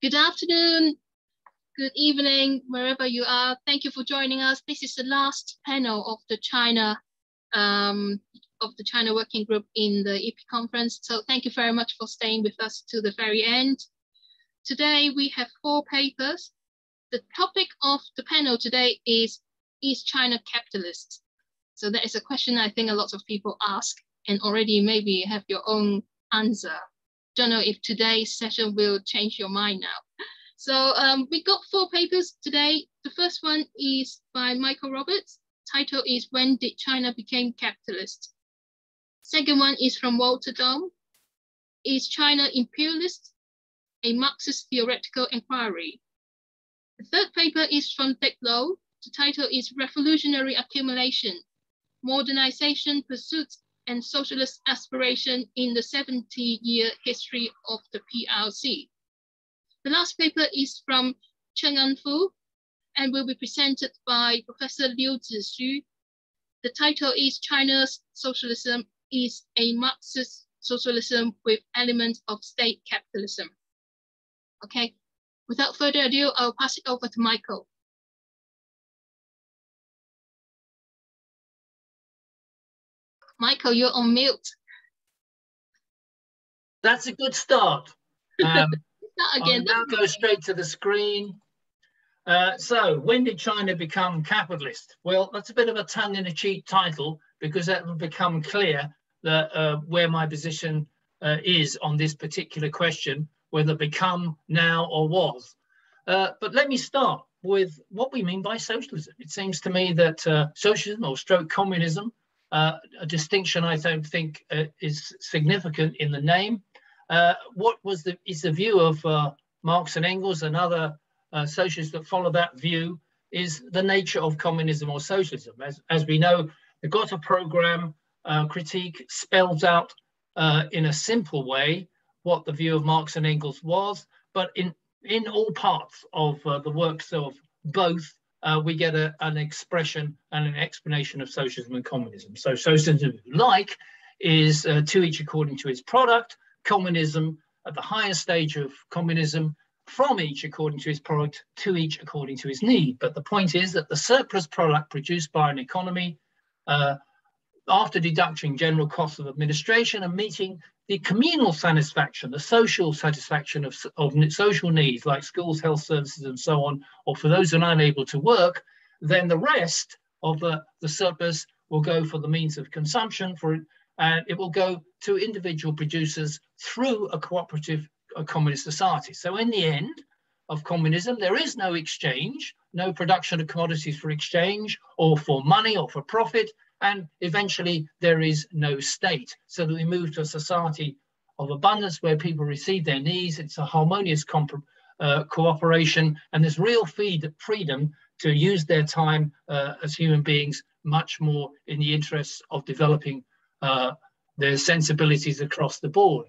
Good afternoon, good evening, wherever you are. Thank you for joining us. This is the last panel of the China um, of the China Working Group in the IIPPE conference. So thank you very much for staying with us to the very end. Today we have four papers. The topic of the panel today is, is China capitalist? So that is a question I think a lot of people ask and already maybe have your own answer. Don't know if today's session will change your mind now. So um, we got four papers today. The first one is by Michael Roberts. Title is When Did China Become Capitalist? Second one is from Walter Daum. Is China imperialist? A Marxist theoretical inquiry. The third paper is from Dic Lo. The title is Revolutionary Accumulation, Modernization Pursuits and Socialist Aspiration in the 70-year history of the PRC. The last paper is from Cheng Enfu and will be presented by Professor Liu Zixu. The title is China's Socialism is a Market Socialism with elements of state capitalism. Okay, without further ado, I'll pass it over to Michael. Michael, you're on mute. That's a good start. Um, again. I'll now go straight to the screen. Uh, so, when did China become capitalist? Well, that's a bit of a tongue-in-cheek title because that will become clear that uh, where my position uh, is on this particular question, whether become now or was. Uh, but let me start with what we mean by socialism. It seems to me that uh, socialism or stroke communism uh, a distinction I don't think uh, is significant in the name. Uh, what was the is the view of uh, Marx and Engels and other uh, socialists that follow that view is the nature of communism or socialism. As, as we know, the Gotha program uh, critique spells out in a simple way what the view of Marx and Engels was, but in in all parts of the works of both uh, we get a, an expression and an explanation of socialism and communism. So socialism, like, is uh, to each according to its product, communism at the higher stage of communism, from each according to its product, to each according to its need. But the point is that the surplus product produced by an economy uh, after deducting general costs of administration and meeting the communal satisfaction, the social satisfaction of, of social needs like schools, health services, and so on, or for those who are unable to work, then the rest of the, the surplus will go for the means of consumption for and it will go to individual producers through a cooperative a communist society. So in the end of communism, there is no exchange, no production of commodities for exchange or for money or for profit and eventually there is no state. So that we move to a society of abundance where people receive their needs. It's a harmonious uh, cooperation, and there's real freedom to use their time uh, as human beings much more in the interests of developing uh, their sensibilities across the board.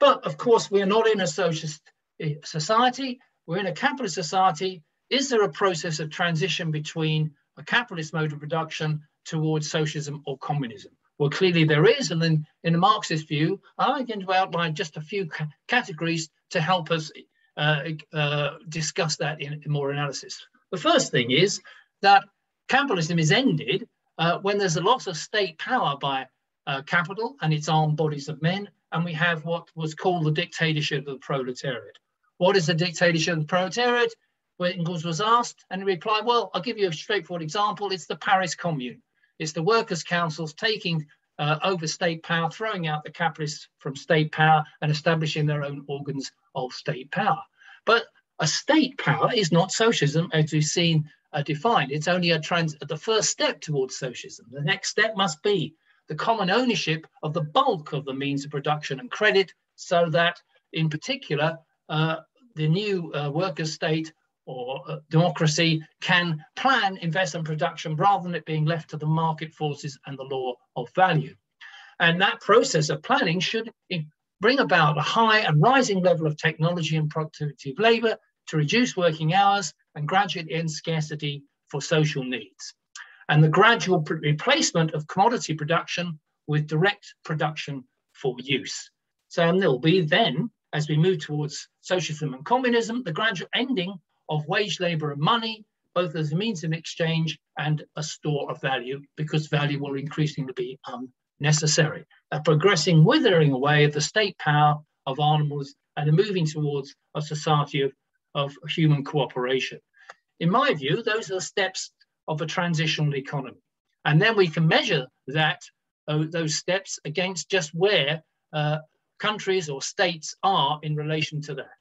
But of course, we're not in a socialist eh, society, we're in a capitalist society. Is there a process of transition between a capitalist mode of production towards socialism or communism? Well, clearly there is. And then in the Marxist view, I'm going to outline just a few ca categories to help us uh, uh, discuss that in, in, more analysis. The first thing is that capitalism is ended uh, when there's a loss of state power by uh, capital and its armed bodies of men, and we have what was called the dictatorship of the proletariat. What is the dictatorship of the proletariat? Well, Engels was asked, and he replied, well, I'll give you a straightforward example. It's the Paris Commune. It's the workers' councils taking uh, over state power, throwing out the capitalists from state power and establishing their own organs of state power. But a state power is not socialism as we've seen uh, defined. It's only a trans the first step towards socialism. The next step must be the common ownership of the bulk of the means of production and credit so that in particular uh, the new uh, worker state or uh, democracy can plan investment production rather than it being left to the market forces and the law of value. And that process of planning should bring about a high and rising level of technology and productivity of labor to reduce working hours and gradually end scarcity for social needs. And the gradual replacement of commodity production with direct production for use. So there'll be then as we move towards socialism and communism, the gradual ending of wage labor and money, both as a means of exchange and a store of value, because value will increasingly be unnecessary. A progressing withering away of the state power of animals and a moving towards a society of, of human cooperation. In my view, those are the steps of a transitional economy. And then we can measure that, uh, those steps against just where uh, countries or states are in relation to that.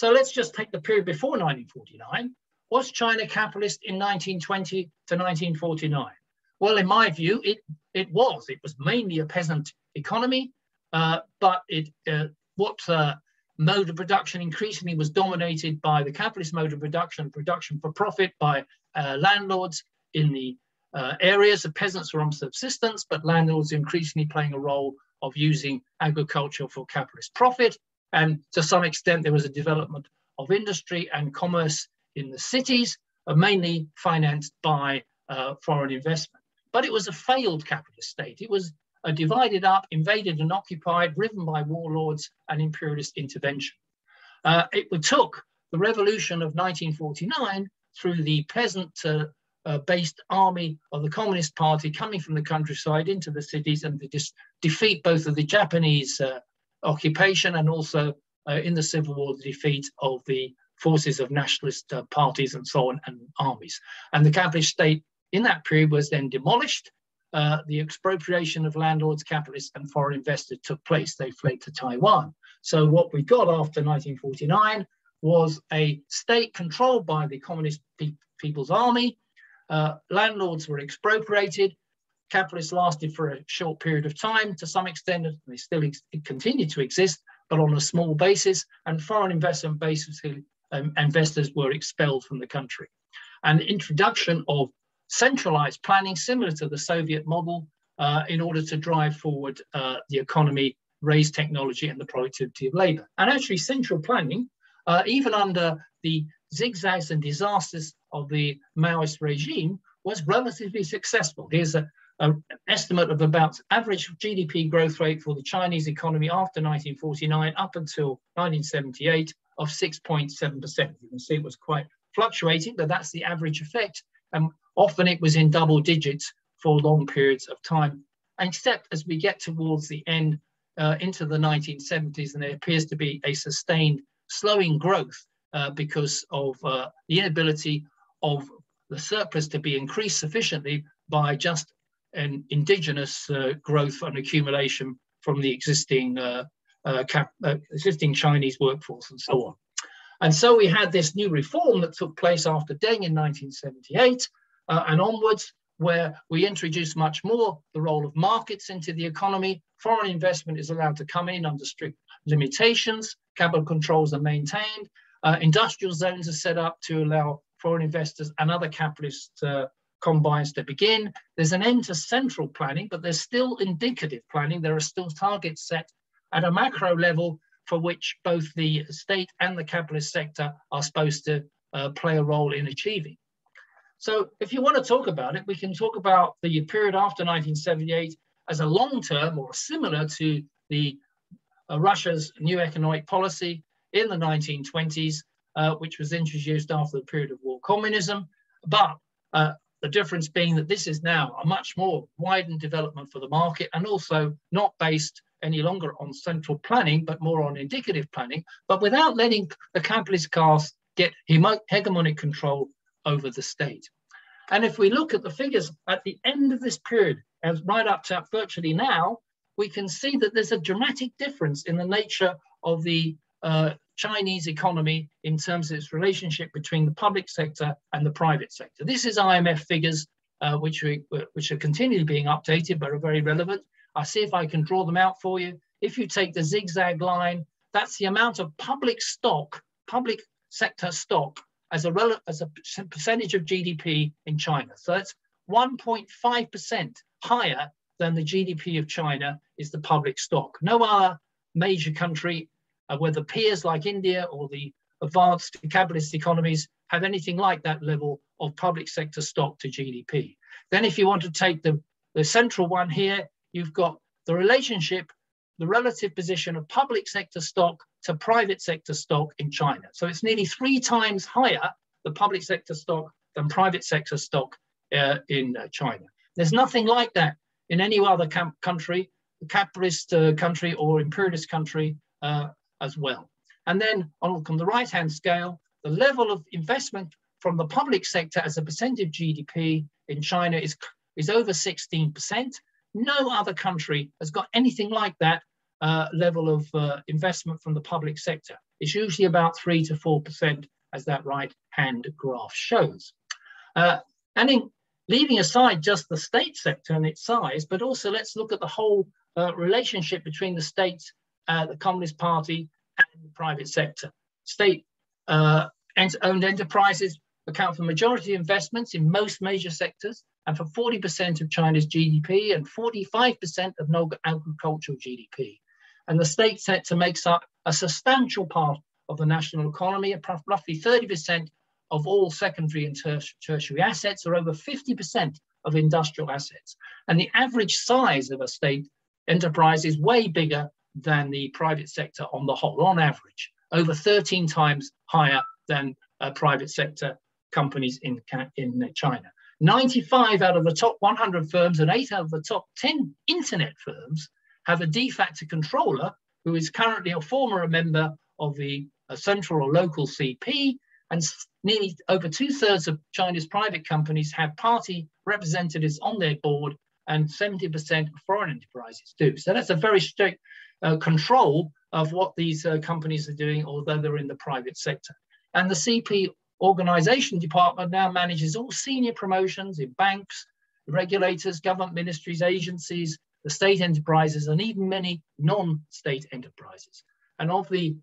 So let's just take the period before 1949. Was China capitalist in 1920 to 1949? Well, in my view, it, it was. It was mainly a peasant economy, uh, but it, uh, what uh, mode of production increasingly was dominated by the capitalist mode of production, production for profit by uh, landlords in the uh, areas. The peasants were on subsistence, but landlords increasingly playing a role of using agriculture for capitalist profit. And to some extent, there was a development of industry and commerce in the cities, uh, mainly financed by uh, foreign investment. But it was a failed capitalist state. It was uh, divided up, invaded and occupied, driven by warlords and imperialist intervention. Uh, it took the revolution of 1949 through the peasant uh, uh, based army of the Communist Party coming from the countryside into the cities and to defeat both of the Japanese occupation and also uh, in the Civil War, the defeat of the forces of nationalist uh, parties and so on and armies. And the capitalist state in that period was then demolished. Uh, the expropriation of landlords, capitalists, and foreign investors took place. They fled to Taiwan. So what we got after 1949 was a state controlled by the Communist Pe People's Army, uh, landlords were expropriated. Capitalists lasted for a short period of time to some extent. They still continue to exist, but on a small basis. And foreign investment bases, um, investors were expelled from the country. And introduction of centralized planning, similar to the Soviet model, uh, in order to drive forward uh, the economy, raise technology and the productivity of labor. And actually central planning, uh, even under the zigzags and disasters of the Maoist regime was relatively successful. Here's a, an estimate of about average GDP growth rate for the Chinese economy after 1949 up until 1978 of 6.7%. You can see it was quite fluctuating, but that's the average effect. And often it was in double digits for long periods of time, except as we get towards the end uh, into the 1970s, and there appears to be a sustained slowing growth uh, because of uh, the inability of the surplus to be increased sufficiently by just an indigenous uh, growth and accumulation from the existing uh, uh, cap, existing Chinese workforce and so on. And so we had this new reform that took place after Deng in 1978 and onwards, where we introduced much more the role of markets into the economy. Foreign investment is allowed to come in under strict limitations. Capital controls are maintained. Uh, industrial zones are set up to allow foreign investors and other capitalist uh, combines to begin. There's an end to central planning, but there's still indicative planning. There are still targets set at a macro level for which both the state and the capitalist sector are supposed to uh, play a role in achieving. So if you want to talk about it, we can talk about the period after 1978 as a long term or similar to the uh, Russia's new economic policy in the 1920s, uh, which was introduced after the period of war communism. But uh, the difference being that this is now a much more widened development for the market and also not based any longer on central planning, but more on indicative planning, but without letting the capitalist class get hegemonic control over the state. And if we look at the figures at the end of this period, as right up to virtually now, we can see that there's a dramatic difference in the nature of the uh, Chinese economy in terms of its relationship between the public sector and the private sector. This is IMF figures, uh, which, we, which are continually being updated, but are very relevant. I'll see if I can draw them out for you. If you take the zigzag line, that's the amount of public stock, public sector stock as a, as a percentage of GDP in China. So that's 1.5% higher than the GDP of China is the public stock. No other major country uh, whether peers like India or the advanced capitalist economies have anything like that level of public sector stock to GDP. Then if you want to take the, the central one here, you've got the relationship, the relative position of public sector stock to private sector stock in China. So it's nearly three times higher, the public sector stock, than private sector stock uh, in uh, China. There's nothing like that in any other country, capitalist uh, country or imperialist country uh, as well. And then on, the right-hand scale, the level of investment from the public sector as a percentage of GDP in China is, is over 16%. No other country has got anything like that uh, level of uh, investment from the public sector. It's usually about 3 to 4%, as that right hand graph shows. Uh, and in leaving aside just the state sector and its size, but also let's look at the whole uh, relationship between the state, uh, the Communist Party, and the private sector. State uh, owned enterprises account for majority investments in most major sectors and for 40% of China's GDP and 45% of non-agricultural GDP. And the state sector makes up a substantial part of the national economy, roughly 30% of all secondary and ter tertiary assets, or over 50% of industrial assets. And the average size of a state enterprise is way bigger than the private sector on the whole, on average, over 13 times higher than uh, private sector companies in, in China. 95 out of the top 100 firms and eight out of the top 10 internet firms have a de facto controller who is currently a former member of the uh, central or local CP. And nearly over two thirds of China's private companies have party representatives on their board, and 70% of foreign enterprises do. So that's a very strict uh, control of what these uh, companies are doing, although they're in the private sector. And the CP organization department now manages all senior promotions in banks, regulators, government ministries, agencies, the state enterprises, and even many non-state enterprises. And of the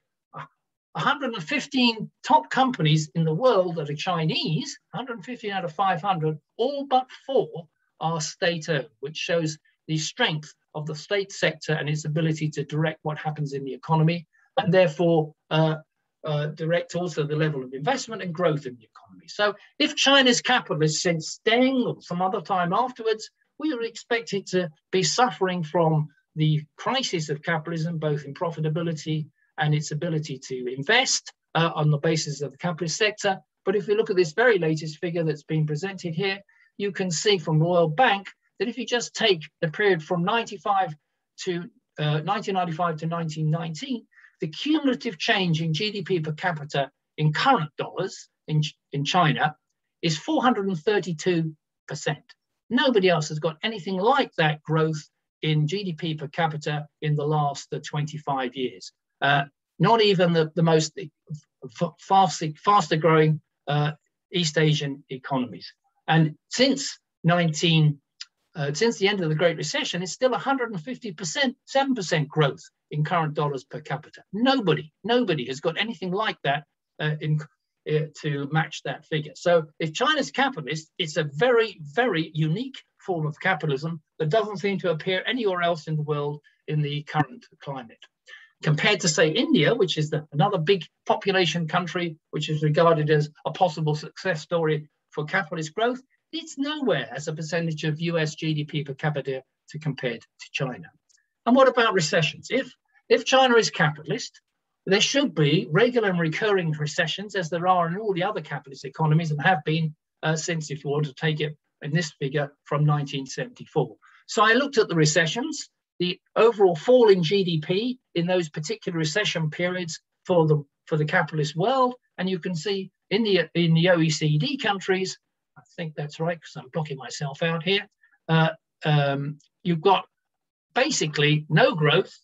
115 top companies in the world that are Chinese, 115 out of 500, all but four are state-owned, which shows the strength of the state sector and its ability to direct what happens in the economy, and therefore uh, uh, direct also the level of investment and growth in the economy. So if China's capitalist since Deng or some other time afterwards, we would expected to be suffering from the crisis of capitalism, both in profitability and its ability to invest uh, on the basis of the capitalist sector. But if we look at this very latest figure that's been presented here, you can see from Royal Bank that if you just take the period from 95 to uh, 1995 to 1919, the cumulative change in GDP per capita in current dollars in, in China is 432%. Nobody else has got anything like that growth in GDP per capita in the last uh, 25 years. Uh, not even the, the most fast, faster growing uh, East Asian economies. And since 19, uh, since the end of the Great Recession, it's still 150%, 7% growth in current dollars per capita. Nobody, nobody has got anything like that uh, in, uh, to match that figure. So if China's capitalist, it's a very, very unique form of capitalism that doesn't seem to appear anywhere else in the world in the current climate. Compared to, say, India, which is the, another big population country, which is regarded as a possible success story for capitalist growth, it's nowhere as a percentage of US GDP per capita to compared to China. And what about recessions? If, if China is capitalist, there should be regular and recurring recessions as there are in all the other capitalist economies and have been uh, since, if you want to take it in this figure, from 1974. So I looked at the recessions, the overall fall in GDP in those particular recession periods for the, for the capitalist world. And you can see in the, in the OECD countries, I think that's right because I'm blocking myself out here, uh, um, you've got basically no growth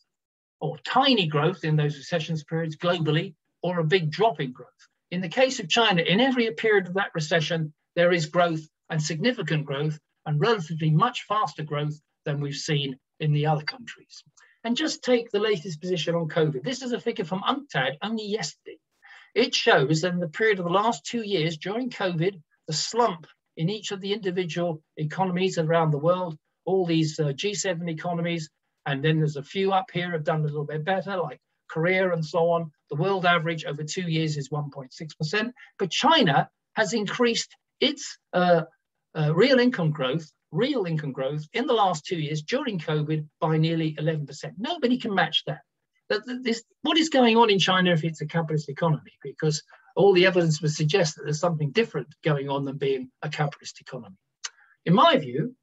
or tiny growth in those recession periods globally or a big drop in growth. In the case of China, in every period of that recession, there is growth and significant growth and relatively much faster growth than we've seen in the other countries. And just take the latest position on COVID. This is a figure from UNCTAD only yesterday. It shows that in the period of the last two years during COVID, the slump in each of the individual economies around the world all these uh, G7 economies, and then there's a few up here have done a little bit better, like Korea and so on. The world average over two years is 1.6%, but China has increased its uh, uh, real income growth, real income growth in the last two years during COVID by nearly 11%. Nobody can match that. But this, what is going on in China if it's a capitalist economy? Because all the evidence would suggest that there's something different going on than being a capitalist economy. In my view,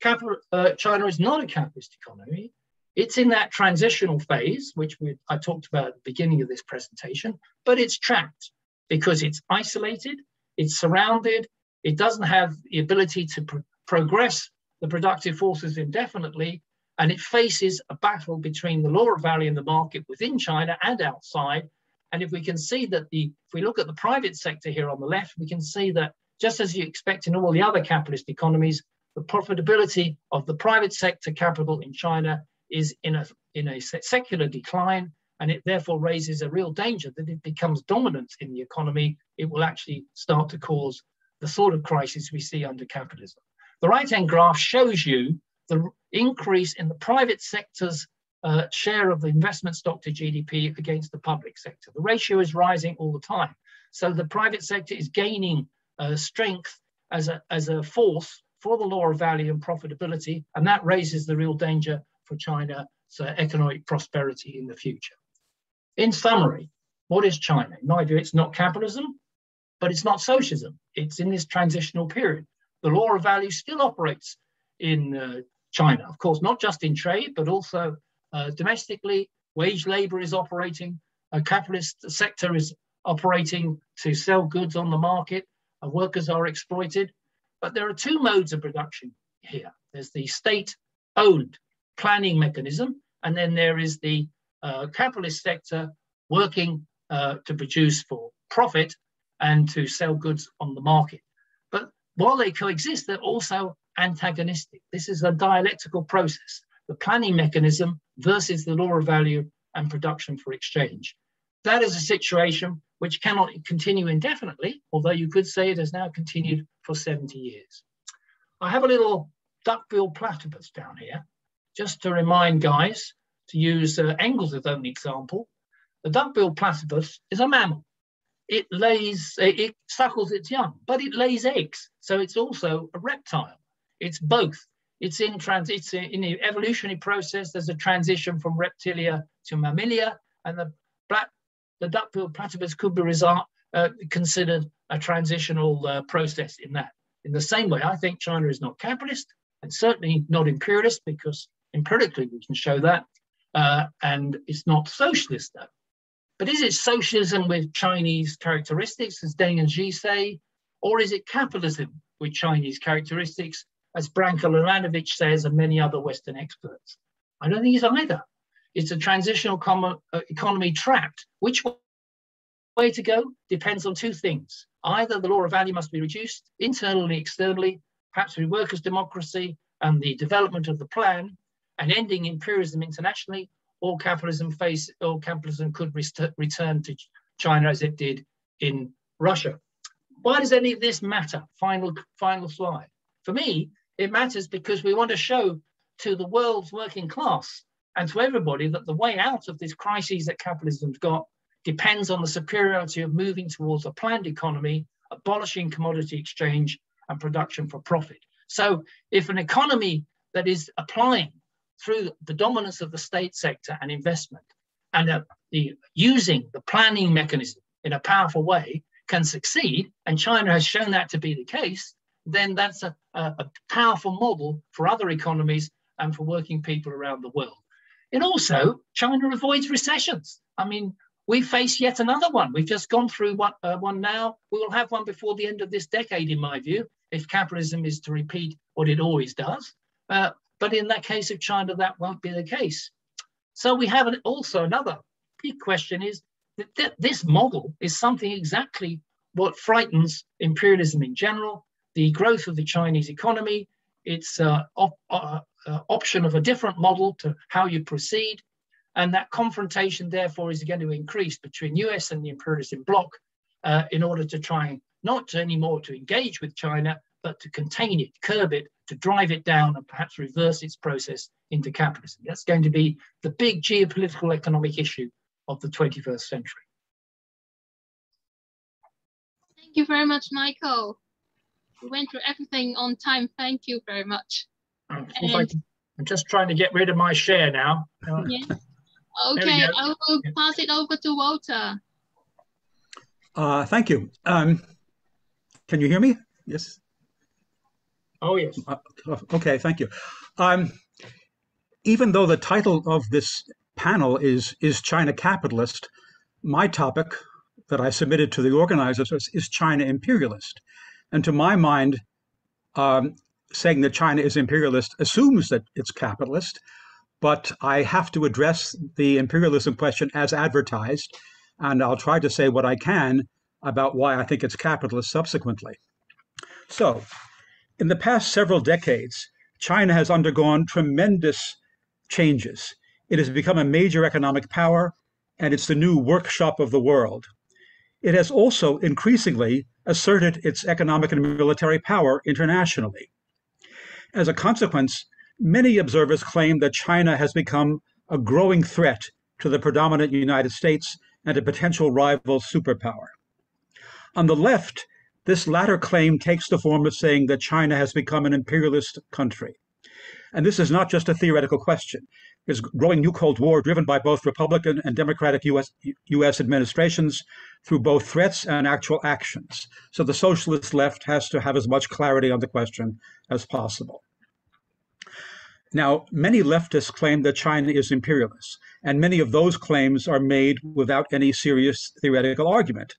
capital, uh, China is not a capitalist economy. It's in that transitional phase, which we, I talked about at the beginning of this presentation, but it's trapped because it's isolated, it's surrounded, it doesn't have the ability to pr progress the productive forces indefinitely, and it faces a battle between the law of value and the market within China and outside. And if we can see that the, if we look at the private sector here on the left, we can see that just as you expect in all the other capitalist economies, the profitability of the private sector capital in China is in a, in a secular decline, and it therefore raises a real danger that it becomes dominant in the economy, it will actually start to cause the sort of crisis we see under capitalism. The right-hand graph shows you the increase in the private sector's uh, share of the investment stock to GDP against the public sector. The ratio is rising all the time. So the private sector is gaining uh, strength as a, as a force for the law of value and profitability, and that raises the real danger for China's economic prosperity in the future. In summary, what is China? In my view, it's not capitalism, but it's not socialism. It's in this transitional period. The law of value still operates in uh, China, of course, not just in trade, but also uh, domestically. Wage labor is operating, a capitalist sector is operating to sell goods on the market, uh, workers are exploited. But there are two modes of production here. There's the state owned planning mechanism, and then there is the uh, capitalist sector working uh, to produce for profit and to sell goods on the market. But while they coexist, they're also antagonistic. This is a dialectical process, the planning mechanism versus the law of value and production for exchange. That is a situation which cannot continue indefinitely, although you could say it has now continued for 70 years. I have a little duck-billed platypus down here, just to remind guys to use uh, Engels' own example. The duck-billed platypus is a mammal. It lays, it suckles its young, but it lays eggs. So it's also a reptile. It's both. It's in trans. It's in the evolutionary process. There's a transition from reptilia to mammalia, and the black, the duck-billed platypus could be result, uh, considered a transitional uh, process in that. In the same way, I think China is not capitalist and certainly not imperialist because empirically we can show that, uh, and it's not socialist though. But is it socialism with Chinese characteristics, as Deng and Xi say, or is it capitalism with Chinese characteristics, as Branko Milanovic says and many other Western experts? I don't think he's either. It's a transitional uh, economy trapped. Which way to go depends on two things. Either the law of value must be reduced internally, externally, perhaps through workers' democracy and the development of the plan, and ending imperialism internationally, or capitalism face or capitalism could return to China as it did in Russia. Why does any of this matter? Final, final slide. For me, it matters because we want to show to the world's working class and to everybody that the way out of this crisis that capitalism's got depends on the superiority of moving towards a planned economy, abolishing commodity exchange and production for profit. So if an economy that is applying through the dominance of the state sector and investment and uh, the using the planning mechanism in a powerful way can succeed, and China has shown that to be the case, then that's a, a, powerful model for other economies and for working people around the world. And also, China avoids recessions. I mean, we face yet another one. We've just gone through one, uh, one now. We will have one before the end of this decade, in my view, if capitalism is to repeat what it always does. Uh, but in that case of China, that won't be the case. So we have an, also another big question is that th this model is something exactly what frightens imperialism in general, the growth of the Chinese economy, its uh, op uh, uh, option of a different model to how you proceed. And that confrontation, therefore, is going to increase between US and the imperialism bloc uh, in order to try not anymore to engage with China, but to contain it, curb it, to drive it down and perhaps reverse its process into capitalism. That's going to be the big geopolitical economic issue of the 21st century. Thank you very much, Michael. We went through everything on time. Thank you very much. and, I'm just trying to get rid of my share now. Yeah. Okay, I will pass it over to Walter. Uh, thank you. Um, can you hear me? Yes. Oh, yes. Uh, okay, thank you. Um, even though the title of this panel is Is China Capitalist, my topic that I submitted to the organizers is, is China Imperialist. And to my mind, um, saying that China is imperialist assumes that it's capitalist, but I have to address the imperialism question as advertised, and I'll try to say what I can about why I think it's capitalist subsequently. So, in the past several decades, China has undergone tremendous changes. It has become a major economic power, and it's the new workshop of the world. It has also increasingly asserted its economic and military power internationally. As a consequence, many observers claim that China has become a growing threat to the predominant United States and a potential rival superpower. On the left, this latter claim takes the form of saying that China has become an imperialist country. And this is not just a theoretical question. There's growing new Cold War driven by both Republican and Democratic US, US administrations through both threats and actual actions. So the socialist left has to have as much clarity on the question as possible. Now, many leftists claim that China is imperialist, and many of those claims are made without any serious theoretical argument.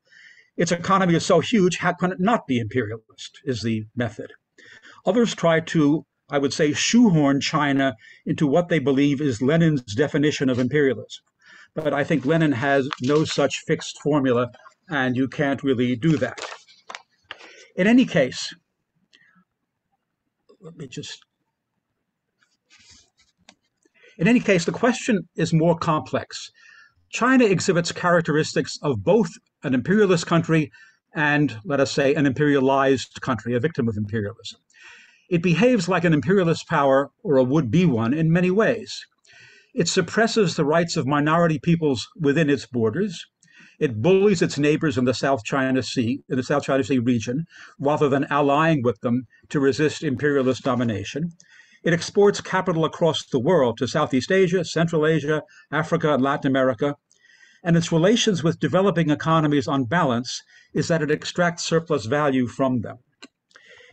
Its economy is so huge, how can it not be imperialist, is the method. Others try to, I would say, shoehorn China into what they believe is Lenin's definition of imperialism. But I think Lenin has no such fixed formula, and you can't really do that. In any case, let me just in any case, the question is more complex. China exhibits characteristics of both an imperialist country and, let us say, an imperialized country, a victim of imperialism. It behaves like an imperialist power or a would be one in many ways. It suppresses the rights of minority peoples within its borders. It bullies its neighbors in the South China Sea, in the South China Sea region, rather than allying with them to resist imperialist domination. It exports capital across the world to Southeast Asia, Central Asia, Africa, and Latin America. And its relations with developing economies on balance is that it extracts surplus value from them.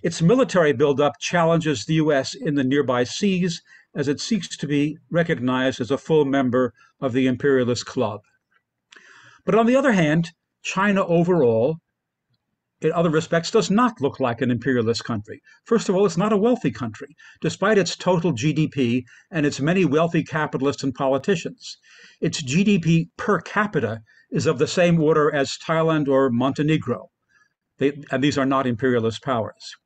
Its military buildup challenges the U.S. in the nearby seas as it seeks to be recognized as a full member of the imperialist club. But on the other hand, China overall in other respects, does not look like an imperialist country. First of all, it's not a wealthy country, despite its total GDP and its many wealthy capitalists and politicians. Its GDP per capita is of the same order as Thailand or Montenegro. They, and these are not imperialist powers.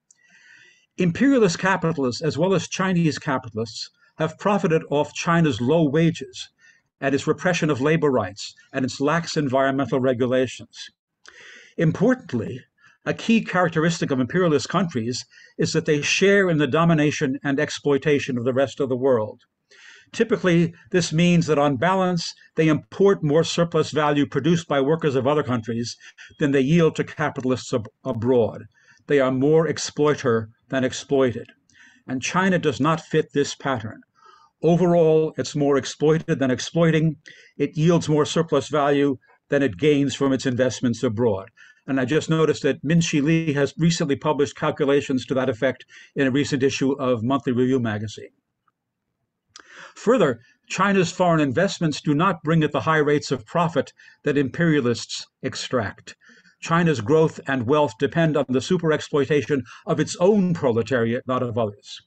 Imperialist capitalists, as well as Chinese capitalists, have profited off China's low wages and its repression of labor rights and its lax environmental regulations. Importantly, a key characteristic of imperialist countries is that they share in the domination and exploitation of the rest of the world. Typically, this means that on balance, they import more surplus value produced by workers of other countries than they yield to capitalists ab- abroad. They are more exploiter than exploited. And China does not fit this pattern. Overall, it's more exploited than exploiting. It yields more surplus value than it gains from its investments abroad. And I just noticed that Minqi Li has recently published calculations to that effect in a recent issue of Monthly Review magazine. Further, China's foreign investments do not bring it the high rates of profit that imperialists extract. China's growth and wealth depend on the superexploitation of its own proletariat, not of others.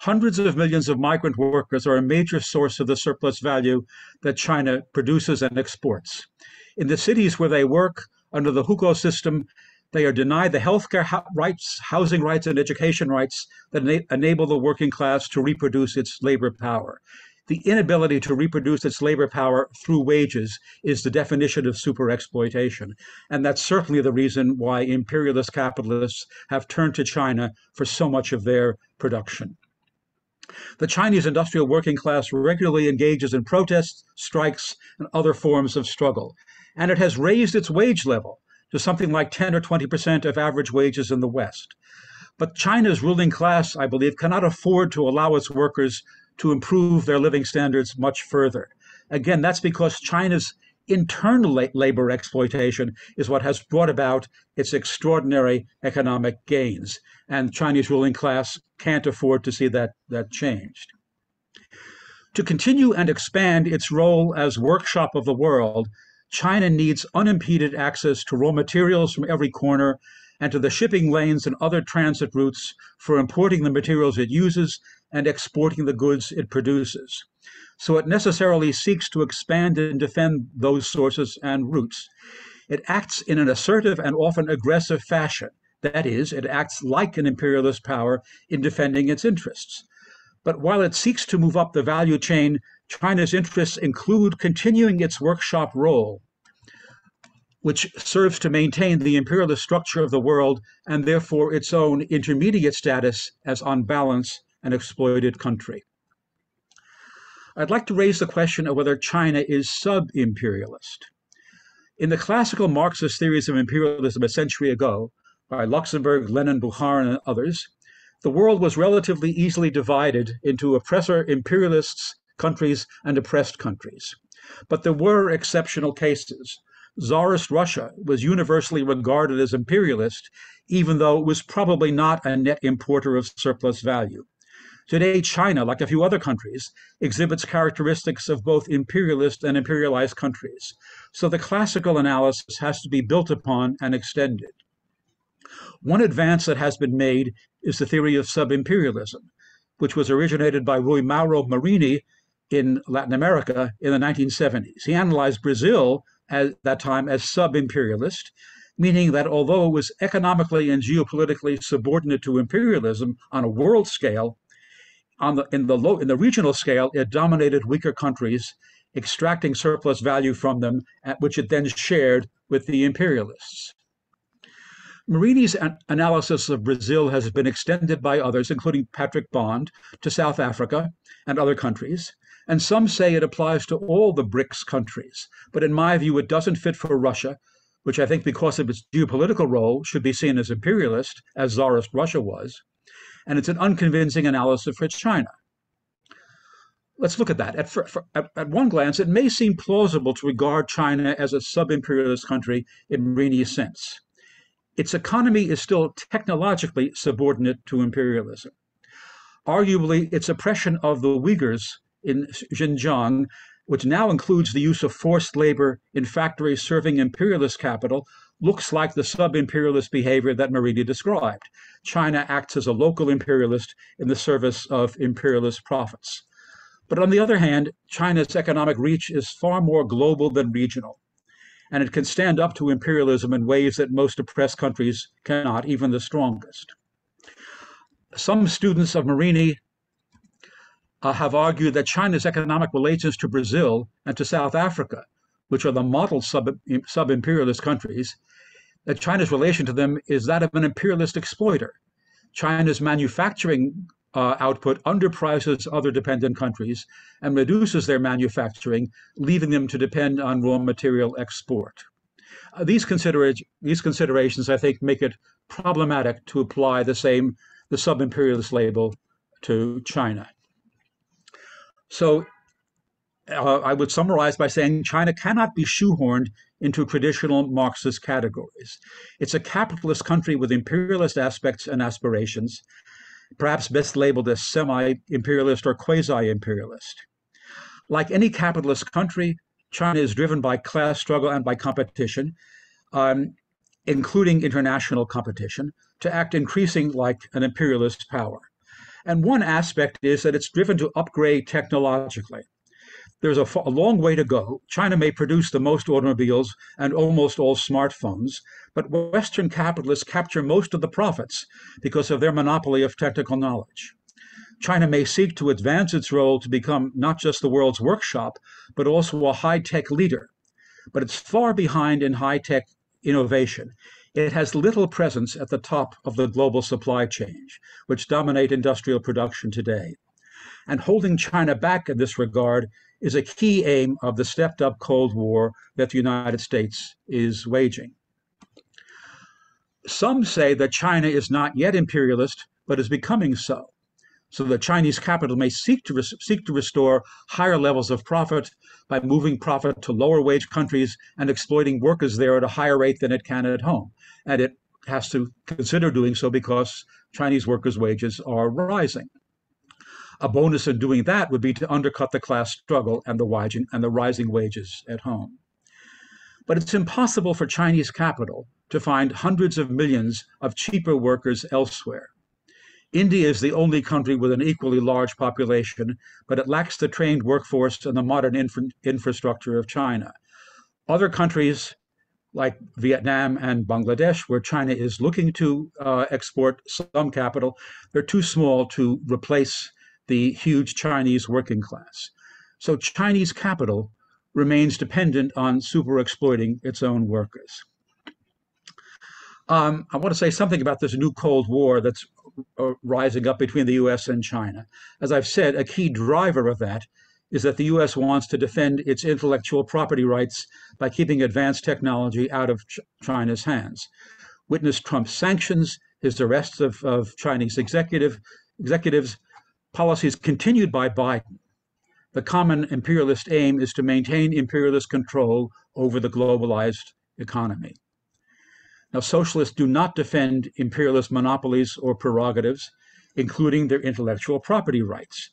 Hundreds of millions of migrant workers are a major source of the surplus value that China produces and exports. In the cities where they work, under the hukou system, they are denied the healthcare rights, housing rights, and education rights that enable the working class to reproduce its labor power. The inability to reproduce its labor power through wages is the definition of super exploitation. And that's certainly the reason why imperialist capitalists have turned to China for so much of their production. The Chinese industrial working class regularly engages in protests, strikes, and other forms of struggle and it has raised its wage level to something like 10 or 20 percent of average wages in the West. But China's ruling class, I believe, cannot afford to allow its workers to improve their living standards much further. Again, that's because China's internal labor exploitation is what has brought about its extraordinary economic gains. And Chinese ruling class can't afford to see that, that changed. To continue and expand its role as workshop of the world, China needs unimpeded access to raw materials from every corner and to the shipping lanes and other transit routes for importing the materials it uses and exporting the goods it produces. So it necessarily seeks to expand and defend those sources and routes. It acts in an assertive and often aggressive fashion. That is, it acts like an imperialist power in defending its interests. But while it seeks to move up the value chain, China's interests include continuing its workshop role, which serves to maintain the imperialist structure of the world and therefore its own intermediate status as on balance an exploited country. I'd like to raise the question of whether China is sub imperialist. In the classical Marxist theories of imperialism a century ago, by Luxemburg, Lenin, Bukharin, and others, the world was relatively easily divided into oppressor imperialists countries and oppressed countries. But there were exceptional cases. Tsarist Russia was universally regarded as imperialist, even though it was probably not a net importer of surplus value. Today, China, like a few other countries, exhibits characteristics of both imperialist and imperialized countries. So the classical analysis has to be built upon and extended. One advance that has been made is the theory of sub-imperialism, which was originated by Ruy Mauro Marini in Latin America in the 1970s. He analyzed Brazil at that time as sub-imperialist, meaning that although it was economically and geopolitically subordinate to imperialism on a world scale, on the, in the low, in the regional scale, it dominated weaker countries, extracting surplus value from them, which it then shared with the imperialists. Marini's analysis of Brazil has been extended by others, including Patrick Bond, to South Africa and other countries. And some say it applies to all the BRICS countries. But in my view, it doesn't fit for Russia, which I think, because of its geopolitical role, should be seen as imperialist, as Tsarist Russia was. And it's an unconvincing analysis for China. Let's look at that. At, for, at, at, one glance, it may seem plausible to regard China as a sub imperialist country in Marini's sense its economy is still technologically subordinate to imperialism. Arguably, its oppression of the Uyghurs in Xinjiang, which now includes the use of forced labor in factories serving imperialist capital, looks like the sub imperialist behavior that Marini described. China acts as a local imperialist in the service of imperialist profits. But on the other hand, China's economic reach is far more global than regional and it can stand up to imperialism in ways that most oppressed countries cannot, even the strongest. Some students of Marini uh, have argued that China's economic relations to Brazil and to South Africa, which are the model sub, sub-imperialist countries, that China's relation to them is that of an imperialist exploiter. China's manufacturing uh, output underprices other dependent countries and reduces their manufacturing, leaving them to depend on raw material export. Uh, these, considera- these considerations, I think, make it problematic to apply the same the sub-imperialist label to China. So uh, I would summarize by saying China cannot be shoehorned into traditional Marxist categories. It's a capitalist country with imperialist aspects and aspirations, perhaps best labeled as semi imperialist or quasi imperialist. Like any capitalist country, China is driven by class struggle and by competition, um, including international competition, to act increasing like an imperialist power. And one aspect is that it's driven to upgrade technologically there's a, a, long way to go. China may produce the most automobiles and almost all smartphones, but Western capitalists capture most of the profits because of their monopoly of technical knowledge. China may seek to advance its role to become not just the world's workshop, but also a high tech leader. But it's far behind in high tech innovation. It has little presence at the top of the global supply chain, which dominate industrial production today. And holding China back in this regard is a key aim of the stepped up Cold War that the United States is waging. Some say that China is not yet imperialist, but is becoming so. so that Chinese capital may seek to, seek to restore higher levels of profit by moving profit to lower wage countries and exploiting workers there at a higher rate than it can at home. And it has to consider doing so because Chinese workers' wages are rising. A bonus in doing that would be to undercut the class struggle and the, rising, and the rising wages at home. But it's impossible for Chinese capital to find hundreds of millions of cheaper workers elsewhere. India is the only country with an equally large population, but it lacks the trained workforce and the modern infra infrastructure of China. Other countries like Vietnam and Bangladesh, where China is looking to uh, export some capital, they're too small to replace the huge Chinese working class. So Chinese capital remains dependent on super exploiting its own workers. Um, I want to say something about this new Cold War that's uh, rising up between the US and China. As I've said, a key driver of that is that the US wants to defend its intellectual property rights by keeping advanced technology out of Ch China's hands. Witness Trump's sanctions, his arrests of, of Chinese executive, executives, policies continued by Biden. The common imperialist aim is to maintain imperialist control over the globalized economy. Now, socialists do not defend imperialist monopolies or prerogatives, including their intellectual property rights.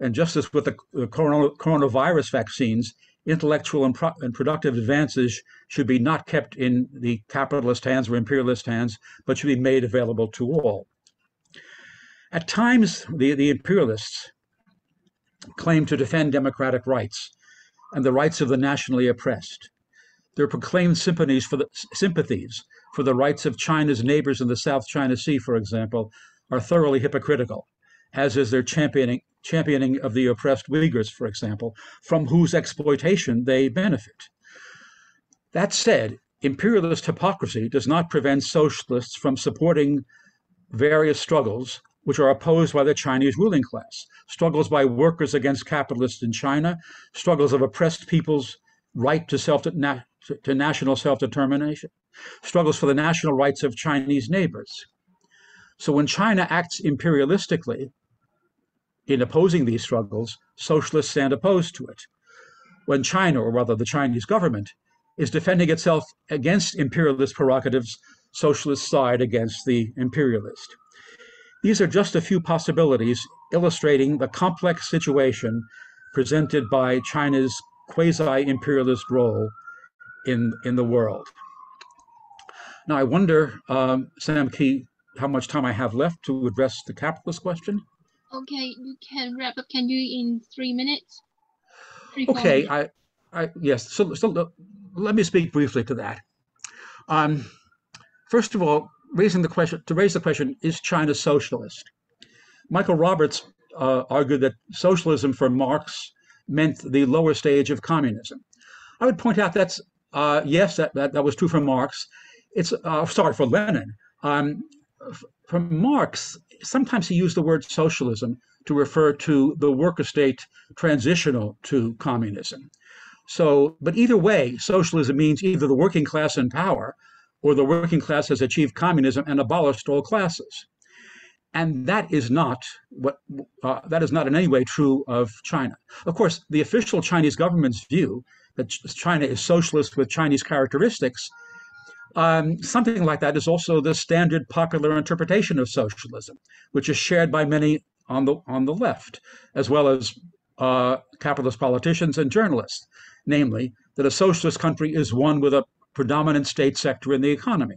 And just as with the, coronavirus vaccines, intellectual and, pro and, productive advances should be not kept in the capitalist hands or imperialist hands, but should be made available to all. At times, the, the imperialists claim to defend democratic rights and the rights of the nationally oppressed. Their proclaimed sympathies for the, sympathies for the rights of China's neighbors in the South China Sea, for example, are thoroughly hypocritical, as is their championing, championing of the oppressed Uyghurs, for example, from whose exploitation they benefit. That said, imperialist hypocrisy does not prevent socialists from supporting various struggles which are opposed by the Chinese ruling class, struggles by workers against capitalists in China, struggles of oppressed peoples' right to self to national self-determination, struggles for the national rights of Chinese neighbors. So when China acts imperialistically in opposing these struggles, socialists stand opposed to it. When China, or rather the Chinese government, is defending itself against imperialist prerogatives, socialists side against the imperialist. These are just a few possibilities illustrating the complex situation presented by China's quasi-imperialist role in, in the world. Now, I wonder, um, Sam Key, how much time I have left to address the capitalist question. Okay, you can wrap up. Can you in three minutes? Three, okay, minutes. I, I yes. So, so let me speak briefly to that. Um, first of all, raising the question to raise the question: Is China socialist? Michael Roberts uh, argued that socialism for Marx meant the lower stage of communism. I would point out that's uh, yes, that, that that was true for Marx, it's uh, sorry for Lenin. Um, from Marx, sometimes he used the word socialism to refer to the worker state transitional to communism. So, but either way, socialism means either the working class in power or the working class has achieved communism and abolished all classes. And that is not what uh, that is not in any way true of China. Of course, the official Chinese government's view that China is socialist with Chinese characteristics um, something like that is also the standard popular interpretation of socialism, which is shared by many on the on the left, as well as uh, capitalist politicians and journalists, namely that a socialist country is one with a predominant state sector in the economy.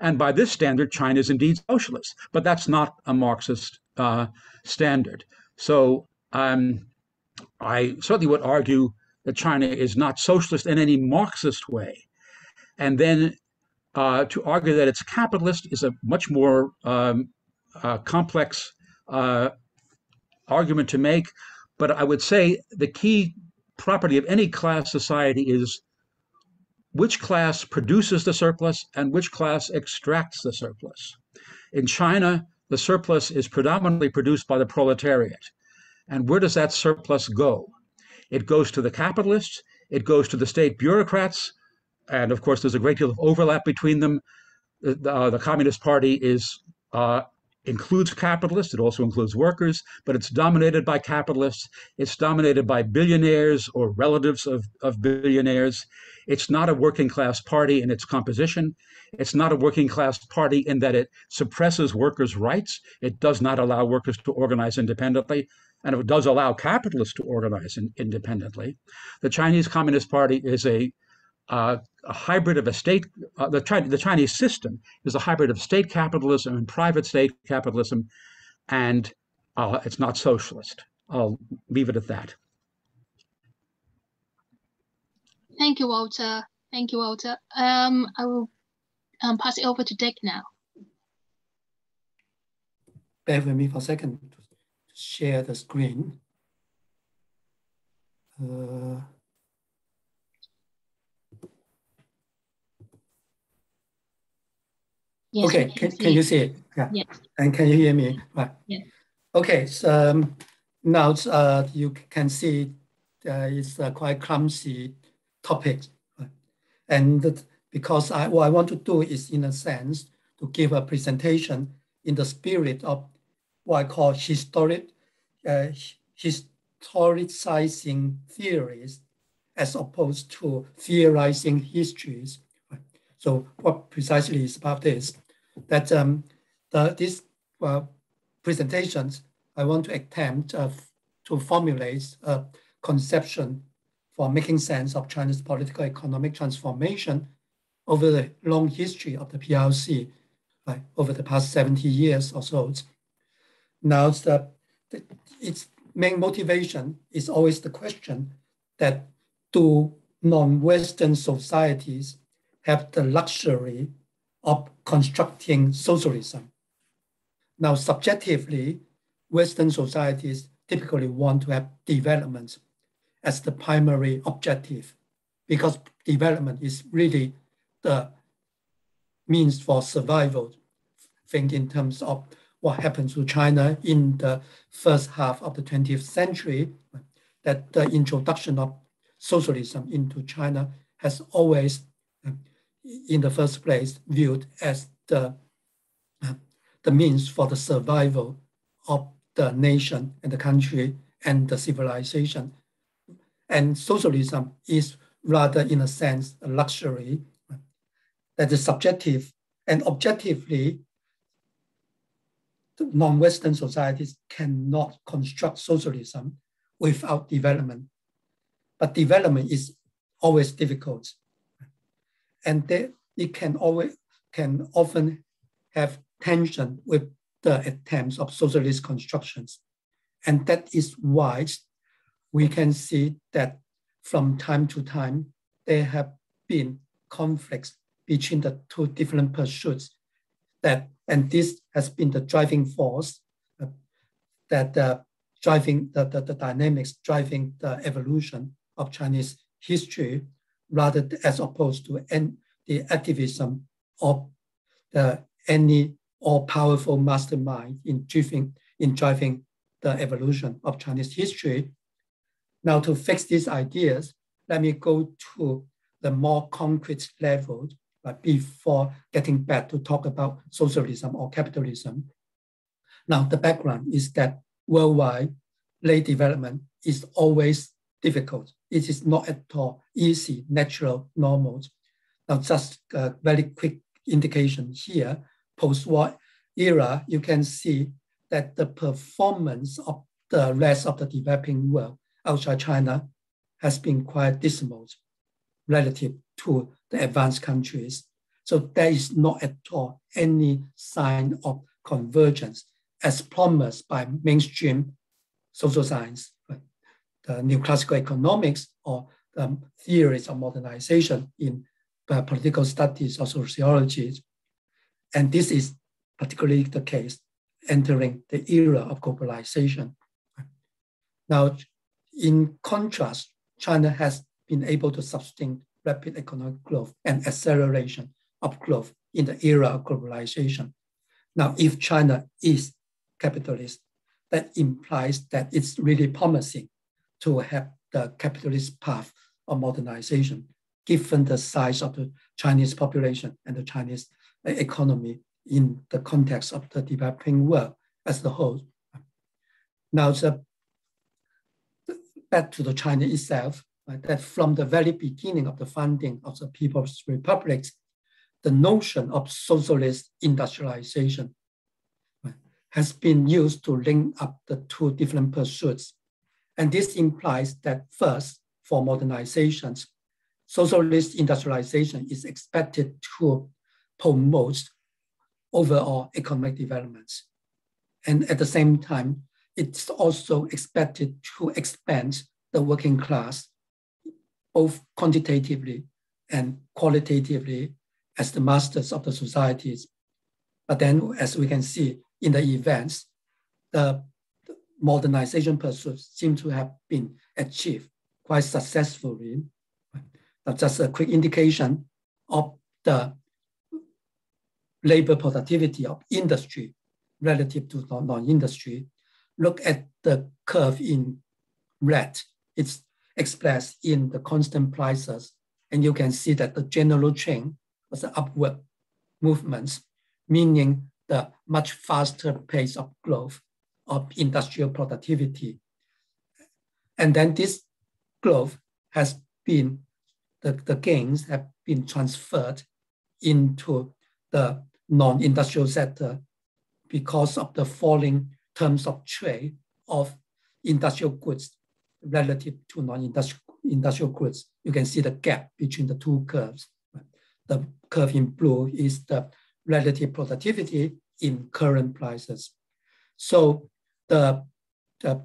And by this standard, China is indeed socialist, but that's not a Marxist uh, standard. So um, I certainly would argue that China is not socialist in any Marxist way. And then uh, to argue that it's capitalist is a much more um, uh, complex uh, argument to make. But I would say the key property of any class society is which class produces the surplus and which class extracts the surplus. In China, the surplus is predominantly produced by the proletariat. And where does that surplus go? It goes to the capitalists, it goes to the state bureaucrats, and of course, there's a great deal of overlap between them. The, uh, the Communist Party is uh, includes capitalists, it also includes workers, but it's dominated by capitalists. It's dominated by billionaires or relatives of, of billionaires. It's not a working class party in its composition. It's not a working class party in that it suppresses workers' rights. It does not allow workers to organize independently, and it does allow capitalists to organize in, independently. The Chinese Communist Party is a uh, a hybrid of a state, uh, the, the Chinese system is a hybrid of state capitalism and private state capitalism, and uh, it's not socialist. I'll leave it at that. Thank you, Walter. Thank you, Walter. Um, I will um, pass it over to Dic now. Bear with me for a second to share the screen. Uh, Yes, okay, can, can you see it? Yeah. Yes. And can you hear me? Right. Yeah. Okay, so um, now uh, you can see uh, it's a quite clumsy topic. And because I, what I want to do is, in a sense, to give a presentation in the spirit of what I call historic, uh, historicizing theories as opposed to theorizing histories so what precisely is about this? That um, the, this uh, presentations, I want to attempt uh, to formulate a conception for making sense of China's political economic transformation over the long history of the PRC, right, over the past 70 years or so. Now, the, the, its main motivation is always the question that do non-Western societies have the luxury of constructing socialism. Now, subjectively, Western societies typically want to have development as the primary objective because development is really the means for survival. Think in terms of what happened to China in the first half of the 20th century, that the introduction of socialism into China has always in the first place viewed as the, the means for the survival of the nation and the country and the civilization. And socialism is rather, in a sense, a luxury that is subjective and objectively, non-Western societies cannot construct socialism without development. But development is always difficult and they, it can always can often have tension with the attempts of socialist constructions. And that is why we can see that from time to time, there have been conflicts between the two different pursuits that, and this has been the driving force uh, that uh, driving the, the, the dynamics, driving the evolution of Chinese history rather as opposed to en- the activism of the, any all-powerful mastermind in driving, in driving the evolution of Chinese history. Now to fix these ideas, let me go to the more concrete level but before getting back to talk about socialism or capitalism. Now the background is that worldwide late development is always difficult. It is not at all easy, natural, normal. Now, just a very quick indication here, post-war era, you can see that the performance of the rest of the developing world outside China has been quite dismal relative to the advanced countries. So there is not at all any sign of convergence as promised by mainstream social science the neoclassical economics or the theories of modernization in political studies or sociology. And this is particularly the case entering the era of globalization. Now, in contrast, China has been able to sustain rapid economic growth and acceleration of growth in the era of globalization. Now, if China is capitalist, that implies that it's really promising to have the capitalist path of modernization, given the size of the Chinese population and the Chinese economy in the context of the developing world as a whole. Now, the, back to the China itself, right, that from the very beginning of the founding of the People's Republics, the notion of socialist industrialization right, has been used to link up the two different pursuits. And this implies that first, for modernizations, socialist industrialization is expected to promote overall economic developments. And at the same time, it's also expected to expand the working class, both quantitatively and qualitatively as the masters of the societies. But then, as we can see in the events, the modernization pursuits seem to have been achieved quite successfully. Just a quick indication of the labor productivity of industry relative to non-industry. Look at the curve in red. It's expressed in the constant prices. And you can see that the general trend was an upward movements, meaning the much faster pace of growth of industrial productivity. And then this growth has been, the, the gains have been transferred into the non-industrial sector because of the falling terms of trade of industrial goods relative to non-industrial industrial goods. You can see the gap between the two curves. The curve in blue is the relative productivity in current prices. So the, the,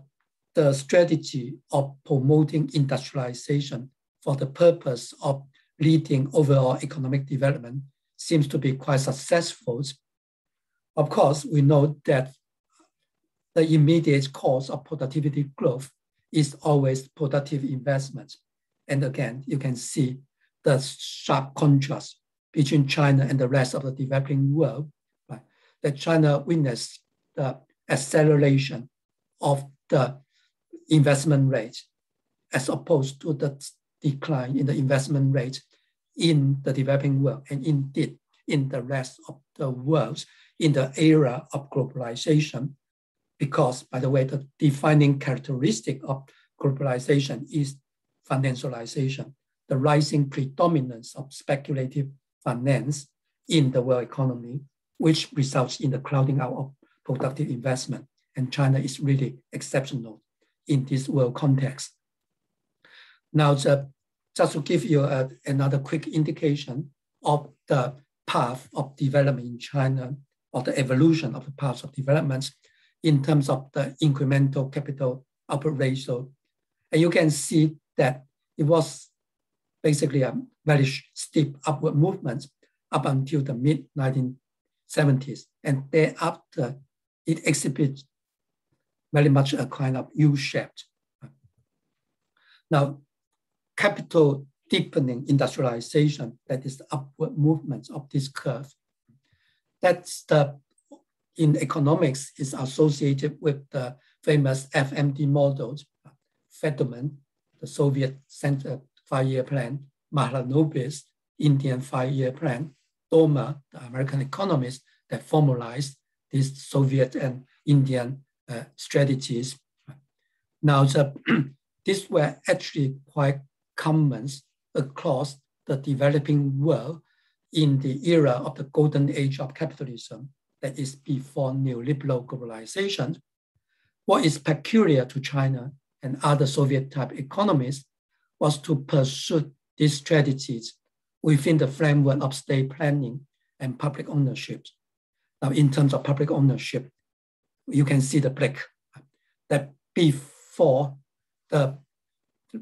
the strategy of promoting industrialization for the purpose of leading overall economic development seems to be quite successful. Of course, we know that the immediate cause of productivity growth is always productive investment. And again, you can see the sharp contrast between China and the rest of the developing world, right? That China witnessed the acceleration of the investment rate as opposed to the decline in the investment rate in the developing world and indeed in the rest of the world in the era of globalization. Because, by the way, the defining characteristic of globalization is financialization, the rising predominance of speculative finance in the world economy, which results in the crowding out of productive investment. And China is really exceptional in this world context. Now, the just to give you a, another quick indication of the path of development in China or the evolution of the path of development in terms of the incremental capital output ratio. And you can see that it was basically a very steep upward movement up until the mid 1970s. And thereafter, it exhibits very much a kind of U-shaped. Now, capital deepening industrialization, that is the upward movement of this curve. That's the, in economics, is associated with the famous FMD models, Feldman, the Soviet Center five-year plan, Mahalanobis, Indian five-year plan, Domar, the American economist that formalized these Soviet and Indian uh, strategies. Now, the, these were actually quite common across the developing world in the era of the golden age of capitalism, that is before neoliberal globalization. What is peculiar to China and other Soviet type economies was to pursue these strategies within the framework of state planning and public ownership. Now, in terms of public ownership, you can see the black that before the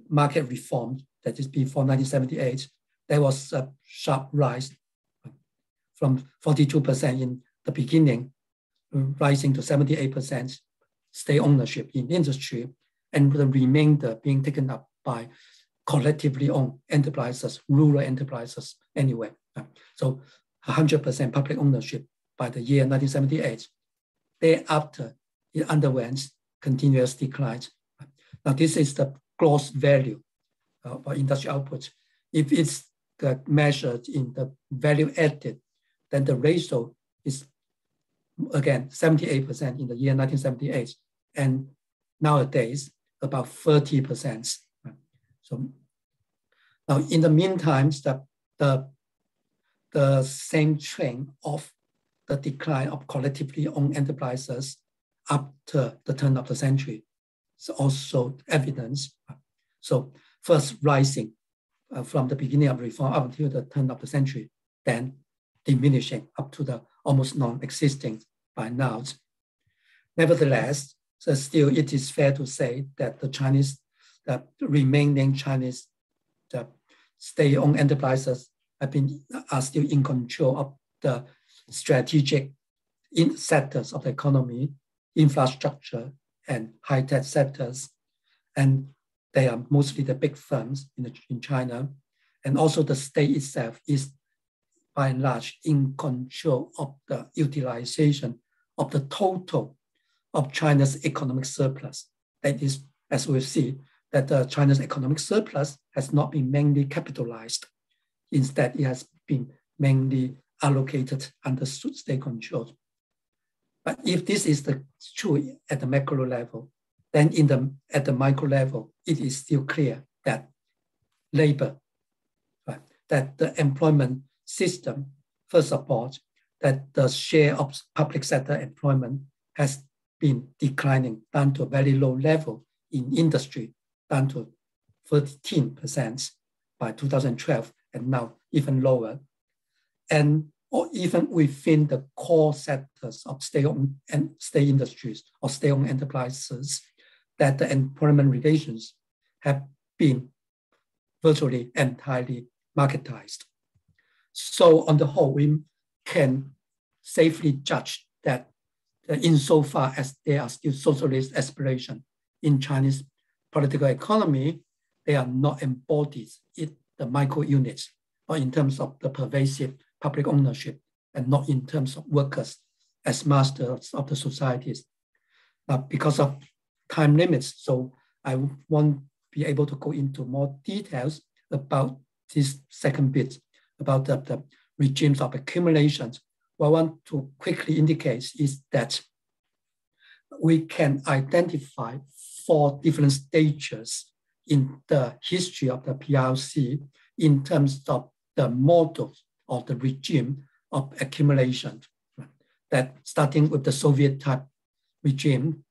market reform, that is before 1978, there was a sharp rise from 42% in the beginning, rising to 78% state ownership in industry, and the remainder being taken up by collectively owned enterprises, rural enterprises anyway. So 100% public ownership by the year 1978. Thereafter, it underwent continuous decline. Now, this is the gross value uh, of industrial output. If it's measured in the value added, then the ratio is again, 78% in the year 1978, and nowadays about 30%. So now in the meantime, the, the, the same trend of the decline of collectively owned enterprises after the turn of the century is also evidence. So first rising uh, from the beginning of reform up until the turn of the century, then diminishing up to the almost non-existing by now. Nevertheless, so still it is fair to say that the Chinese, the remaining Chinese the state-owned enterprises have been, are still in control of the strategic in sectors of the economy, infrastructure, and high-tech sectors. And they are mostly the big firms in, the, in China. And also the state itself is by and large in control of the utilization of the total of China's economic surplus. That is, as we see, that uh, China's economic surplus has not been mainly capitalized. Instead, it has been mainly allocated under state control. But if this is the true at the macro level, then in the at the micro level, it is still clear that labor, right, that the employment system first of all, that the share of public sector employment has been declining down to a very low level in industry, down to 13% by 2012, and now even lower. And or even within the core sectors of state-owned and state industries or state-owned enterprises, that the employment relations have been virtually entirely marketized. So on the whole, we can safely judge that insofar as there are still socialist aspirations in Chinese political economy, they are not embodied in the micro units or in terms of the pervasive public ownership and not in terms of workers as masters of the societies. Uh, because of time limits, so I won't be able to go into more details about this second bit about the, the regimes of accumulations. What I want to quickly indicate is that we can identify four different stages in the history of the PRC in terms of the model of the regime of accumulation. That starting with the Soviet type regime,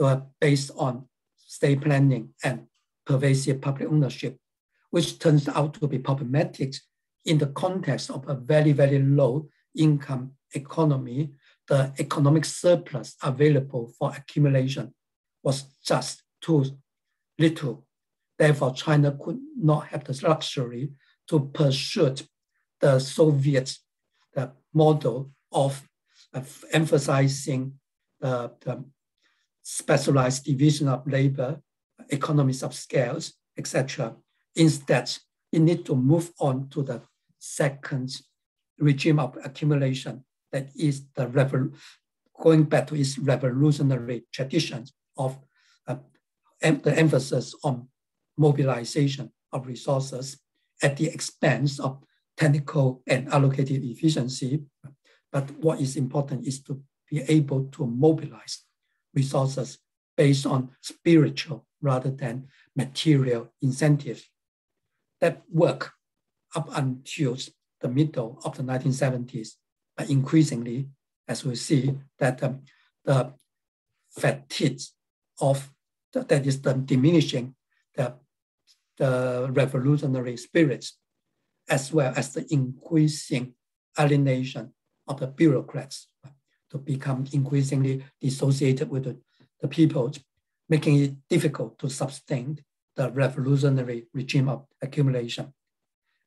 were based on state planning and pervasive public ownership, which turns out to be problematic in the context of a very, very low income economy, the economic surplus available for accumulation was just too little. Therefore, China could not have the luxury to pursue the Soviet the model of, of emphasizing the, the specialized division of labor, economies of scales, etc. Instead, it need to move on to the second regime of accumulation that is the revol- going back to its revolutionary traditions of uh, em- the emphasis on mobilization of resources at the expense of technical and allocated efficiency. But what is important is to be able to mobilize resources based on spiritual rather than material incentives that work up until the middle of the 1970s. But increasingly, as we see, that um, the fatigue of the, that is the diminishing the, the revolutionary spirits, as well as the increasing alienation of the bureaucrats to become increasingly dissociated with the, the people, making it difficult to sustain the revolutionary regime of accumulation.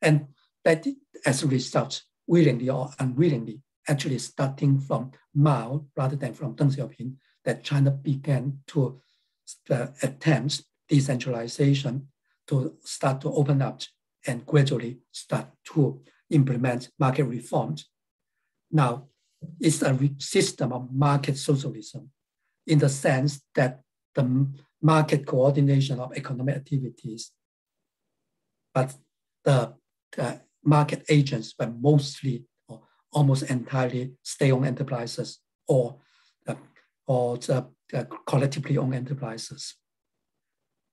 And that as a result, willingly or unwillingly, actually starting from Mao rather than from Deng Xiaoping, that China began to uh, attempt decentralization to start to open up and gradually start to implement market reforms. Now, it's a system of market socialism in the sense that the market coordination of economic activities, but the, the market agents but mostly or almost entirely state-owned enterprises or, uh, or the, the collectively owned enterprises.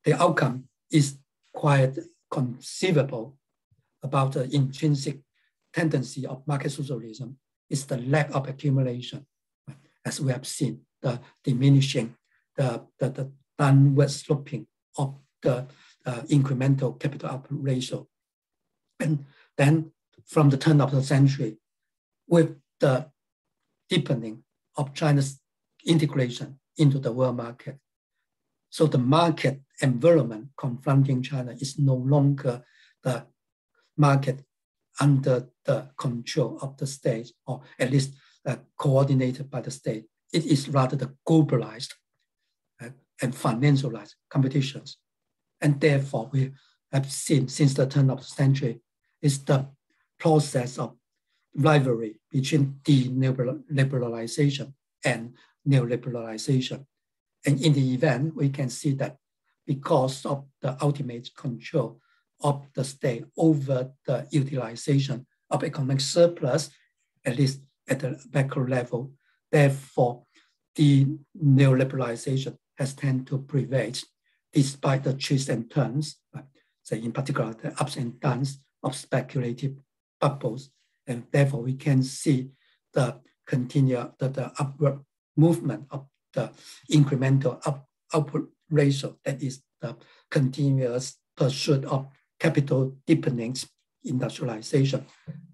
The outcome is quite conceivable about the intrinsic tendency of market socialism is the lack of accumulation, as we have seen, the diminishing, the, the, the downward sloping of the uh, incremental capital output ratio. And then from the turn of the century, with the deepening of China's integration into the world market. So the market environment confronting China is no longer the market under the control of the state, or at least uh, coordinated by the state. It is rather the globalized uh, and financialized competitions. And therefore, we have seen since the turn of the century is the process of rivalry between deliberalization and neoliberalization. And in the event, we can see that because of the ultimate control of the state over the utilization of economic surplus, at least at the macro level. Therefore, the neoliberalization has tended to prevail despite the twists and turns, So, in particular the ups and downs of speculative bubbles. And therefore we can see the continued the, the upward movement of the incremental up, output ratio that is the continuous pursuit of capital deepening industrialization.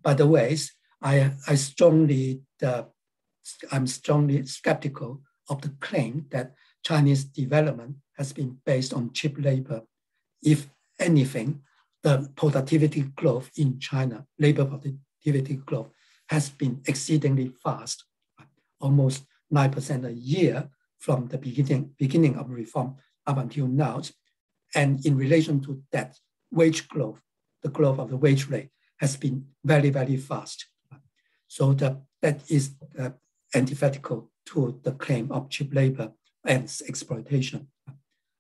By the way, I, I strongly, uh, I'm strongly skeptical of the claim that Chinese development has been based on cheap labor. If anything, the productivity growth in China, labor productivity growth, has been exceedingly fast, almost 9% a year from the beginning, beginning of reform up until now. And in relation to that, wage growth, the growth of the wage rate has been very, very fast. So the, that is uh, antithetical to the claim of cheap labor and exploitation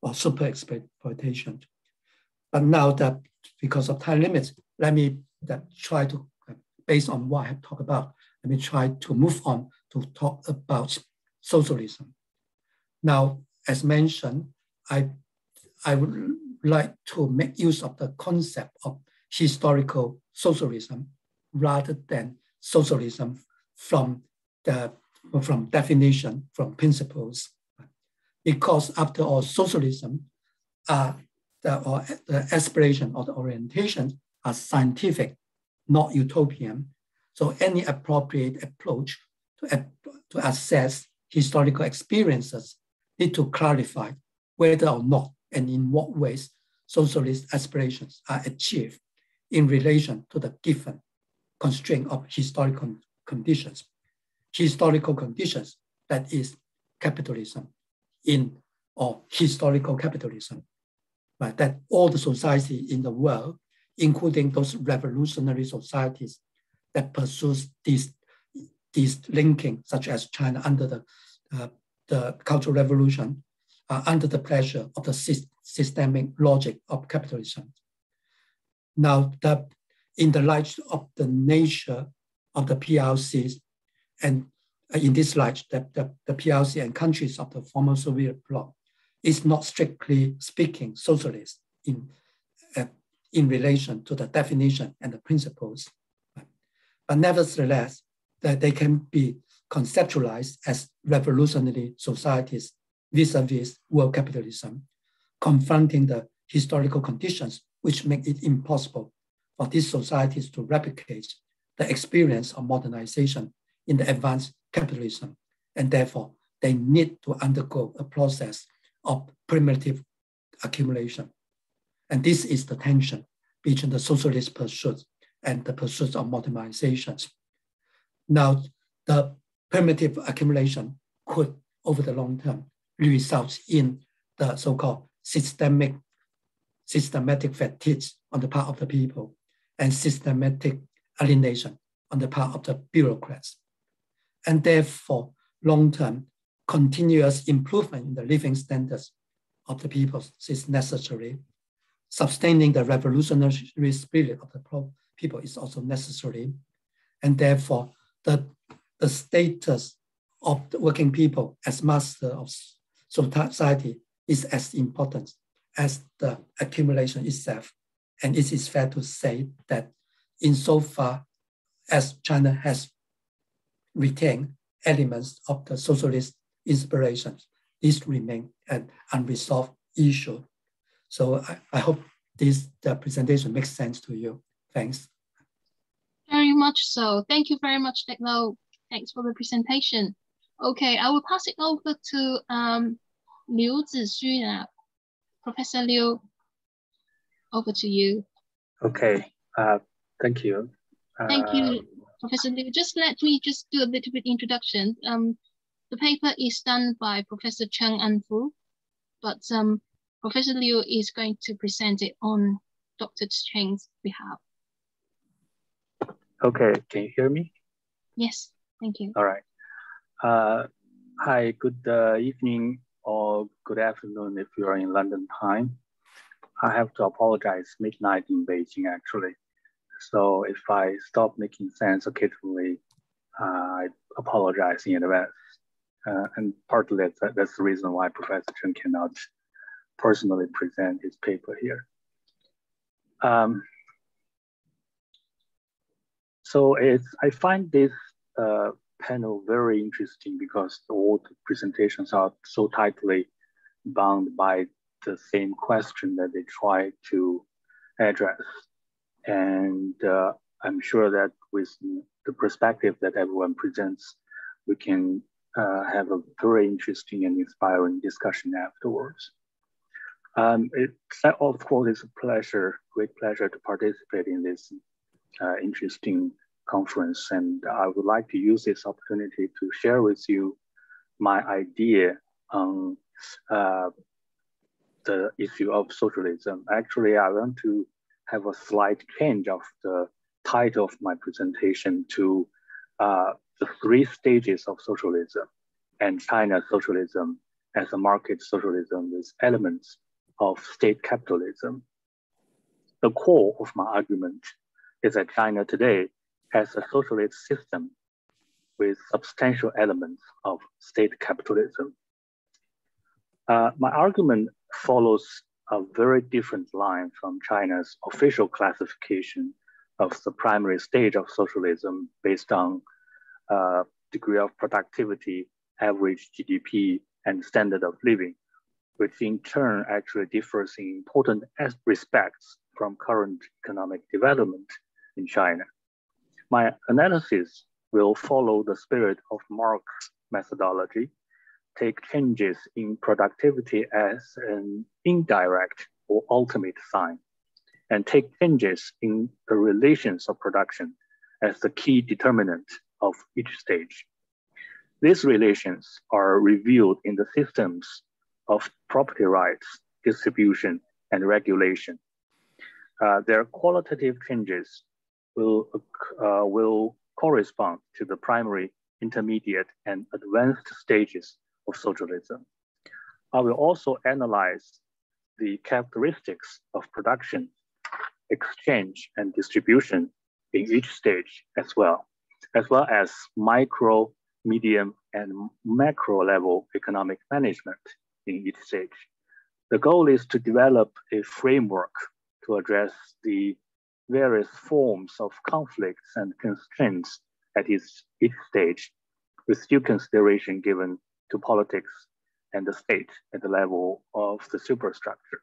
or super exploitation. But now that because of time limits, let me that try to, uh, based on what I have talked about, let me try to move on to talk about socialism. Now, as mentioned, I, I would like to make use of the concept of historical socialism rather than socialism from the from definition, from principles. Because after all, socialism uh, the, or the aspiration or the orientation are scientific, not utopian. So any appropriate approach to, to assess historical experiences need to clarify whether or not and in what ways socialist aspirations are achieved in relation to the given constraint of historical conditions. Historical conditions, that is capitalism in or historical capitalism, but that all the society in the world, including those revolutionary societies that pursues this, this linking, such as China under the, uh, the Cultural Revolution, uh, under the pressure of the systemic logic of capitalism. Now, the, in the light of the nature of the PLCs, and in this light, the, the, the PRC and countries of the former Soviet bloc is not strictly speaking socialist in, uh, in relation to the definition and the principles. But nevertheless, that they can be conceptualized as revolutionary societies vis-a-vis world capitalism, confronting the historical conditions which make it impossible for these societies to replicate the experience of modernization in the advanced capitalism. And therefore, they need to undergo a process of primitive accumulation. And this is the tension between the socialist pursuits and the pursuits of modernizations. Now, the primitive accumulation could, over the long term, results in the so-called systemic, systematic fatigue on the part of the people and systematic alienation on the part of the bureaucrats. And therefore, long-term, continuous improvement in the living standards of the people is necessary. Sustaining the revolutionary spirit of the people is also necessary. And therefore, the, the status of the working people as master of society is as important as the accumulation itself. And it is fair to say that insofar as China has retained elements of the socialist inspirations, this remain an unresolved issue. So I, I hope this the presentation makes sense to you. Thanks. Very much so. Thank you very much, Nick Thanks for the presentation. Okay, I will pass it over to um, Liu Zixu now. Professor Liu, over to you. Okay, uh, thank you. Thank you, uh, Professor Liu. Just let me just do a little bit introduction. Um, the paper is done by Professor Cheng Enfu, but um, Professor Liu is going to present it on Dr. Cheng's behalf. Okay, can you hear me? Yes, thank you. All right. Uh, hi, good uh, evening or good afternoon if you are in London time. I have to apologize, midnight in Beijing actually. So if I stop making sense occasionally, uh, I apologize in advance. Uh, and partly that's, that's the reason why Professor Cheng cannot personally present his paper here. Um, so it's, I find this uh, panel very interesting because all the presentations are so tightly bound by the same question that they try to address. And uh, I'm sure that with the perspective that everyone presents, we can uh, have a very interesting and inspiring discussion afterwards. Um, it, of course, it's a pleasure, great pleasure to participate in this uh, interesting conference. And I would like to use this opportunity to share with you my idea on uh, the issue of socialism. Actually, I want to have a slight change of the title of my presentation to uh, three stages of socialism and China socialism as a market socialism with elements of state capitalism. The core of my argument is that China today has a socialist system with substantial elements of state capitalism. Uh, my argument follows a very different line from China's official classification of the primary stage of socialism based on uh, degree of productivity, average GDP, and standard of living, which in turn actually differs in important respects from current economic development in China. My analysis will follow the spirit of Marx's methodology, take changes in productivity as an indirect or ultimate sign, and take changes in the relations of production as the key determinant of each stage. These relations are revealed in the systems of property rights, distribution, and regulation. Uh, their qualitative changes will, uh, will correspond to the primary, intermediate, and advanced stages of socialism. I will also analyze the characteristics of production, exchange, and distribution in each stage as well, as well as micro, medium, and macro level economic management in each stage. The goal is to develop a framework to address the various forms of conflicts and constraints at each, each stage, with due consideration given to politics and the state at the level of the superstructure.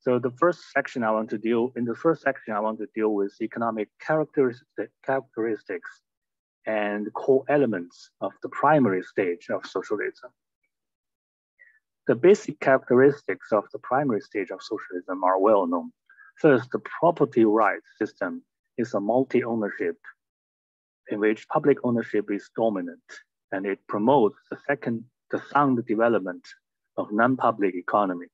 So the first section I want to deal, in the first section, I want to deal with economic characteristic, characteristics and core elements of the primary stage of socialism. The basic characteristics of the primary stage of socialism are well known. First, the property rights system is a multi-ownership in which public ownership is dominant and it promotes the second, the sound development of non-public economy.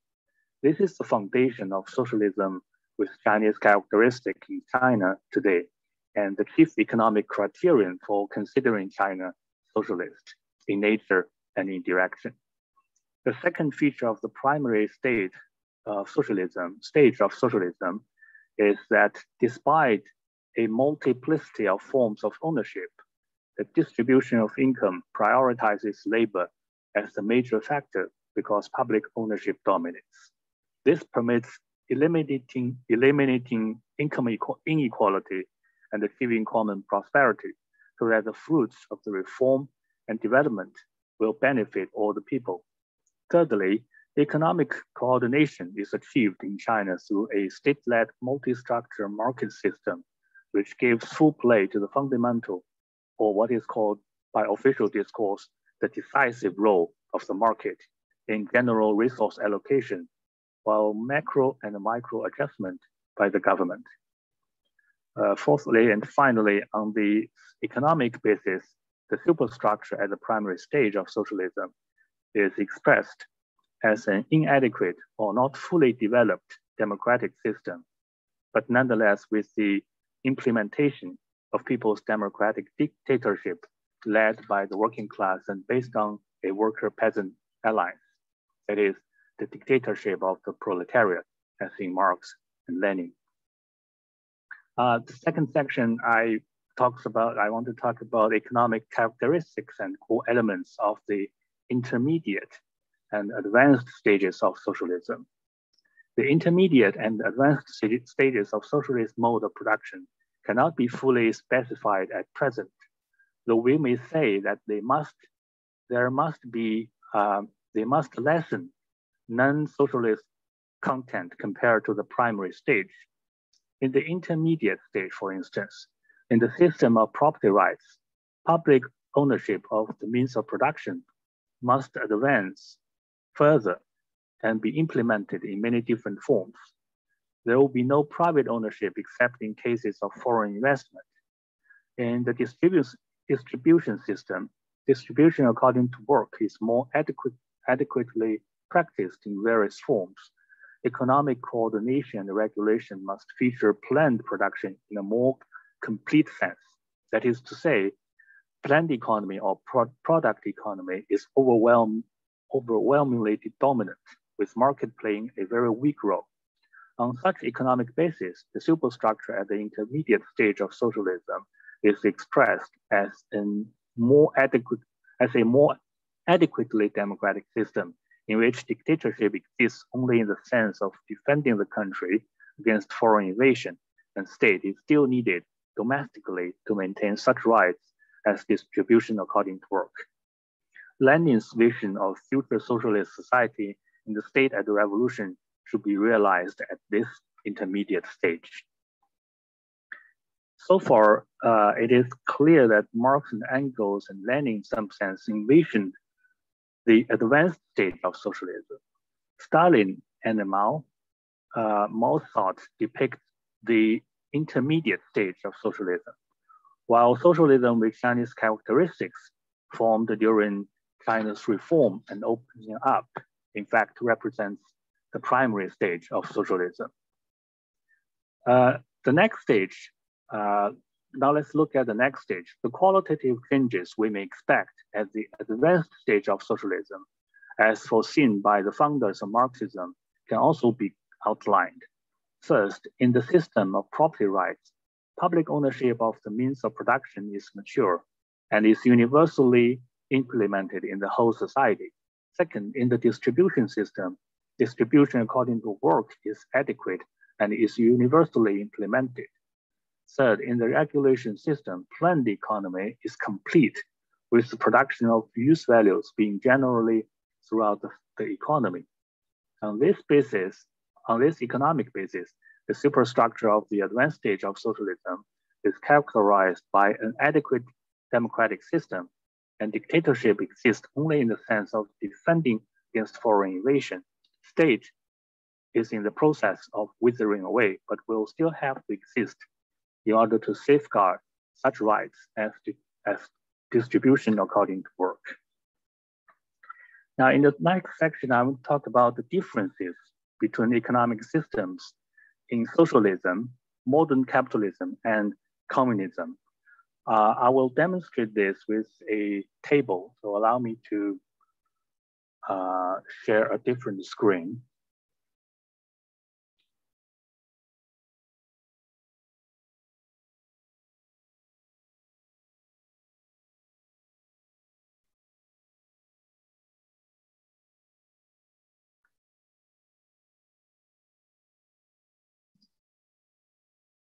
This is the foundation of socialism with Chinese characteristic in China today and the chief economic criterion for considering China socialist in nature and in direction. The second feature of the primary state of socialism, stage of socialism, is that despite a multiplicity of forms of ownership, the distribution of income prioritizes labor as the major factor because public ownership dominates. This permits eliminating, eliminating income inequality and achieving common prosperity so that the fruits of the reform and development will benefit all the people. Thirdly, economic coordination is achieved in China through a state-led multi-structure market system, which gives full play to the fundamental, or what is called by official discourse, the decisive role of the market in general resource allocation, while macro and micro adjustment by the government. Uh, fourthly and finally, on the economic basis, the superstructure at the primary stage of socialism is expressed as an inadequate or not fully developed democratic system, but nonetheless with the implementation of people's democratic dictatorship led by the working class and based on a worker-peasant alliance. That is, the dictatorship of the proletariat, as in Marx and Lenin. Uh, the second section I talks about, I want to talk about economic characteristics and core elements of the intermediate and advanced stages of socialism. The intermediate and advanced stages of socialist mode of production cannot be fully specified at present, though we may say that they must, there must be, um, they must lessen non-socialist content compared to the primary stage. In the intermediate stage, for instance, in the system of property rights, public ownership of the means of production must advance further and be implemented in many different forms. There will be no private ownership except in cases of foreign investment. In the distribution, distribution system, distribution according to work is more adequate, adequately practiced in various forms. Economic coordination and regulation must feature planned production in a more complete sense. That is to say, planned economy or pro product economy is overwhelm overwhelmingly dominant, with market playing a very weak role. On such economic basis, the superstructure at the intermediate stage of socialism is expressed as more adequate as a more adequately democratic system in which dictatorship exists only in the sense of defending the country against foreign invasion, and state is still needed domestically to maintain such rights as distribution according to work. Lenin's vision of future socialist society in the state at the revolution should be realized at this intermediate stage. So far, uh, it is clear that Marx and Engels and Lenin in some sense envisioned the advanced stage of socialism. Stalin and Mao, uh, Mao's thought depict the intermediate stage of socialism, while socialism with Chinese characteristics formed during China's reform and opening up, in fact, represents the primary stage of socialism. Uh, the next stage, uh, now let's look at the next stage, the qualitative changes we may expect at the advanced stage of socialism, as foreseen by the founders of Marxism, can also be outlined. First, in the system of property rights, public ownership of the means of production is mature and is universally implemented in the whole society. Second, in the distribution system, distribution according to work is adequate and is universally implemented. Third, in the regulation system, planned economy is complete with the production of use values being generally throughout the, the economy. On this basis, on this economic basis, the superstructure of the advanced stage of socialism is characterized by an adequate democratic system, and dictatorship exists only in the sense of defending against foreign invasion. State is in the process of withering away, but will still have to exist in order to safeguard such rights as, as distribution according to work. Now, in the next section, I will talk about the differences between economic systems in socialism, modern capitalism, and communism. Uh, I will demonstrate this with a table. So allow me to uh, share a different screen.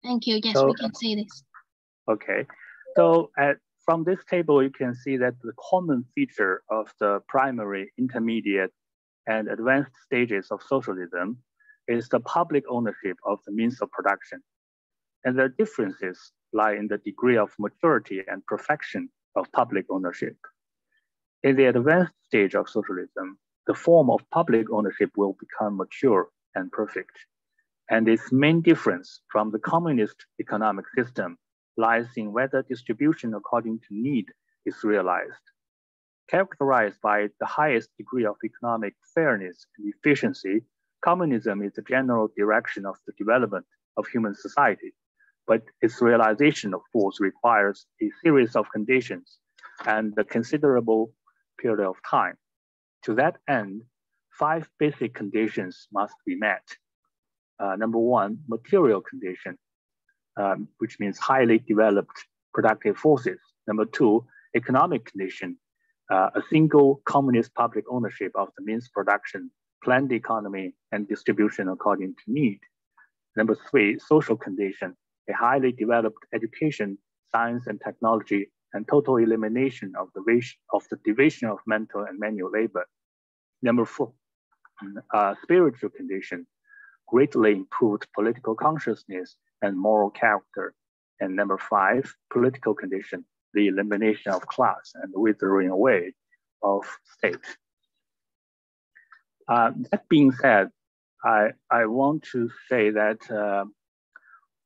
Thank you. Yes, so, we can see this. Okay. So at, from this table, you can see that the common feature of the primary, intermediate, and advanced stages of socialism is the public ownership of the means of production. And the differences lie in the degree of maturity and perfection of public ownership. In the advanced stage of socialism, the form of public ownership will become mature and perfect. And its main difference from the communist economic system lies in whether distribution according to need is realized. Characterized by the highest degree of economic fairness and efficiency, communism is the general direction of the development of human society, but its realization, of course, requires a series of conditions and a considerable period of time. To that end, five basic conditions must be met. Uh, number one, material condition, um, which means highly developed productive forces. Number two, economic condition, uh, a single communist public ownership of the means of production, planned economy, and distribution according to need. Number three, social condition, a highly developed education, science and technology, and total elimination of the, of the division of mental and manual labor. Number four, uh, spiritual condition, greatly improved political consciousness and moral character. And number five, political condition, the elimination of class and the withering away of state. Uh, that being said, I, I want to say that uh,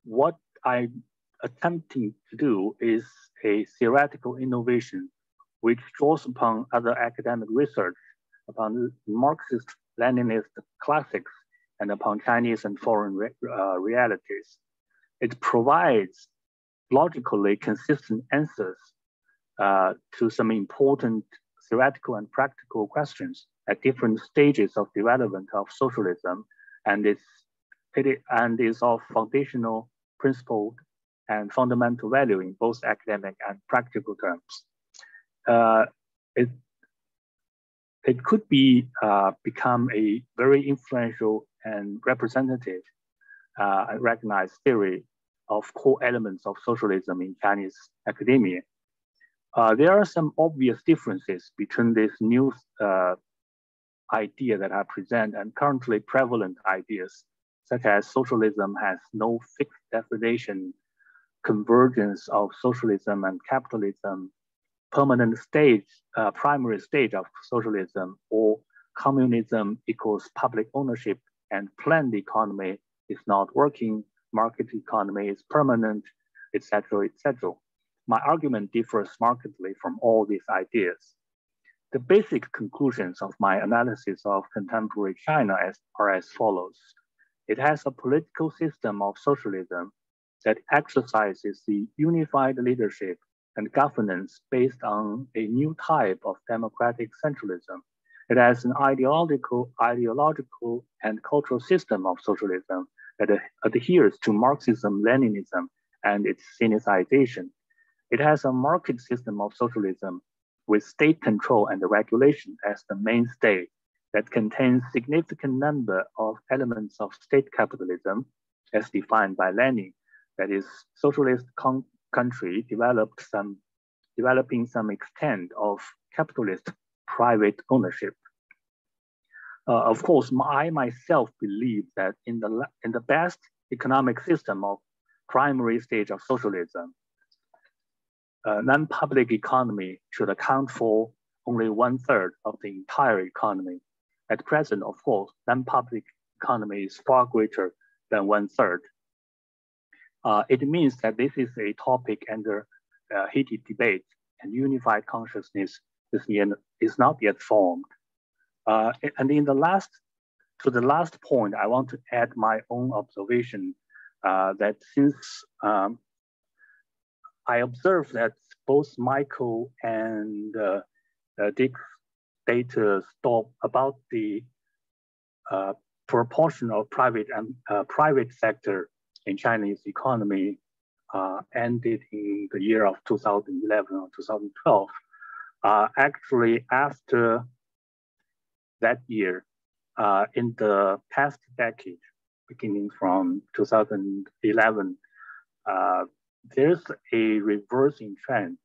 what I'm attempting to do is a theoretical innovation which draws upon other academic research upon Marxist Leninist classics and upon Chinese and foreign re uh, realities. It provides logically consistent answers uh, to some important theoretical and practical questions at different stages of development of socialism and its it, and is of foundational principle and fundamental value in both academic and practical terms. Uh, it, it could be uh, become a very influential and representative uh, recognized theory of core elements of socialism in Chinese academia. Uh, there are some obvious differences between this new uh, idea that I present and currently prevalent ideas, such as socialism has no fixed definition convergence of socialism and capitalism, permanent stage, uh, primary stage of socialism, or communism equals public ownership and planned economy is not working, market economy is permanent, etc., etc. My argument differs markedly from all these ideas. The basic conclusions of my analysis of contemporary China are as follows. It has a political system of socialism that exercises the unified leadership and governance based on a new type of democratic centralism. It has an ideological, ideological and cultural system of socialism that adheres to Marxism, Leninism, and its sinicization. It has a market system of socialism with state control and regulation as the mainstay that contains significant number of elements of state capitalism as defined by Lenin that is socialist country developed some, developing some extent of capitalist private ownership. Uh, of course, I myself believe that in the, in the best economic system of primary stage of socialism, uh, non-public economy should account for only one third of the entire economy. At present, of course, non-public economy is far greater than one third uh, it means that this is a topic under uh, heated debate and unified consciousness is, is not yet formed. Uh, and in the last, to the last point, I want to add my own observation uh, that since um, I observed that both Michael and uh, uh, Dic's data stop about the proportion of private and private sector in Chinese economy uh, ended in the year of 2011 or 2012. Uh, actually, after that year, uh, in the past decade, beginning from 2011, uh, there's a reversing trend.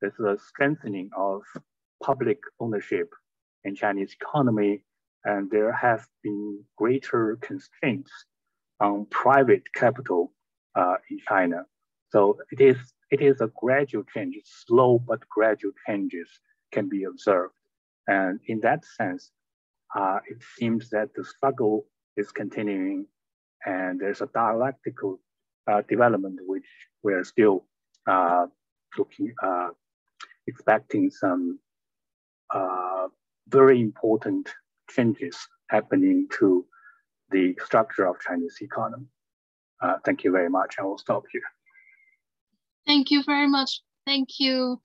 There's a strengthening of public ownership in Chinese economy, and there have been greater constraints on private capital uh, in China. So it is it is a gradual change, slow but gradual changes can be observed. And in that sense, uh, it seems that the struggle is continuing and there's a dialectical uh, development which we're still uh, looking, uh, expecting some uh, very important changes happening to the structure of Chinese economy. Uh, thank you very much. I will stop here. Thank you very much. Thank you,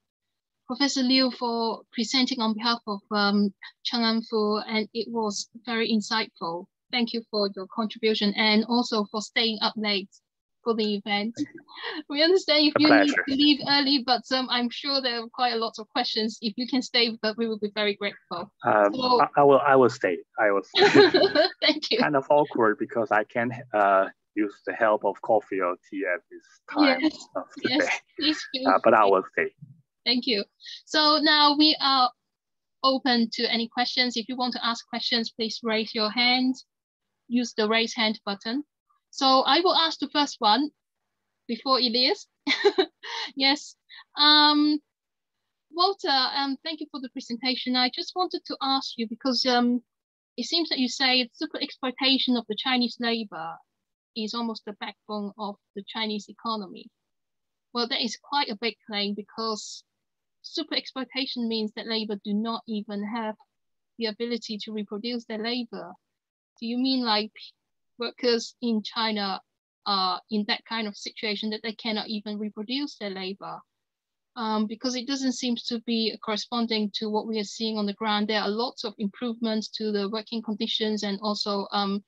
Professor Liu, for presenting on behalf of um, Cheng Enfu, and it was very insightful. Thank you for your contribution and also for staying up late for the event. We understand if A you pleasure. need to leave early, but um, I'm sure there are quite a lot of questions. If you can stay, but we will be very grateful. Um, So- I, I will. I will stay. I will. Stay. Thank you. kind of awkward because I can uh, use the help of coffee or tea at this time Yes, of the yes, day. Uh, but I will stay. Thank you. So now we are open to any questions. If you want to ask questions, please raise your hand. Use the raise hand button. So I will ask the first one before Elias. yes. Um, Walter, um, thank you for the presentation. I just wanted to ask you because um, it seems that you say super exploitation of the Chinese labor is almost the backbone of the Chinese economy. Well, that is quite a big claim because super exploitation means that labor do not even have the ability to reproduce their labor. Do you mean like workers in China are in that kind of situation that they cannot even reproduce their labor? Um, because it doesn't seem to be corresponding to what we are seeing on the ground. There are lots of improvements to the working conditions and also, um,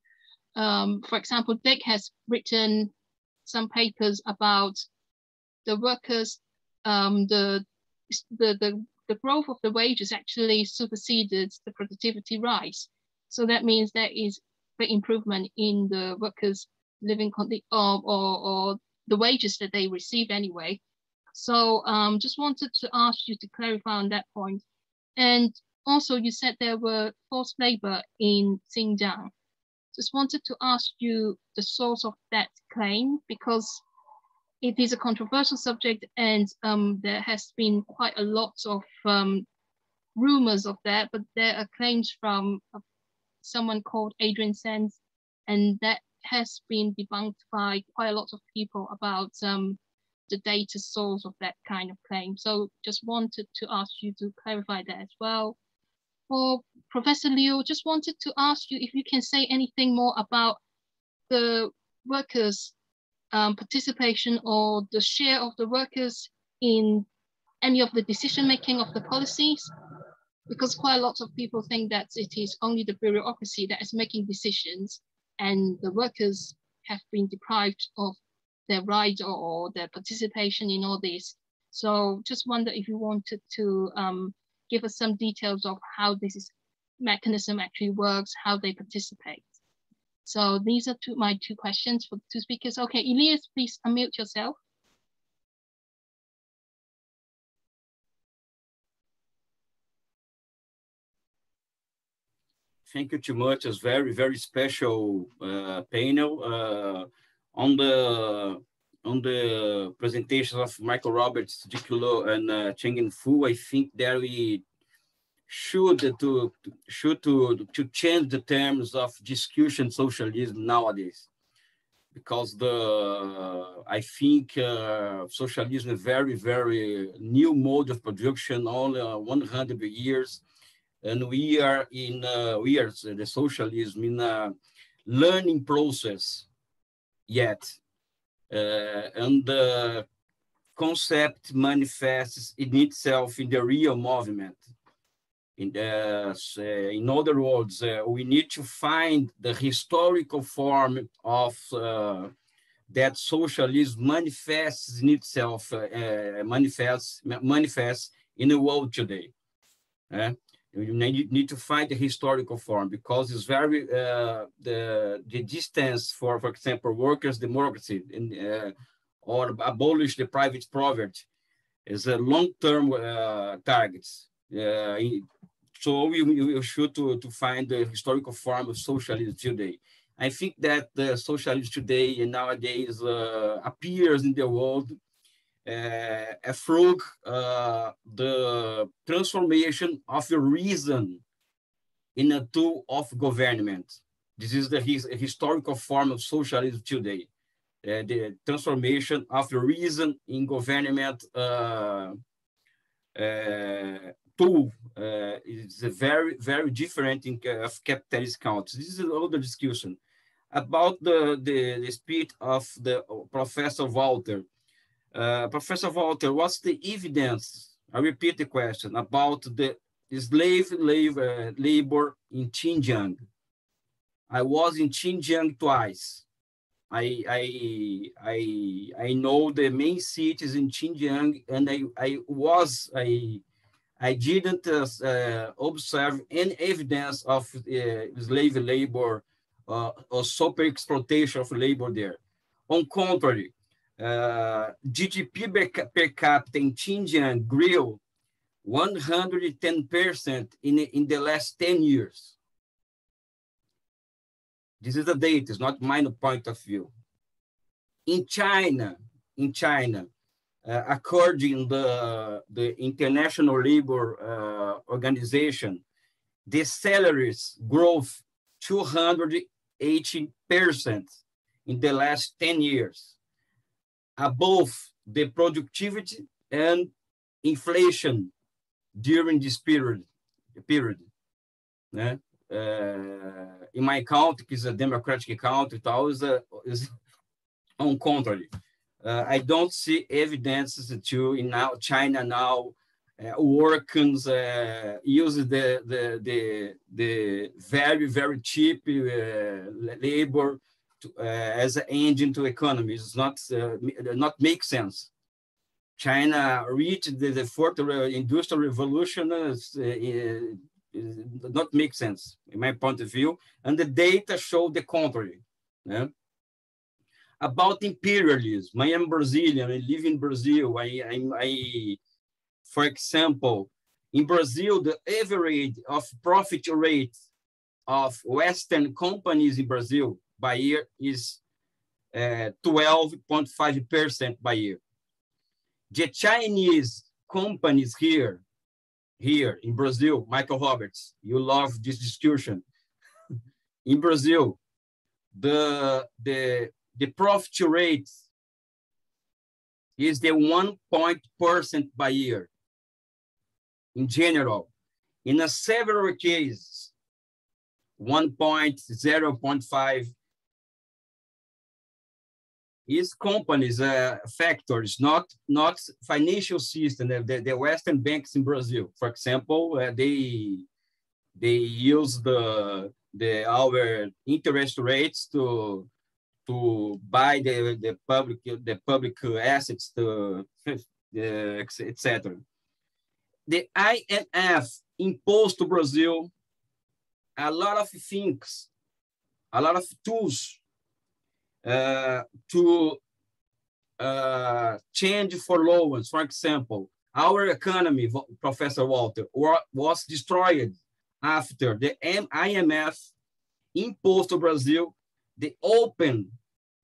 um, for example, Dic has written some papers about the workers, um, the, the, the, the growth of the wages actually superseded the productivity rise. So that means there is the improvement in the workers' living condi- or, or, or the wages that they receive anyway. So um, just wanted to ask you to clarify on that point. And also you said there were forced labor in Xinjiang. Just wanted to ask you the source of that claim because it is a controversial subject and um, there has been quite a lot of um, rumors of that, but there are claims from uh, someone called Adrian Zenz, and that has been debunked by quite a lot of people about um, the data source of that kind of claim. So just wanted to ask you to clarify that as well. For Professor Liu, just wanted to ask you if you can say anything more about the workers' um, participation or the share of the workers in any of the decision making of the policies because quite a lot of people think that it is only the bureaucracy that is making decisions and the workers have been deprived of their right or, or their participation in all this. So just wonder if you wanted to um, give us some details of how this mechanism actually works, how they participate. So these are two, my two questions for the two speakers. Okay, Elias, please unmute yourself. Thank you too much. It's very, very special uh, panel uh, on the on the presentations of Michael Roberts, Dic Lo, and uh, Cheng Fu. I think there we should to should to to change the terms of discussion socialism nowadays, because the I think uh, socialism is a very very new mode of production, only uh, 100 years. And we are in uh, we are the socialism in a learning process yet. Uh, and the concept manifests in itself in the real movement in, the, uh, in other words uh, we need to find the historical form of uh, that socialism manifests in itself uh, manifests manifests in the world today eh? you need, to find the historical form because it's very uh, the the distance for for example workers democracy and uh, or abolish the private property as a long-term uh, targets. Uh, so we, we should to, to find the historical form of socialism today. I think that the socialism today and nowadays uh, appears in the world uh, through uh, the transformation of the reason in a tool of government. This is the his, historical form of socialism today. Uh, the transformation of the reason in government uh, uh, tool uh, is a very, very different in of capitalist countries. This is another discussion about the, the, the speech of the Professor Walter. Uh, Professor Walter, what's the evidence? I repeat the question about the slave labor, labor in Xinjiang. I was in Xinjiang twice. I, I, I, I know the main cities in Xinjiang, and I, I was, I, I didn't uh, observe any evidence of uh, slave labor uh, or super exploitation of labor there. On contrary, uh, GDP per, capita in Xinjiang grew 110% in, in the last 10 years. This is the data, it's not my point of view. In China, in China, uh, according the the International Labor uh, Organization, the salaries growth 280 percent in the last 10 years, above the productivity and inflation during this period. period. Né? Uh, in my country, is a democratic country, tal, is, a, is on contrary. Uh, I don't see evidence to in now China now uh, workers uh, use the, the, the, the very, very cheap uh, labor to, uh, as an engine to economy. It's not, uh, not make sense. China reached the, the fourth industrial revolution not make sense in my point of view, and the data show the contrary. Yeah? About imperialism, I am Brazilian, I live in Brazil. I, I, I, for example, in Brazil, the average of profit rate of Western companies in Brazil by year is 12.5% uh, by year. The Chinese companies here here in Brazil, Michael Roberts, you love this discussion. in Brazil, the, the, the profit rate is the one point percent by year in general. In a several cases, 1.0.5 is companies, uh, factors, not not financial system. The, the Western banks in Brazil, for example, uh, they they use the the our interest rates to to buy the the public the public assets to etc. The IMF imposed to Brazil a lot of things, a lot of tools uh, to uh, change for loans. For example, our economy, Professor Walter, was destroyed after the IMF imposed to Brazil the open,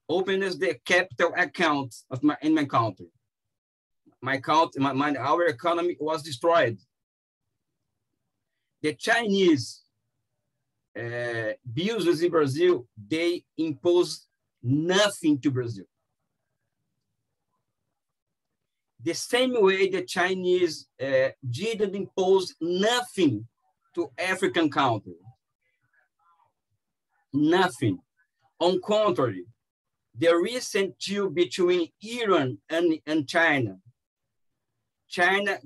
open as the capital account of my, in my country. My country, my, my, our economy was destroyed. The Chinese uh, businesses in Brazil, they imposed nothing to Brazil. The same way the Chinese uh, didn't impose nothing to African countries. Nothing. On contrary, the recent deal between Iran and, and China, China,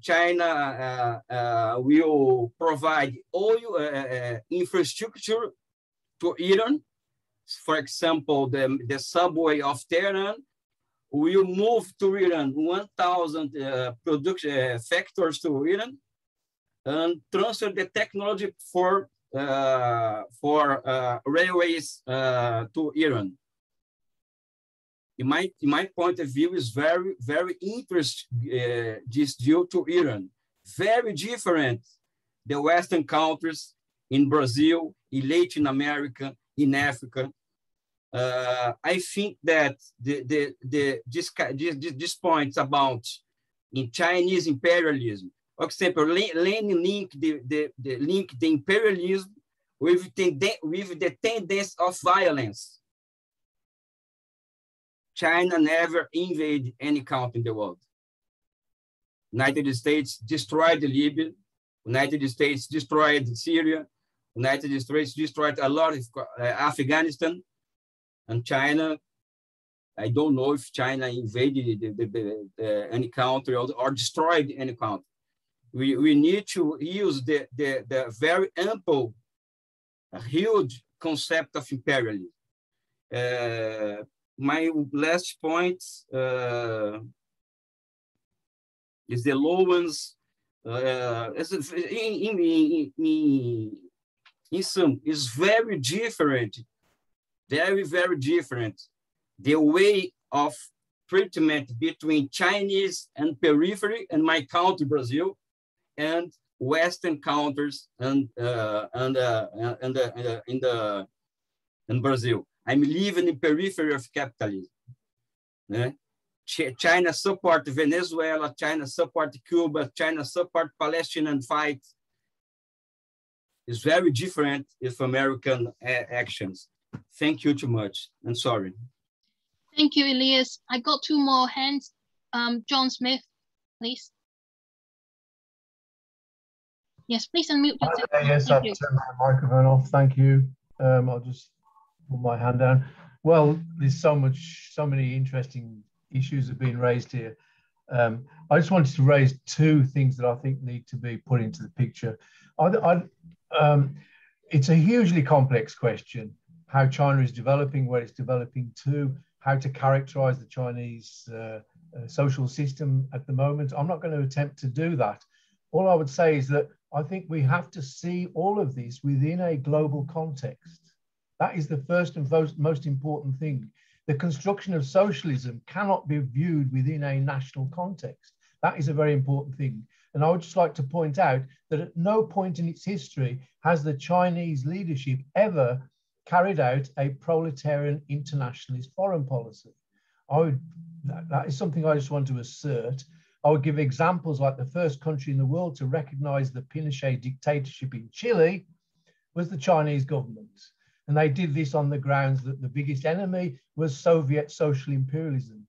China uh, uh, will provide oil uh, uh, infrastructure to Iran. For example, the, the subway of Tehran will move to Iran 1,000 uh, production uh, factors to Iran and transfer the technology for uh, for uh, railways uh, to Iran. in my, in my point of view, is very, very interesting, uh, this due to Iran. Very different the Western countries in Brazil, in Latin America, in Africa. Uh, I think that the, the, the, this, this, this points about in Chinese imperialism, for example, Lenin linked the, the, the link the imperialism with the, with the tendency of violence. China never invaded any country in the world. United States destroyed Libya, United States destroyed Syria, United States destroyed a lot of uh, Afghanistan, and China. I don't know if China invaded the, the, the, any country or, or, destroyed any country. We, we need to use the, the, the very ample, huge concept of imperialism. Uh, my last point uh, is the Lowen's uh, in, in, in, in some is very different, very, very different. The way of treatment between Chinese and periphery and my country, Brazil, and Western countries and uh, and uh, and, uh, uh in the in Brazil. I'm living in periphery of capitalism. Né? China support Venezuela, China support Cuba, China support Palestinian fight. It's very different if American actions. Thank you too much. I'm sorry. Thank you, Elias. I got two more hands. Um, John Smith, please. Yes, please unmute yourself. Uh, yes, I've turned my microphone off. Thank you. Um, I'll just put my hand down. Well, there's so much, so many interesting issues have been raised here. Um, I just wanted to raise two things that I think need to be put into the picture. I, I, um, it's a hugely complex question how China is developing, where it's developing to, how to characterize the Chinese uh, uh, social system at the moment. I'm not going to attempt to do that. All I would say is that I think we have to see all of this within a global context. That is the first and most, most important thing. The construction of socialism cannot be viewed within a national context. That is a very important thing. And I would just like to point out that at no point in its history has the Chinese leadership ever carried out a proletarian internationalist foreign policy. I would, that, that is something I just want to assert. I would give examples like the first country in the world to recognize the Pinochet dictatorship in Chile was the Chinese government. And they did this on the grounds that the biggest enemy was Soviet social imperialism.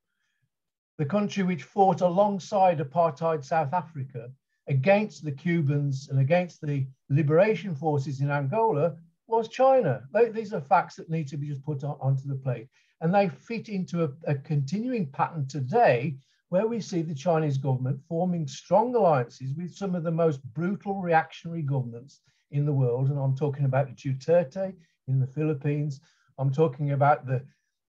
The country which fought alongside apartheid South Africa against the Cubans and against the liberation forces in Angola was China. These are facts that need to be just put on, onto the plate. And they fit into a, a continuing pattern today where we see the Chinese government forming strong alliances with some of the most brutal reactionary governments in the world. And I'm talking about Duterte in the Philippines. I'm talking about the,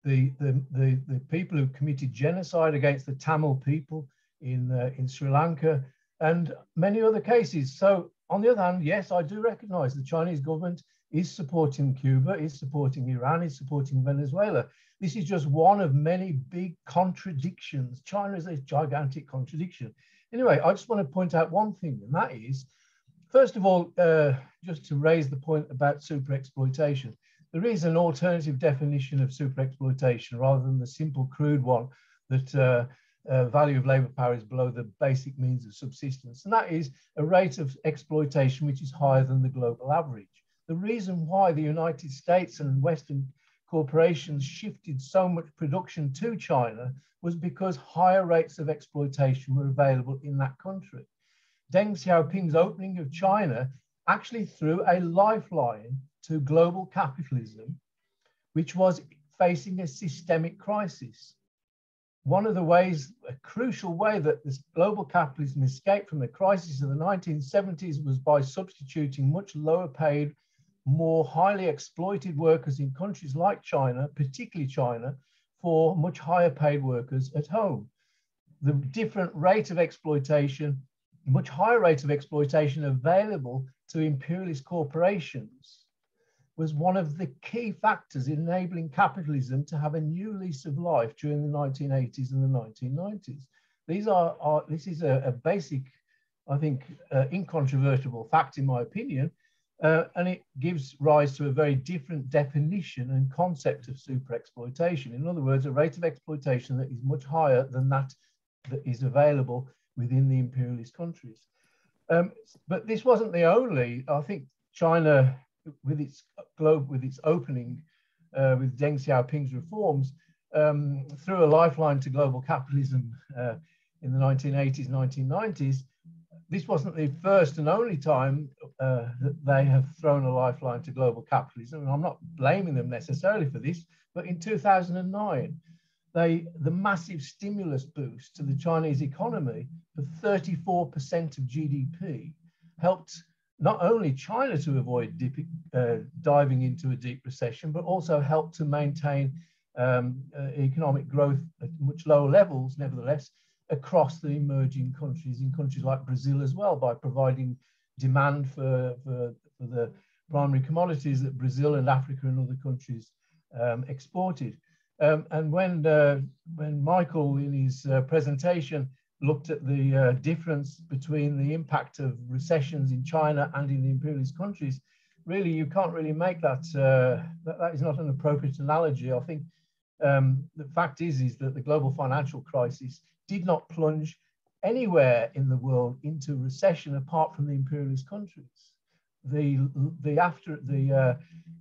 the, the, the, the people who committed genocide against the Tamil people in, uh, in Sri Lanka and many other cases. So on the other hand, yes, I do recognize the Chinese government is supporting Cuba, is supporting Iran, is supporting Venezuela. This is just one of many big contradictions. China is a gigantic contradiction. Anyway, I just want to point out one thing, and that is First of all, uh, just to raise the point about super exploitation, there is an alternative definition of super exploitation rather than the simple crude one that uh, uh, value of labor power is below the basic means of subsistence. And that is a rate of exploitation which is higher than the global average. The reason why the United States and Western corporations shifted so much production to China was because higher rates of exploitation were available in that country. Deng Xiaoping's opening of China actually threw a lifeline to global capitalism, which was facing a systemic crisis. One of the ways, a crucial way that this global capitalism escaped from the crisis of the 1970s was by substituting much lower paid, more highly exploited workers in countries like China, particularly China, for much higher paid workers at home. The different rate of exploitation much higher rate of exploitation available to imperialist corporations was one of the key factors in enabling capitalism to have a new lease of life during the 1980s and the 1990s. These are, are this is a, a basic, I think, uh, incontrovertible fact in my opinion, uh, and it gives rise to a very different definition and concept of super exploitation. In other words, a rate of exploitation that is much higher than that that is available within the imperialist countries. Um, but this wasn't the only, I think China, with its globe, with its opening, uh, with Deng Xiaoping's reforms, um, through a lifeline to global capitalism uh, in the 1980s, 1990s, this wasn't the first and only time uh, that they have thrown a lifeline to global capitalism. And I'm not blaming them necessarily for this, but in 2009, they, the massive stimulus boost to the Chinese economy for 34% of GDP helped not only China to avoid dip, uh, diving into a deep recession, but also helped to maintain um, uh, economic growth at much lower levels, nevertheless, across the emerging countries, in countries like Brazil as well, by providing demand for, for, for the primary commodities that Brazil and Africa and other countries um, exported. Um, and when, uh, when Michael, in his uh, presentation, looked at the uh, difference between the impact of recessions in China and in the imperialist countries, really you can't really make that, uh, that, that is not an appropriate analogy. I think um, the fact is, is that the global financial crisis did not plunge anywhere in the world into recession apart from the imperialist countries. The, the after the uh,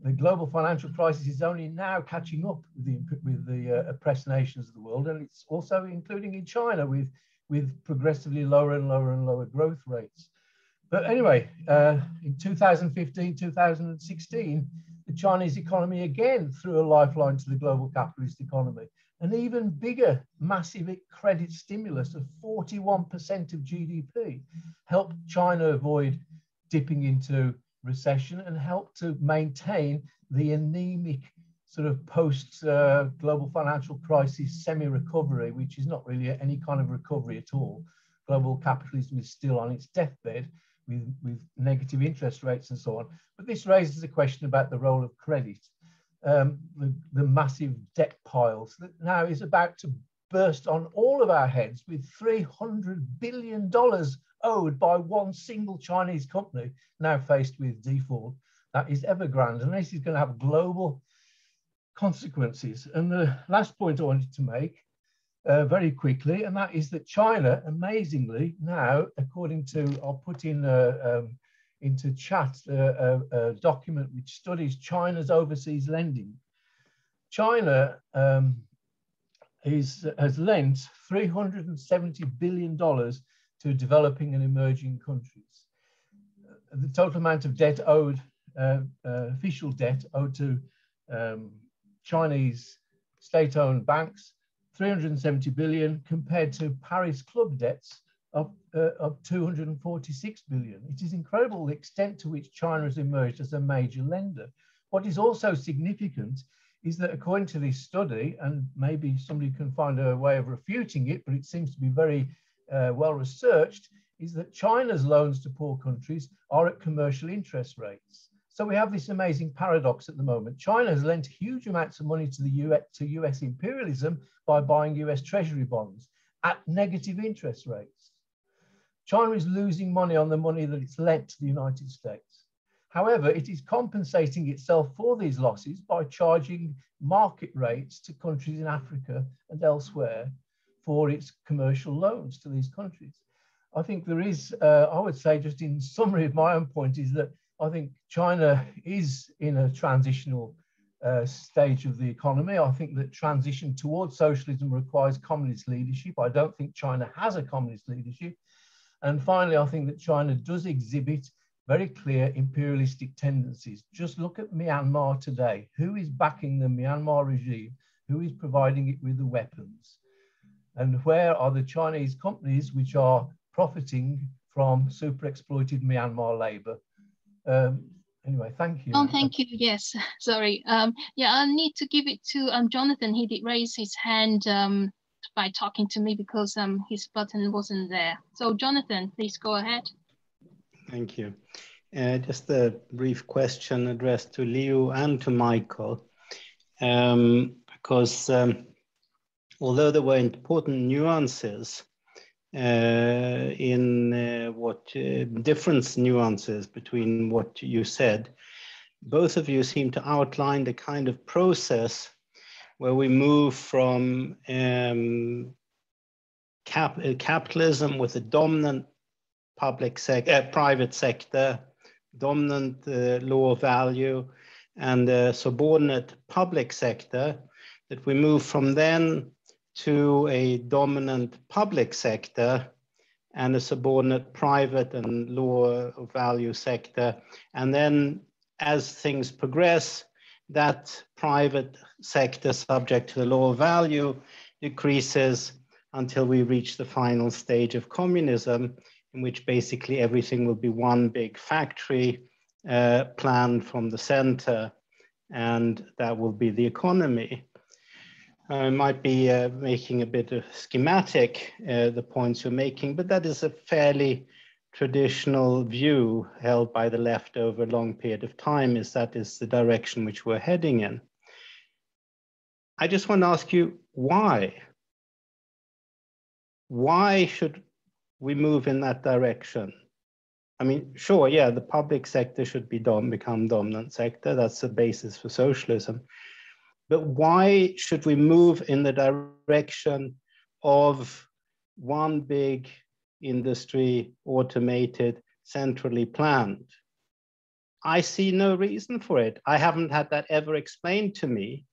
the global financial crisis is only now catching up with the with the uh, oppressed nations of the world, and it's also including in China with with progressively lower and lower and lower growth rates. But anyway, uh, in 2015, 2016, the Chinese economy again threw a lifeline to the global capitalist economy an even bigger massive credit stimulus of 41% of GDP helped China avoid dipping into recession and helped to maintain the anemic sort of post uh, global financial crisis semi recovery, which is not really any kind of recovery at all. Global capitalism is still on its deathbed with, with negative interest rates and so on. But this raises a question about the role of credit um, the, the massive debt piles that now is about to burst on all of our heads with $300 billion owed by one single Chinese company now faced with default. That is Evergrande, and this is going to have global consequences. And the last point I wanted to make uh, very quickly, and that is that China, amazingly, now, according to, I'll put in uh, um, into chat a, a, a document which studies China's overseas lending. China um, is, has lent $370 billion to developing and emerging countries. The total amount of debt owed, uh, uh, official debt owed to um, Chinese state-owned banks, 370 billion compared to Paris club debts of, uh, of 246 billion. It is incredible the extent to which China has emerged as a major lender. What is also significant is that according to this study, and maybe somebody can find a way of refuting it, but it seems to be very uh, well researched, is that China's loans to poor countries are at commercial interest rates. So we have this amazing paradox at the moment. China has lent huge amounts of money to the US, to US imperialism by buying US treasury bonds at negative interest rates. China is losing money on the money that it's lent to the United States. However, it is compensating itself for these losses by charging market rates to countries in Africa and elsewhere for its commercial loans to these countries. I think there is, uh, I would say, just in summary of my own point, is that I think China is in a transitional uh, stage of the economy. I think that transition towards socialism requires communist leadership. I don't think China has a communist leadership. And finally, I think that China does exhibit very clear imperialistic tendencies. Just look at Myanmar today. Who is backing the Myanmar regime? Who is providing it with the weapons? And where are the Chinese companies which are profiting from super exploited Myanmar labor? Um, anyway, thank you. Oh, thank you. Yes, sorry. Um, yeah, I need to give it to um, Jonathan. He did raise his hand um, by talking to me because um, his button wasn't there. So Jonathan, please go ahead. Thank you. Uh, just a brief question addressed to Liu and to Michael, um, because um, although there were important nuances in uh, what uh, difference nuances between what you said, both of you seem to outline the kind of process where we move from um, cap uh, capitalism with a dominant public sec uh, private sector, dominant uh, law value, and a subordinate public sector, that we move from then to a dominant public sector and a subordinate private and law value sector. And then as things progress, that private sector subject to the of value decreases until we reach the final stage of communism, in which basically everything will be one big factory uh, planned from the center, and that will be the economy. I might be uh, making a bit of schematic, uh, the points you're making, but that is a fairly traditional view held by the left over a long period of time is that is the direction which we're heading in. I just want to ask you why? Why should we move in that direction? I mean, sure, yeah, the public sector should be dom become dominant sector. That's the basis for socialism. But why should we move in the direction of one big industry, automated, centrally planned? I see no reason for it. I haven't had that ever explained to me.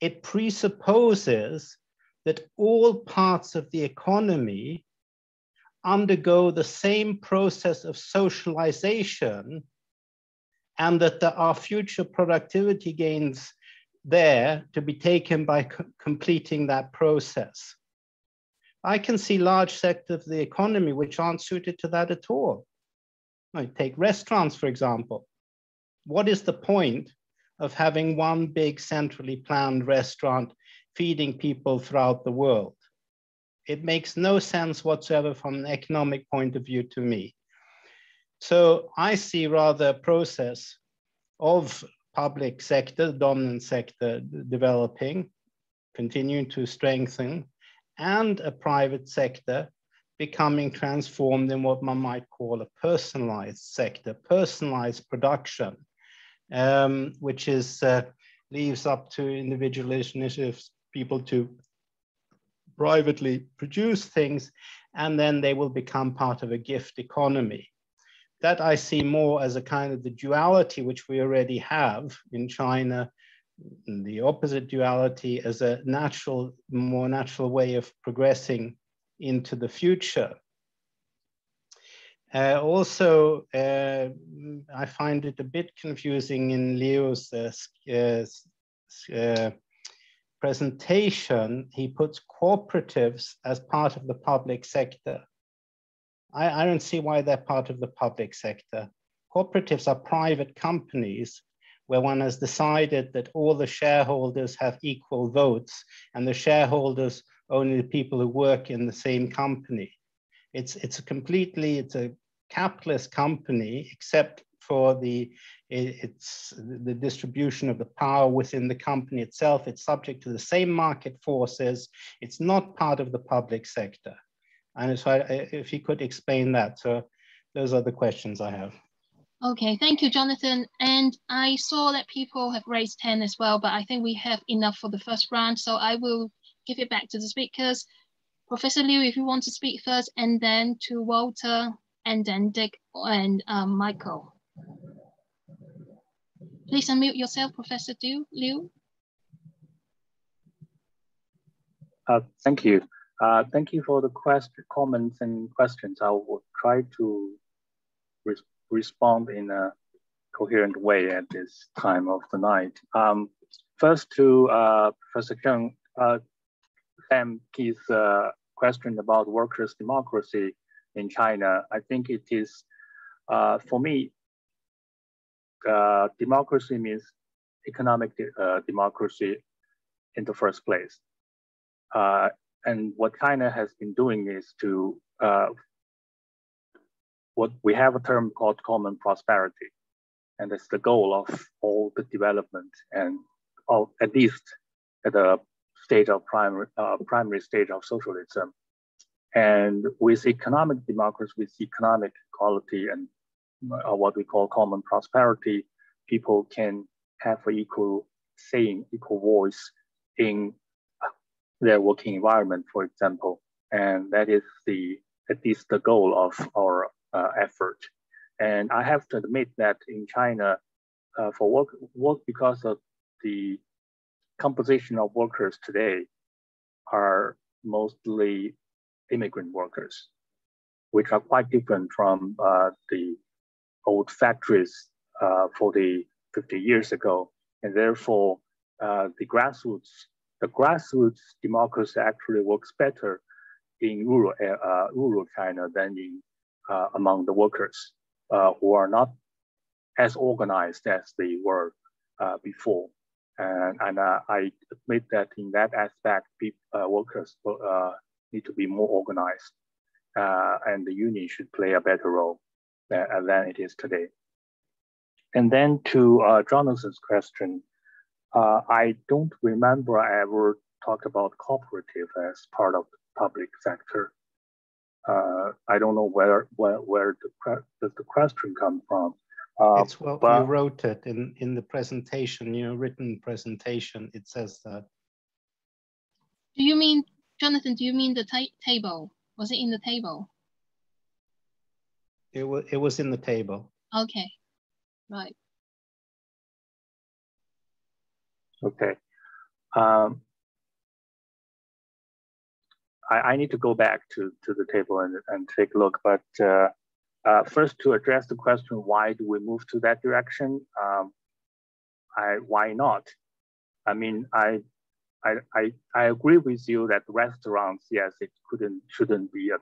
It presupposes that all parts of the economy undergo the same process of socialization and that there are future productivity gains there to be taken by co completing that process. I can see large sectors of the economy which aren't suited to that at all. I take restaurants, for example. What is the point of having one big centrally planned restaurant feeding people throughout the world? It makes no sense whatsoever from an economic point of view to me. So I see rather a process of public sector, dominant sector developing, continuing to strengthen, and a private sector becoming transformed in what one might call a personalized sector, personalized production, um, which is uh, leaves up to individual initiatives, people to privately produce things, and then they will become part of a gift economy that I see more as a kind of the duality which we already have in China, the opposite duality as a natural, more natural way of progressing into the future. Uh, also, uh, I find it a bit confusing in Liu's uh, uh, uh, presentation. He puts cooperatives as part of the public sector. I, I don't see why they're part of the public sector. Cooperatives are private companies where one has decided that all the shareholders have equal votes and the shareholders only the people who work in the same company. It's, it's a completely, it's a capitalist company except for the, it's the distribution of the power within the company itself. It's subject to the same market forces. It's not part of the public sector. And so I, if you could explain that. So those are the questions I have. Okay, thank you, Jonathan. And I saw that people have raised 10 as well, but I think we have enough for the first round. So I will give it back to the speakers. Professor Liu, if you want to speak first, and then to Walter, and then Dic and um, Michael. Please unmute yourself, Professor Liu. Uh, thank you. Uh, thank you for the comments and questions. I will try to respond in a coherent way at this time of the night. Um, first to uh, Professor Zheng, uh, Sam Keith's uh, question about workers' democracy in China. I think it is, uh, for me, uh, democracy means economic de uh, democracy in the first place. And what China has been doing is to uh, what we have a term called common prosperity, and it's the goal of all the development and of, at least at the stage of primary, uh, primary stage of socialism. And with economic democracy, with economic equality and uh, what we call common prosperity, people can have an equal saying, equal voice in their working environment, for example. And that is the at least the goal of our uh, effort. And I have to admit that in China, uh, for work, work because of the composition of workers today are mostly immigrant workers, which are quite different from uh, the old factories uh, 40, 50 years ago. And therefore, uh, the grassroots, the grassroots democracy actually works better in rural, uh, rural China than in uh, among the workers uh, who are not as organized as they were uh, before. And, and I admit that in that aspect, workers need to be more organized and the union should play a better role than, than it is today. And then to uh, Jonathan's question, uh, I don't remember I ever talked about cooperative as part of the public sector. Uh, I don't know where where, where the, does the question come from. Uh, it's well, but, you wrote it in, in the presentation, your written presentation, it says that. Do you mean, Jonathan, do you mean the ta table? Was it in the table? It was, it was in the table. Okay, right. Okay. Um, I, I, need to go back to, to the table and, and take a look. But uh, uh, first, to address the question, why do we move to that direction? Um, I, why not? I mean, I, I, I, I agree with you that restaurants, yes, it couldn't shouldn't be a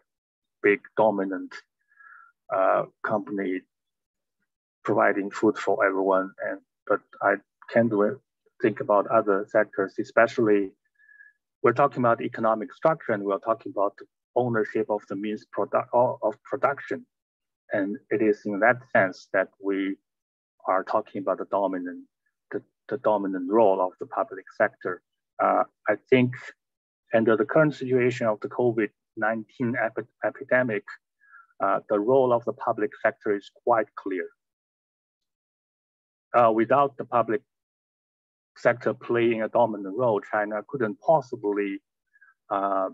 big dominant uh, company providing food for everyone. And but I can do it, think about other sectors, especially we're talking about economic structure and we're talking about ownership of the means product of production. And it is in that sense that we are talking about the dominant, the, the dominant role of the public sector. Uh, I think under the current situation of the COVID-19 epi epidemic, uh, the role of the public sector is quite clear. Uh, without the public sector playing a dominant role, China couldn't possibly uh,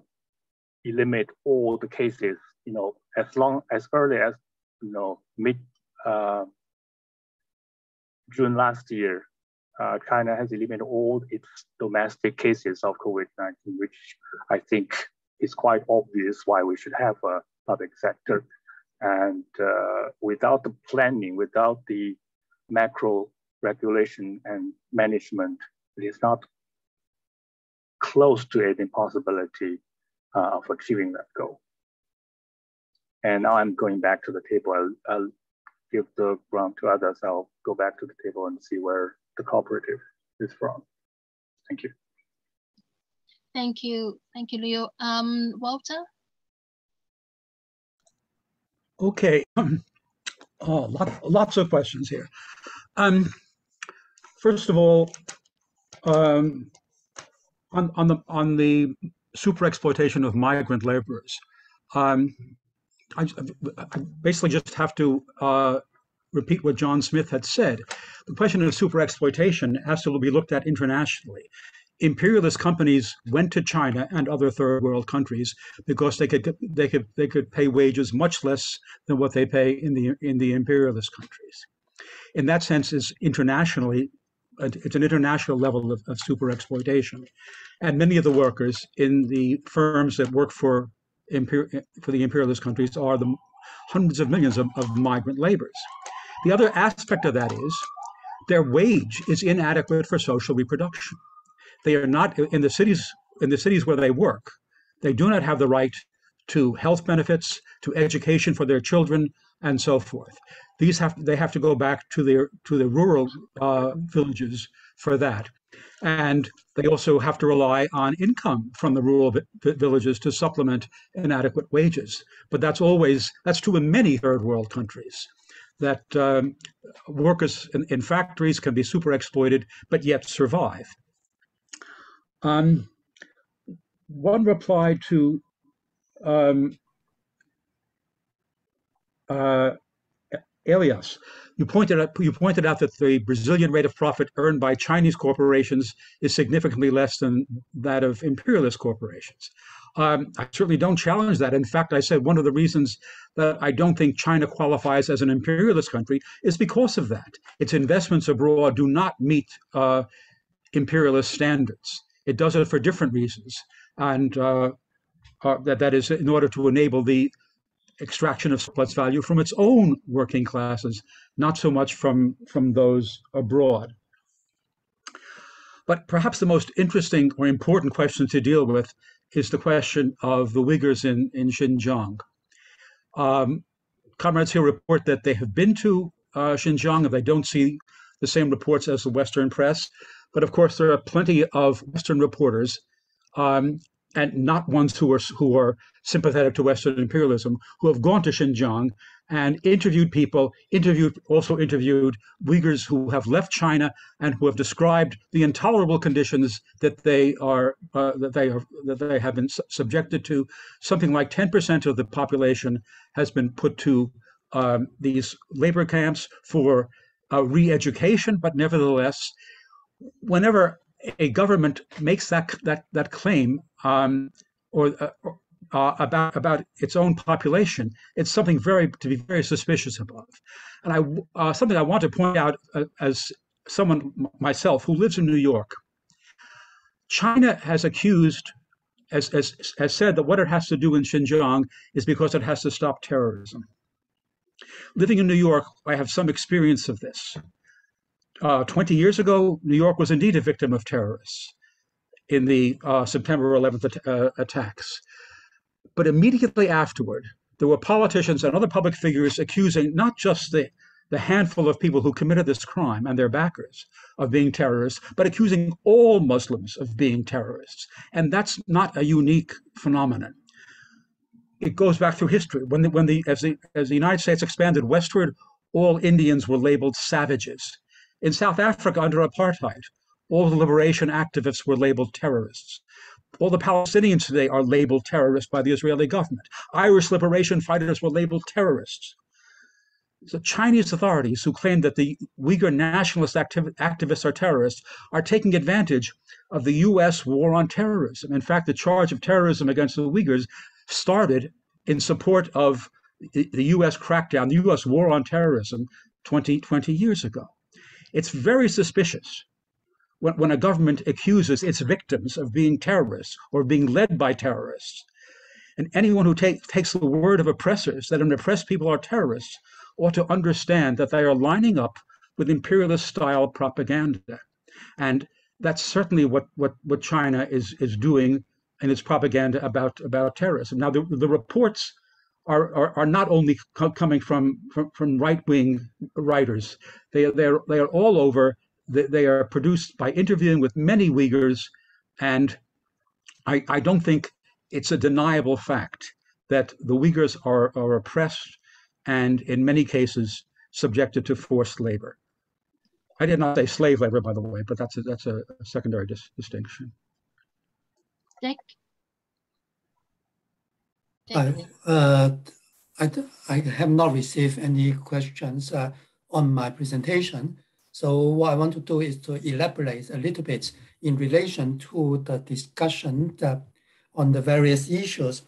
eliminate all the cases, you know, as long as early as, you know, mid uh, June last year, uh, China has eliminated all its domestic cases of COVID-19, which I think is quite obvious why we should have a public sector. And uh, without the planning, without the macro regulation and management, is not close to an impossibility uh, of achieving that goal. And now I'm going back to the table. I'll, I'll, give the ground to others. I'll go back to the table and see where the cooperative is from. Thank you. Thank you. Thank you, Liu. Um, Walter? Okay. oh, lot, lots of questions here. Um, First of all, um, on, on the on the super exploitation of migrant laborers, um, I, I, basically just have to uh, repeat what John Smith had said. The question of super exploitation has to be looked at internationally. Imperialist companies went to China and other third world countries because they could they could they could pay wages much less than what they pay in the in the imperialist countries. In that sense, is internationally it's an international level of, of super exploitation. And many of the workers in the firms that work for, for the imperialist countries are the hundreds of millions of, of migrant laborers. The other aspect of that is their wage is inadequate for social reproduction. They are not in the cities in the cities where they work. They do not have the right to health benefits, to education for their children, and so forth. These have they have to go back to their to the rural uh, villages for that. And they also have to rely on income from the rural villages to supplement inadequate wages. But that's always, that's true in many third world countries, that um, workers in, in, factories can be super exploited, but yet survive. Um, one reply to um, uh, Elias, you pointed out you pointed out that the Brazilian rate of profit earned by Chinese corporations is significantly less than that of imperialist corporations. Um, I certainly don't challenge that. In fact, I said one of the reasons that I don't think China qualifies as an imperialist country is because of that. Its investments abroad do not meet uh, imperialist standards. It does it for different reasons, and uh, uh, that that is in order to enable the extraction of surplus value from its own working classes, not so much from, from those abroad. But perhaps the most interesting or important question to deal with is the question of the Uyghurs in, in Xinjiang. Um, comrades here report that they have been to uh, Xinjiang and they don't see the same reports as the Western press. But of course, there are plenty of Western reporters um, and not ones who are who are sympathetic to Western imperialism, who have gone to Xinjiang and interviewed people, interviewed also interviewed Uyghurs who have left China and who have described the intolerable conditions that they are uh, that they are that they have been subjected to. Something like 10% of the population has been put to um, these labor camps for uh, re-education, but nevertheless, whenever a government makes that that that claim um, or uh, uh, about about its own population, it's something very to be very suspicious about. And I uh, something I want to point out uh, as someone myself who lives in New York. China has accused, has, has, has said that what it has to do in Xinjiang is because it has to stop terrorism. Living in New York, I have some experience of this uh, 20 years ago, New York was indeed a victim of terrorists in the uh, September 11th at uh, attacks. But immediately afterward, there were politicians and other public figures accusing not just the, the handful of people who committed this crime and their backers of being terrorists, but accusing all Muslims of being terrorists. And that's not a unique phenomenon. It goes back through history. When the, when the as the as the United States expanded westward, all Indians were labeled savages in South Africa under apartheid, all the liberation activists were labeled terrorists. All the Palestinians today are labeled terrorists by the Israeli government. Irish liberation fighters were labeled terrorists. The Chinese authorities who claim that the Uyghur nationalist activ activists are terrorists are taking advantage of the US war on terrorism. In fact, the charge of terrorism against the Uyghurs started in support of the US crackdown, the US war on terrorism 20, 20 years ago. It's very suspicious when, when a government accuses its victims of being terrorists or being led by terrorists. And anyone who take, takes the word of oppressors that an oppressed people are terrorists ought to understand that they are lining up with imperialist style propaganda. And that's certainly what, what, what China is, is doing in its propaganda about, about terrorism. Now, the, the reports are, are, are not only co coming from, from, from right-wing writers. They, they're, they are all over. They, they are produced by interviewing with many Uyghurs. And I, I don't think it's a deniable fact that the Uyghurs are, are oppressed and in many cases subjected to forced labor. I did not say slave labor, by the way, but that's a, that's a secondary dis distinction. Dic? I, uh, I, I have not received any questions uh, on my presentation. So what I want to do is to elaborate a little bit in relation to the discussion on the various issues.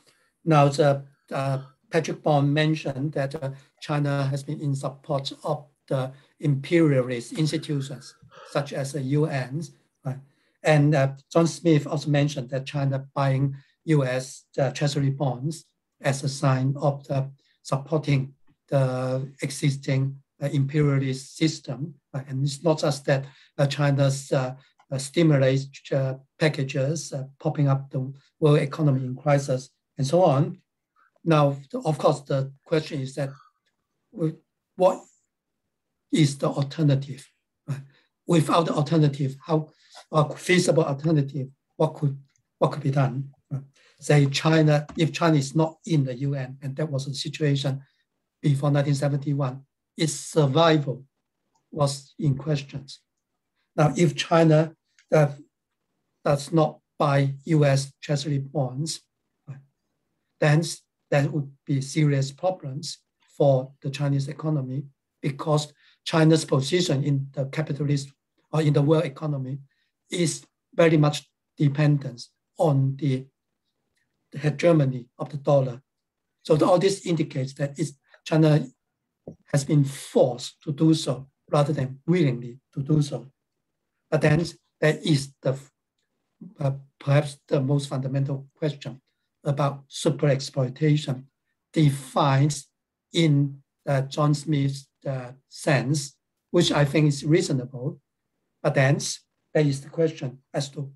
Now, the, uh, Patrick Bond mentioned that uh, China has been in support of the imperialist institutions, such as the UN. Right? And uh, John Smith also mentioned that China buying US uh, treasury bonds as a sign of the supporting the existing imperialist system. Uh, and it's not just that uh, China's uh, uh, stimulus uh, packages popping up the world economy in crisis and so on. Now, of course, the question is that what is the alternative? without the alternative, how a feasible alternative, what could what could be done? Say China, if China is not in the UN, and that was the situation before 1971, its survival was in questions. Now, if China does not buy US Treasury bonds, then that would be serious problems for the Chinese economy because China's position in the capitalist or in the world economy is very much dependent on the, the hegemony of the dollar. So all this indicates that China has been forced to do so rather than willingly to do so. But then that is the uh, perhaps the most fundamental question about super exploitation defined in uh, John Smith's uh, sense, which I think is reasonable. But then that is the question as to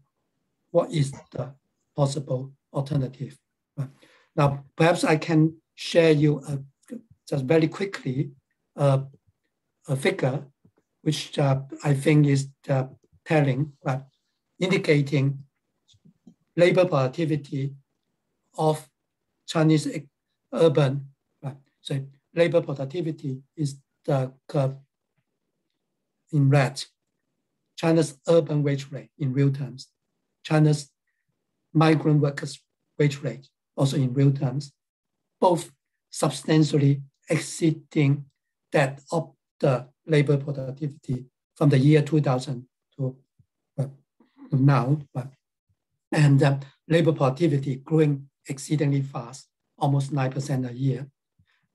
what is the possible alternative. Now, perhaps I can share you a, just very quickly uh, a figure which uh, I think is uh, telling, but indicating labor productivity of Chinese urban. Right? So labor productivity is the curve in red. China's urban wage rate in real terms. China's migrant workers wage rate also in real terms, both substantially exceeding that of the labor productivity from the year 2000 to, uh, now. And uh, labor productivity growing exceedingly fast, almost 9% a year.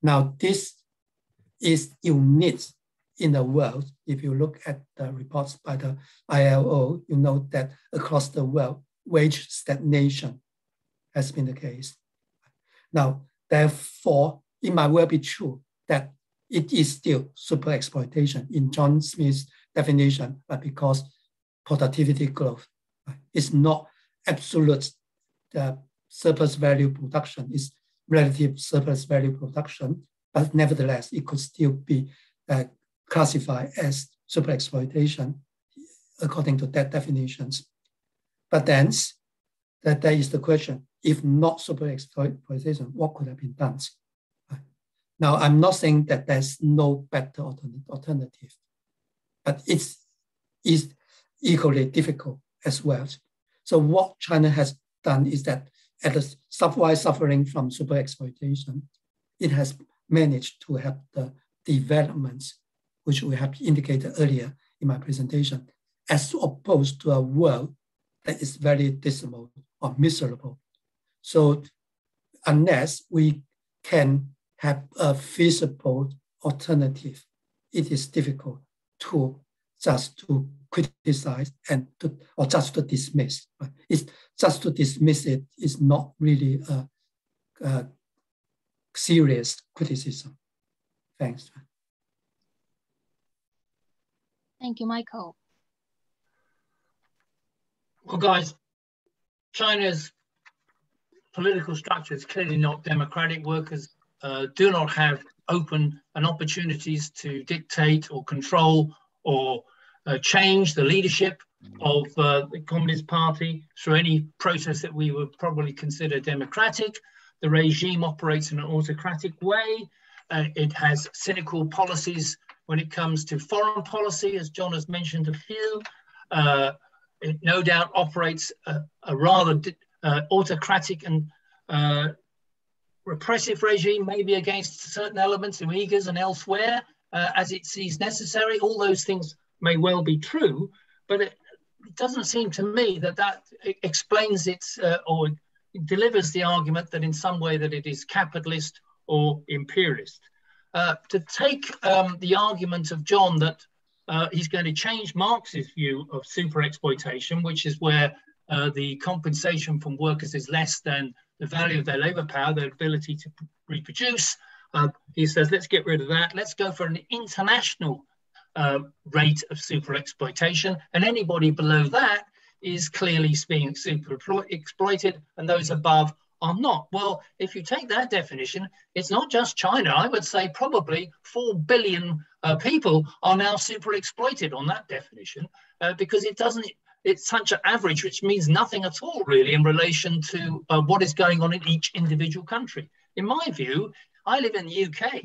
Now, this is unique in the world. If you look at the reports by the ILO, you know that across the world, wage stagnation has been the case. Now, therefore, it might well be true that it is still super exploitation in John Smith's definition, but because productivity growth right, is not absolute uh, surplus value production, is relative surplus value production, but nevertheless, it could still be uh, classified as super exploitation according to that definitions. But then that there is the question, if not super exploitation, what could have been done? Now, I'm not saying that there's no better alternative, but it's, it's equally difficult as well. So what China has done is that at the while suffering from super exploitation, it has managed to have the developments, which we have indicated earlier in my presentation, as opposed to a world that is very dismal or miserable. So unless we can have a feasible alternative, it is difficult to just to criticize and to, or just to dismiss. It's just to dismiss it is not really a, a serious criticism. Thanks. Thank you, Michael. Well, guys, China's political structure is clearly not democratic. Workers uh, do not have open and opportunities to dictate or control or uh, change the leadership of uh, the Communist Party through any process that we would probably consider democratic. The regime operates in an autocratic way. Uh, it has cynical policies when it comes to foreign policy, as John has mentioned a few. Uh, it no doubt operates a, a rather uh, autocratic and repressive regime, maybe against certain elements in Uyghurs and elsewhere, uh, as it sees necessary. All those things may well be true, but it, doesn't seem to me that that explains it uh, or delivers the argument that in some way that it is capitalist or imperialist. Uh, to take um, the argument of John that uh, he's going to change Marx's view of super exploitation, which is where uh, the compensation from workers is less than the value of their labor power, their ability to reproduce. Uh, he says, let's get rid of that. Let's go for an international uh, rate of super exploitation. And anybody below that is clearly being super exploited, and those above are not. Well, if you take that definition, it's not just China. I would say probably 4 billion uh, people are now super exploited on that definition uh, because it doesn't, it's such an average, which means nothing at all really in relation to uh, what is going on in each individual country. In my view, I live in the UK,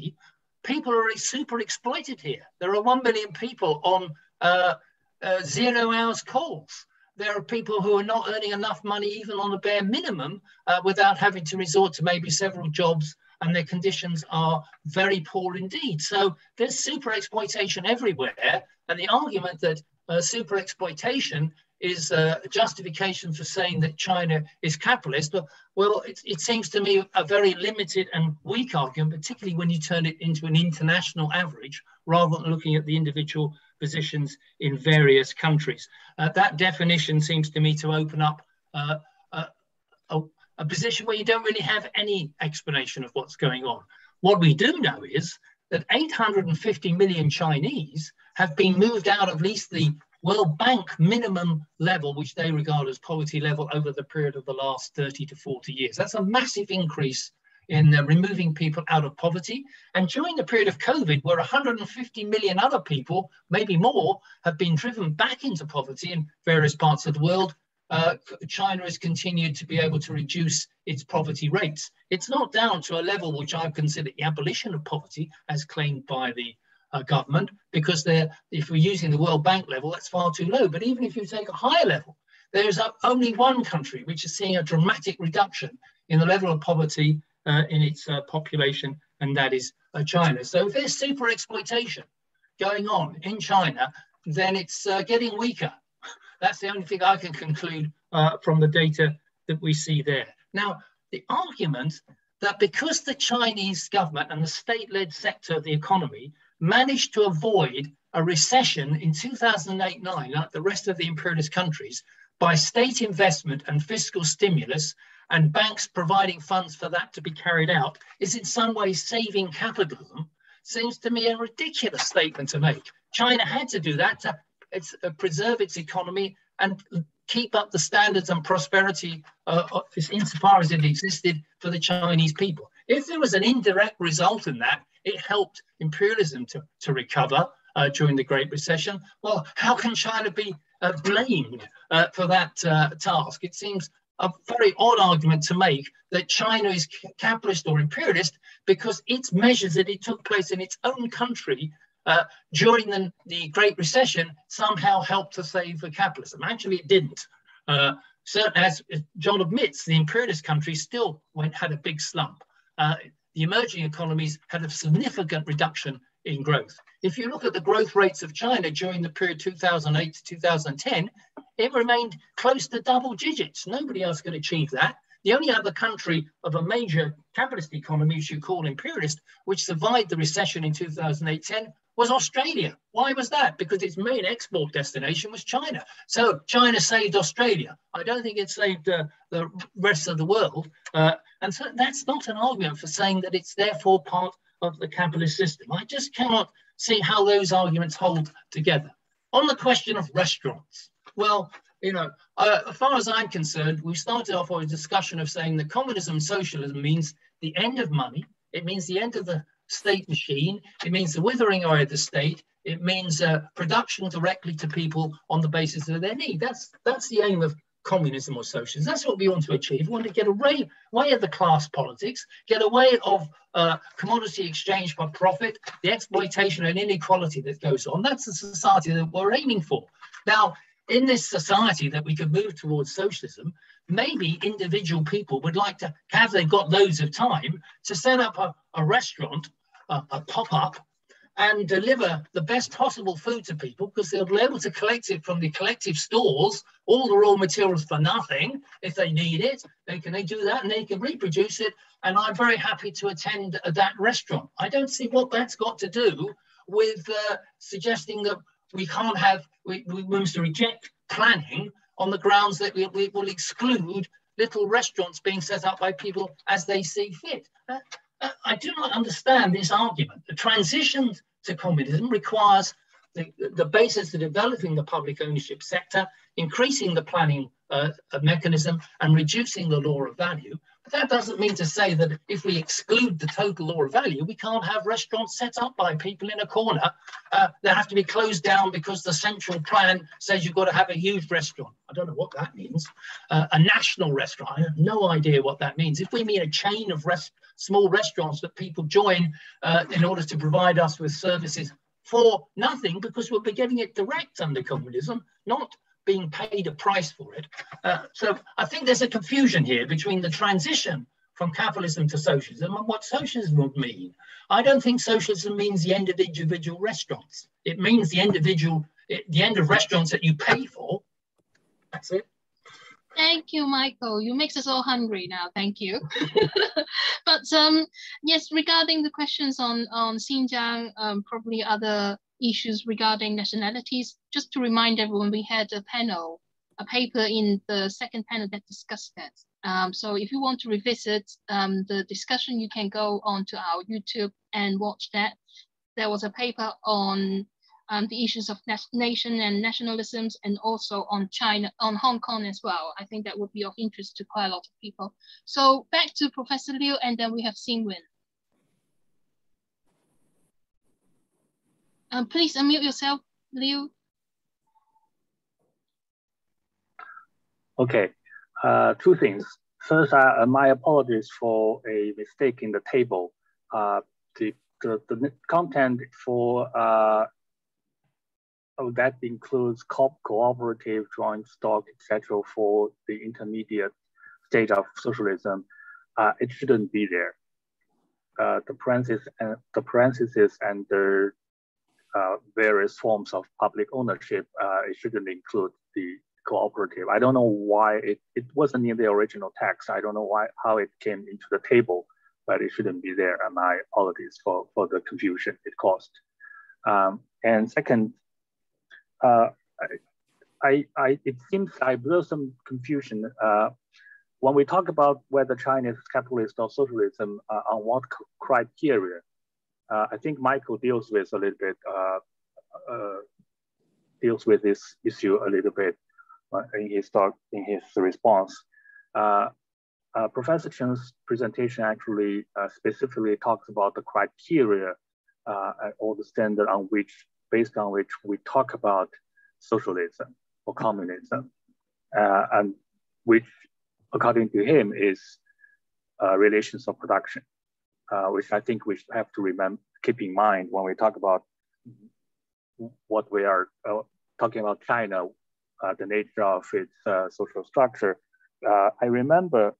people are super exploited here. There are 1 million people on uh, uh, zero hours calls there are people who are not earning enough money even on a bare minimum uh, without having to resort to maybe several jobs and their conditions are very poor indeed. So there's super exploitation everywhere. And the argument that uh, super exploitation is uh, a justification for saying that China is capitalist, well, well it, it seems to me a very limited and weak argument, particularly when you turn it into an international average rather than looking at the individual positions in various countries. Uh, that definition seems to me to open up uh, a, a, a position where you don't really have any explanation of what's going on. What we do know is that 850 million Chinese have been moved out of at least the World Bank minimum level, which they regard as poverty level over the period of the last 30 to 40 years. That's a massive increase in uh, removing people out of poverty. And during the period of COVID, where 150 million other people, maybe more, have been driven back into poverty in various parts of the world, uh, China has continued to be able to reduce its poverty rates. It's not down to a level which I consider the abolition of poverty, as claimed by the uh, government, because if we're using the World Bank level, that's far too low. But even if you take a higher level, there's only one country which is seeing a dramatic reduction in the level of poverty uh, in its uh, population, and that is uh, China. So if there's super exploitation going on in China, then it's uh, getting weaker. That's the only thing I can conclude uh, from the data that we see there. Now, the argument that because the Chinese government and the state-led sector of the economy managed to avoid a recession in 2008-9, like the rest of the imperialist countries, by state investment and fiscal stimulus, and banks providing funds for that to be carried out is in some ways saving capitalism seems to me a ridiculous statement to make. China had to do that to uh, preserve its economy and keep up the standards and prosperity uh, insofar as it existed for the Chinese people. If there was an indirect result in that, it helped imperialism to, to recover uh, during the Great Recession. Well, how can China be uh, blamed uh, for that uh, task? It seems a very odd argument to make that China is capitalist or imperialist because its measures that it took place in its own country uh, during the, the, Great Recession somehow helped to save the capitalism. Actually, it didn't. Uh, so as John admits, the imperialist countries still went, had a big slump. Uh, the emerging economies had a significant reduction in growth. If you look at the growth rates of China during the period 2008 to 2010, it remained close to double digits. Nobody else could achieve that. The only other country of a major capitalist economy, which you call imperialist, which survived the recession in 2008-10 was Australia. Why was that? Because its main export destination was China. So China saved Australia. I don't think it saved uh, the rest of the world. Uh, and so that's not an argument for saying that it's therefore part of the capitalist system. I just cannot see how those arguments hold together. On the question of restaurants, well, you know, uh, as far as I'm concerned, we started off with a discussion of saying that communism and socialism means the end of money. It means the end of the state machine. It means the withering away of the state. It means uh, production directly to people on the basis of their need. That's that's the aim of communism or socialism. That's what we want to achieve. We want to get away, away of the class politics, get away of uh, commodity exchange by profit, the exploitation and inequality that goes on. That's the society that we're aiming for. Now, in this society that we could move towards socialism, maybe individual people would like to have they've got loads of time to set up a, a restaurant, a, a pop-up, and deliver the best possible food to people because they'll be able to collect it from the collective stores, all the raw materials for nothing. If they need it, they can they do that and they can reproduce it. And I'm very happy to attend that restaurant. I don't see what that's got to do with uh, suggesting that we can't have, we, we must reject planning on the grounds that we, we, will exclude little restaurants being set up by people as they see fit. Uh, uh, I do not understand this argument. The transition to communism requires the, the basis for developing the public ownership sector, increasing the planning uh, mechanism and reducing the law of value. But that doesn't mean to say that if we exclude the total law of value, we can't have restaurants set up by people in a corner uh, that have to be closed down because the central plan says you've got to have a huge restaurant. I don't know what that means. Uh, a national restaurant, I have no idea what that means. If we mean a chain of rest, small restaurants that people join uh, in order to provide us with services for nothing because we'll be getting it direct under communism, not being paid a price for it. Uh, so I think there's a confusion here between the transition from capitalism to socialism and what socialism would mean. I don't think socialism means the end of individual restaurants. It means the individual, the end of restaurants that you pay for. That's it. Thank you, Michael. You make us all hungry now. Thank you. but um, yes, regarding the questions on on Xinjiang, um, probably other issues regarding nationalities. Just to remind everyone, we had a panel, a paper in the second panel that discussed that. Um, so if you want to revisit um, the discussion, you can go onto our YouTube and watch that. There was a paper on um, the issues of nation and nationalisms and also on China, on Hong Kong as well. I think that would be of interest to quite a lot of people. So back to Professor Liu and then we have Xinwen. Um, please unmute yourself, Liu. Okay, uh, two things. First, uh, my apologies for a mistake in the table. Uh, the, the, the content for uh, that includes co cooperative, joint stock, etc. for the intermediate stage of socialism. Uh, it shouldn't be there. Uh, the parentheses and the parentheses and the uh, various forms of public ownership, uh, it shouldn't include the cooperative. I don't know why it, it wasn't in the original text. I don't know why how it came into the table, but it shouldn't be there. And my apologies for, for the confusion it caused. Um, and second, uh, I, I, it seems I there's some confusion uh, when we talk about whether China is capitalist or socialism, uh, on what criteria uh, I think Michael deals with a little bit, uh, deals with this issue a little bit in his talk, in his response. Professor Cheng's presentation actually specifically talks about the criteria or the standard on which, based on which we talk about socialism or communism, uh, and which, according to him, is uh, relations of production uh, which I think we have to remember, keep in mind when we talk about what we are uh, talking about China, uh, the nature of its uh, social structure. I remember,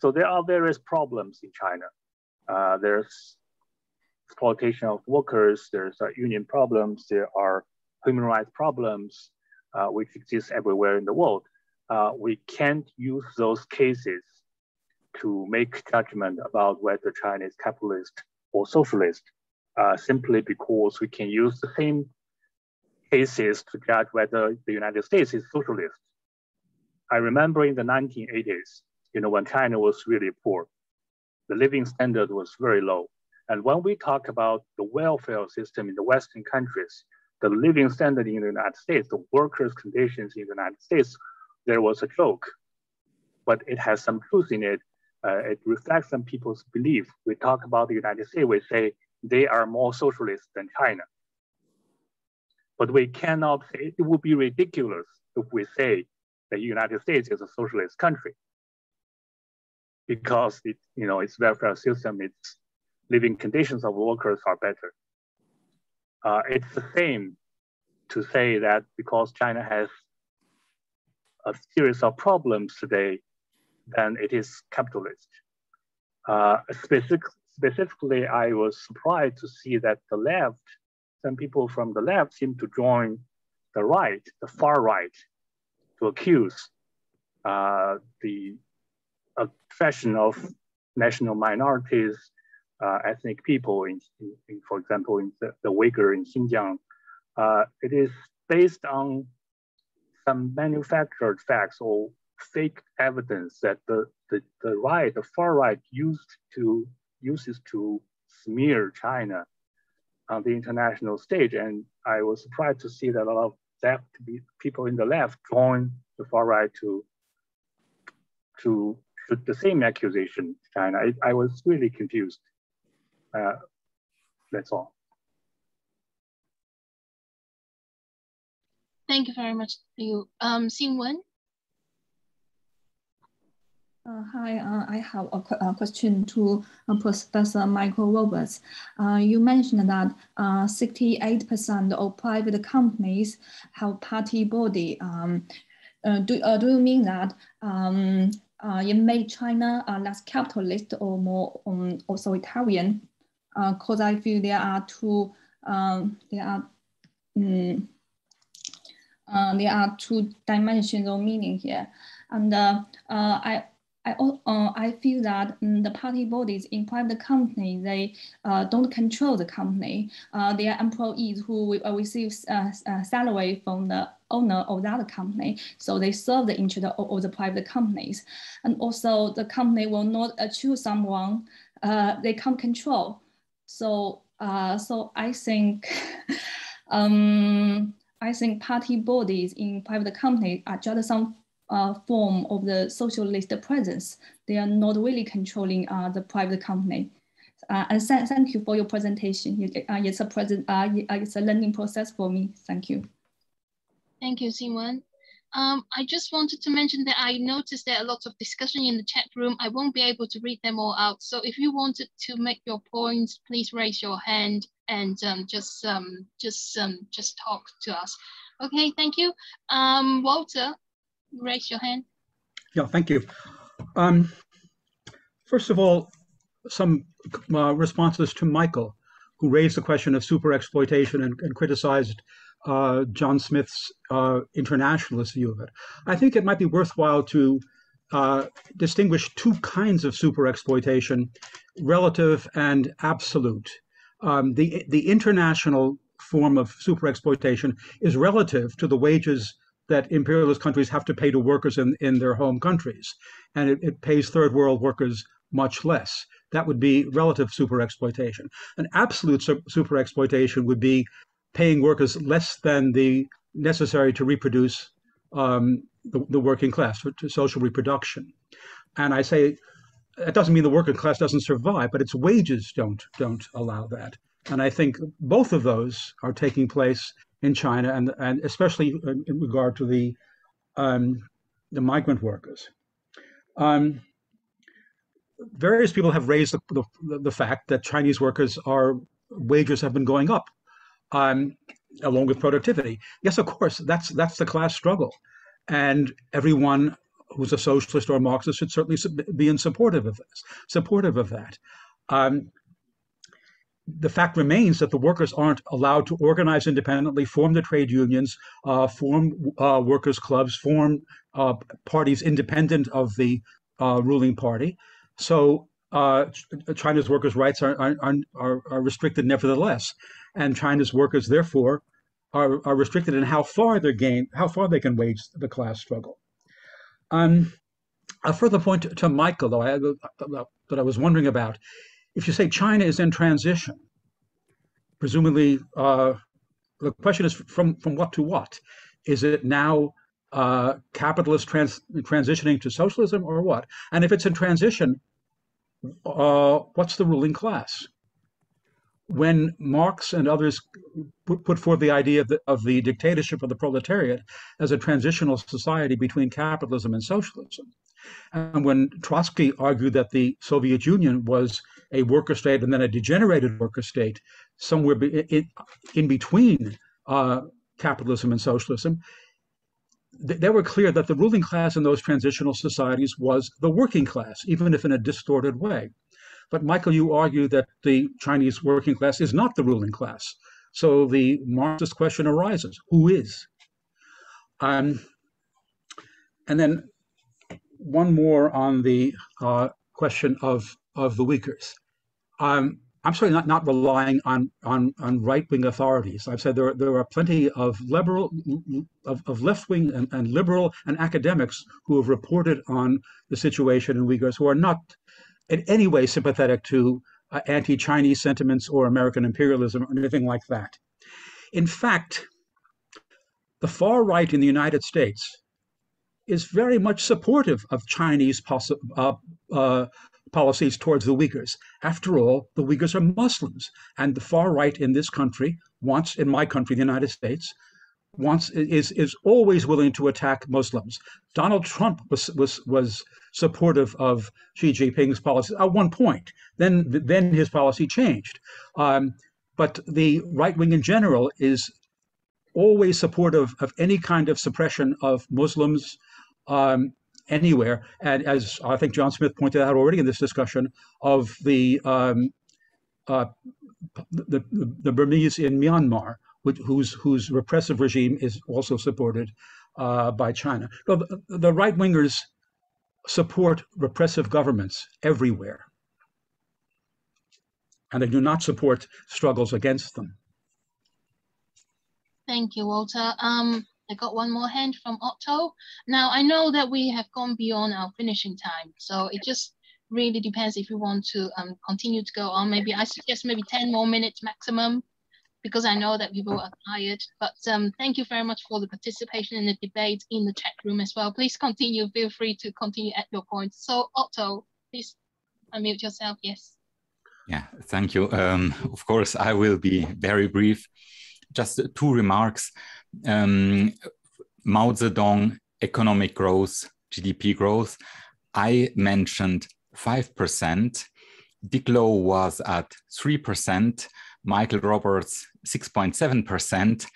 so there are various problems in China. There's exploitation of workers, there's uh, union problems, there are human rights problems, uh, which exist everywhere in the world. Uh, we can't use those cases to make judgment about whether China is capitalist or socialist, uh, simply because we can use the same cases to judge whether the United States is socialist. I remember in the 1980s, you know, when China was really poor, the living standard was very low. And when we talk about the welfare system in the Western countries, the living standard in the United States, the workers' conditions in the United States, there was a joke, but it has some truth in it uh, it reflects some people's belief. We talk about the United States, we say they are more socialist than China. But we cannot say, it would be ridiculous if we say the United States is a socialist country because it, you know, its welfare system, its living conditions of workers are better. Uh, it's the same to say that because China has a series of problems today, then it is capitalist. Uh, specific, specifically, I was surprised to see that the left, some people from the left seem to join the right, the far right, to accuse uh, the oppression of national minorities, uh, ethnic people, in, in, for example, in the, the Uyghur in Xinjiang. Uh, it is based on some manufactured facts or fake evidence that the, the, the right, the far right used to uses to smear China on the international stage. And I was surprised to see that a lot of left people in the left join the far right to, to the same accusation China. I, I was really confused. Uh, that's all. Thank you very much to you. Um, Xin Uh, hi, uh, I have a, a question to uh, Professor Michael Roberts. Uh, you mentioned that 68% uh, of private companies have party body. Um, uh, do, do you mean that um, it made China less capitalist or more um, authoritarian? Because I feel there are two, um, there are um, there are two dimensions of meaning here. And I I, uh, I feel that um, the party bodies in private company, they uh, don't control the company. Uh, they are employees who receive uh, uh, salary from the owner of that company. So they serve the interest of, of the private companies. And also the company will not uh, choose someone they can't control. So, so I think, um, I think party bodies in private companies are just some uh, form of the socialist presence. They are not really controlling uh, the private company. Uh, and th thank you for your presentation. Uh, it's, a present, uh, uh, it's a learning process for me. Thank you. Thank you, Simon. Um, I just wanted to mention that I noticed there are lots of discussion in the chat room. I won't be able to read them all out. So if you wanted to make your points, please raise your hand and um, just um, just um, just talk to us. Okay, thank you. Um, Walter, raise your hand. Yeah, thank you. Um, first of all, some uh, responses to Michael, who raised the question of super exploitation and, and criticized uh, John Smith's uh, internationalist view of it. I think it might be worthwhile to uh, distinguish two kinds of super exploitation, relative and absolute. Um, the the international form of super exploitation is relative to the wages that imperialist countries have to pay to workers in, in their home countries. And it, it pays third world workers much less. That would be relative super exploitation. An absolute su super exploitation would be paying workers less than the necessary to reproduce um, the, the, working class, for, to social reproduction. And I say that doesn't mean the working class doesn't survive, but its wages don't don't allow that. And I think both of those are taking place in China, and and especially in, regard to the um, the migrant workers. Um, various people have raised the, the, the, fact that Chinese workers are wages have been going up, um, along with productivity. Yes, of course, that's that's the class struggle, and everyone who's a socialist or a Marxist should certainly be in supportive of this, supportive of that. Um, the fact remains that the workers aren't allowed to organize independently, form the trade unions, uh, form uh, workers' clubs, form uh, parties independent of the uh, ruling party. So uh, China's workers' rights are, are, are, are, restricted nevertheless, and China's workers therefore are, are restricted in how far they gain, how far they can wage the class struggle. Um, a further point to, to Michael, though, I, that I was wondering about if you say China is in transition, presumably uh, the question is from, from what to what? Is it now uh, capitalist trans transitioning to socialism or what? And if it's in transition, uh, what's the ruling class? When Marx and others put, put forth the idea of the, of the dictatorship of the proletariat as a transitional society between capitalism and socialism, and when Trotsky argued that the Soviet Union was a worker state and then a degenerated worker state, somewhere in, in between uh, capitalism and socialism, they were clear that the ruling class in those transitional societies was the working class, even if in a distorted way. But Michael, you argue that the Chinese working class is not the ruling class. So the Marxist question arises, who is? Um, and then one more on the uh, question of, of the Uyghurs. Um, I'm certainly not, not relying on, on, on right-wing authorities. I've said there, there are plenty of liberal, of, of left-wing and, and liberal and academics who have reported on the situation in Uyghurs who are not in any way sympathetic to uh, anti-Chinese sentiments or American imperialism or anything like that. In fact, the far right in the United States is very much supportive of Chinese uh, uh, policies towards the Uyghurs. After all, the Uyghurs are Muslims, and the far right in this country wants, in my country, the United States, wants is is always willing to attack Muslims. Donald Trump was was was supportive of Xi Jinping's policy at one point. Then then his policy changed. Um, but the right wing in general is always supportive of any kind of suppression of Muslims um, anywhere. And as I think John Smith pointed out already in this discussion, of the um, uh, the, the, the Burmese in Myanmar, whose whose repressive regime is also supported uh, by China. So the, the right wingers support repressive governments everywhere, and they do not support struggles against them. Thank you, Walter. Um, I got one more hand from Otto. Now I know that we have gone beyond our finishing time, so it just really depends if you want to um, continue to go on. Maybe I suggest maybe 10 more minutes maximum because I know that people are tired. But um, thank you very much for the participation in the debate in the chat room as well. Please continue, feel free to continue at your point. So Otto, please unmute yourself, yes. Yeah, thank you. Um, of course, I will be very brief. Just two remarks. Um, Mao Zedong, economic growth, GDP growth. I mentioned 5%. Dic Lo was at 3%. Michael Roberts 6.7%.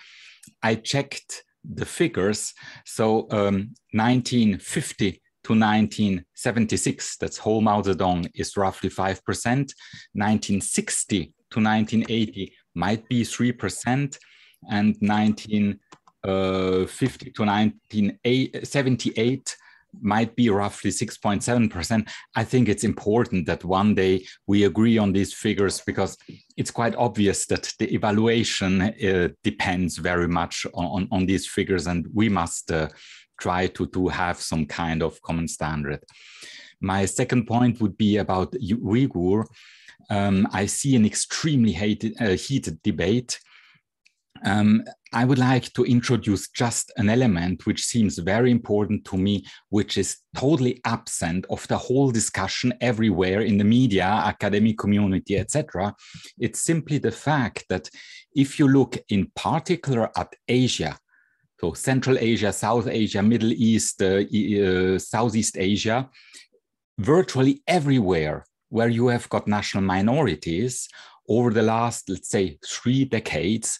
I checked the figures. So um, 1950 to 1976, that's whole Mao Zedong, is roughly 5%. 1960 to 1980 might be 3%. And 1950 uh, to 1978 might be roughly 6.7%. I think it's important that one day we agree on these figures because it's quite obvious that the evaluation uh, depends very much on, on, on, these figures and we must uh, try to, to have some kind of common standard. My second point would be about Uyghur. Um, I see an extremely hated, uh, heated debate um, I would like to introduce just an element which seems very important to me, which is totally absent of the whole discussion everywhere in the media, academic community, etc. It's simply the fact that if you look in particular at Asia, so Central Asia, South Asia, Middle East, uh, uh, Southeast Asia, virtually everywhere where you have got national minorities over the last, let's say, three decades,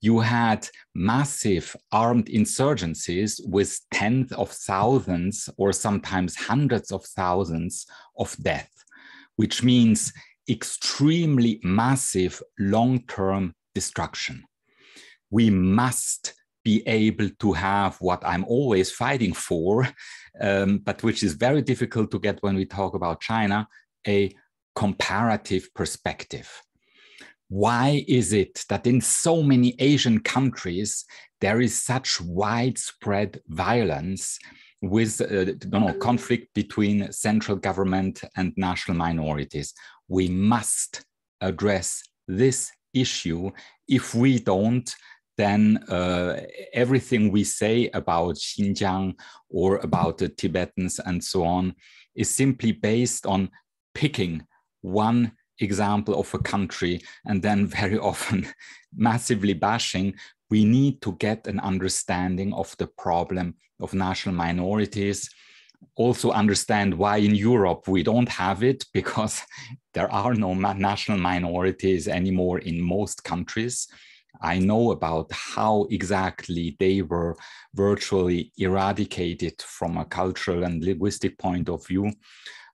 you had massive armed insurgencies with tens of thousands or sometimes hundreds of thousands of death, which means extremely massive long-term destruction. We must be able to have what I'm always fighting for, um, but which is very difficult to get when we talk about China, a comparative perspective why is it that in so many Asian countries there is such widespread violence with uh, conflict between central government and national minorities? We must address this issue. If we don't, then uh, everything we say about Xinjiang or about the Tibetans and so on is simply based on picking one example of a country and then very often massively bashing, we need to get an understanding of the problem of national minorities. Also, understand why in Europe we don't have it because there are no national minorities anymore in most countries. I know about how exactly they were virtually eradicated from a cultural and linguistic point of view.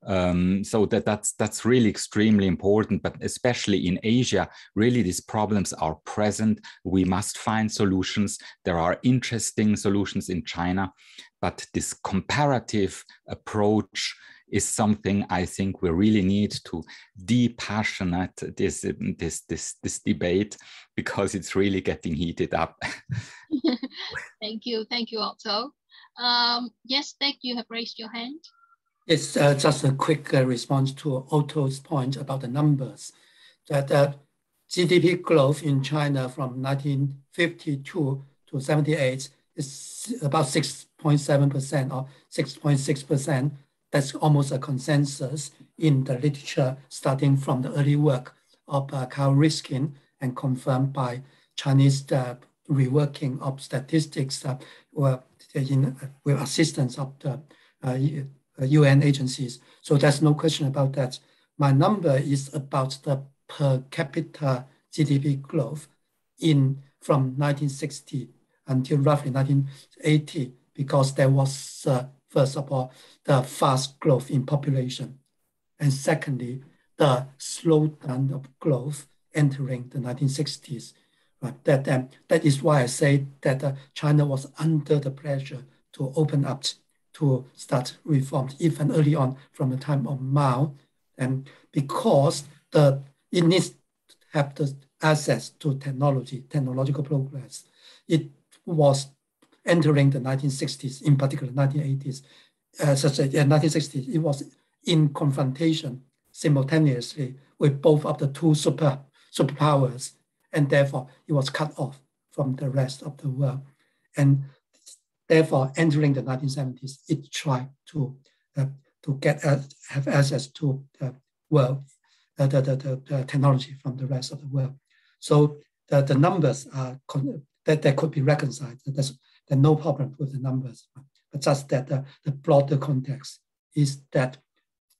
Um, so that that's that's really extremely important. But especially in Asia, really these problems are present. We must find solutions. There are interesting solutions in China, but this comparative approach is something I think we really need to depassionate this this this this debate because it's really getting heated up. thank you, thank you, Otto. Um, yes, thank you have raised your hand. It's uh, just a quick uh, response to Otto's point about the numbers. That uh, GDP growth in China from 1952 to 78 is about 6.7 6.7% or 6.6%. That's almost a consensus in the literature starting from the early work of uh, Carl Riskin and confirmed by Chinese uh, reworking of statistics uh, in, with assistance of the UN uh, agencies. So there's no question about that. My number is about the per capita GDP growth in from 1960 until roughly 1980, because there was, uh, first of all, the fast growth in population. And secondly, the slowdown of growth entering the 1960s. Right? That, um, that is why I say that uh, China was under the pressure to open up to start reforms even early on from the time of Mao. And because the it needs to have the access to technology, technological progress. It was entering the 1960s, in particular 1980s, uh, such as yeah, 1960s, it was in confrontation simultaneously with both of the two super superpowers, and therefore it was cut off from the rest of the world. And therefore, entering the 1970s, it tried to uh, to get uh, have access to the world, uh, the, the, the, the, technology from the rest of the world. So the, the numbers are that, that could be reconciled. There's, there's no problem with the numbers, but just that the, the broader context is that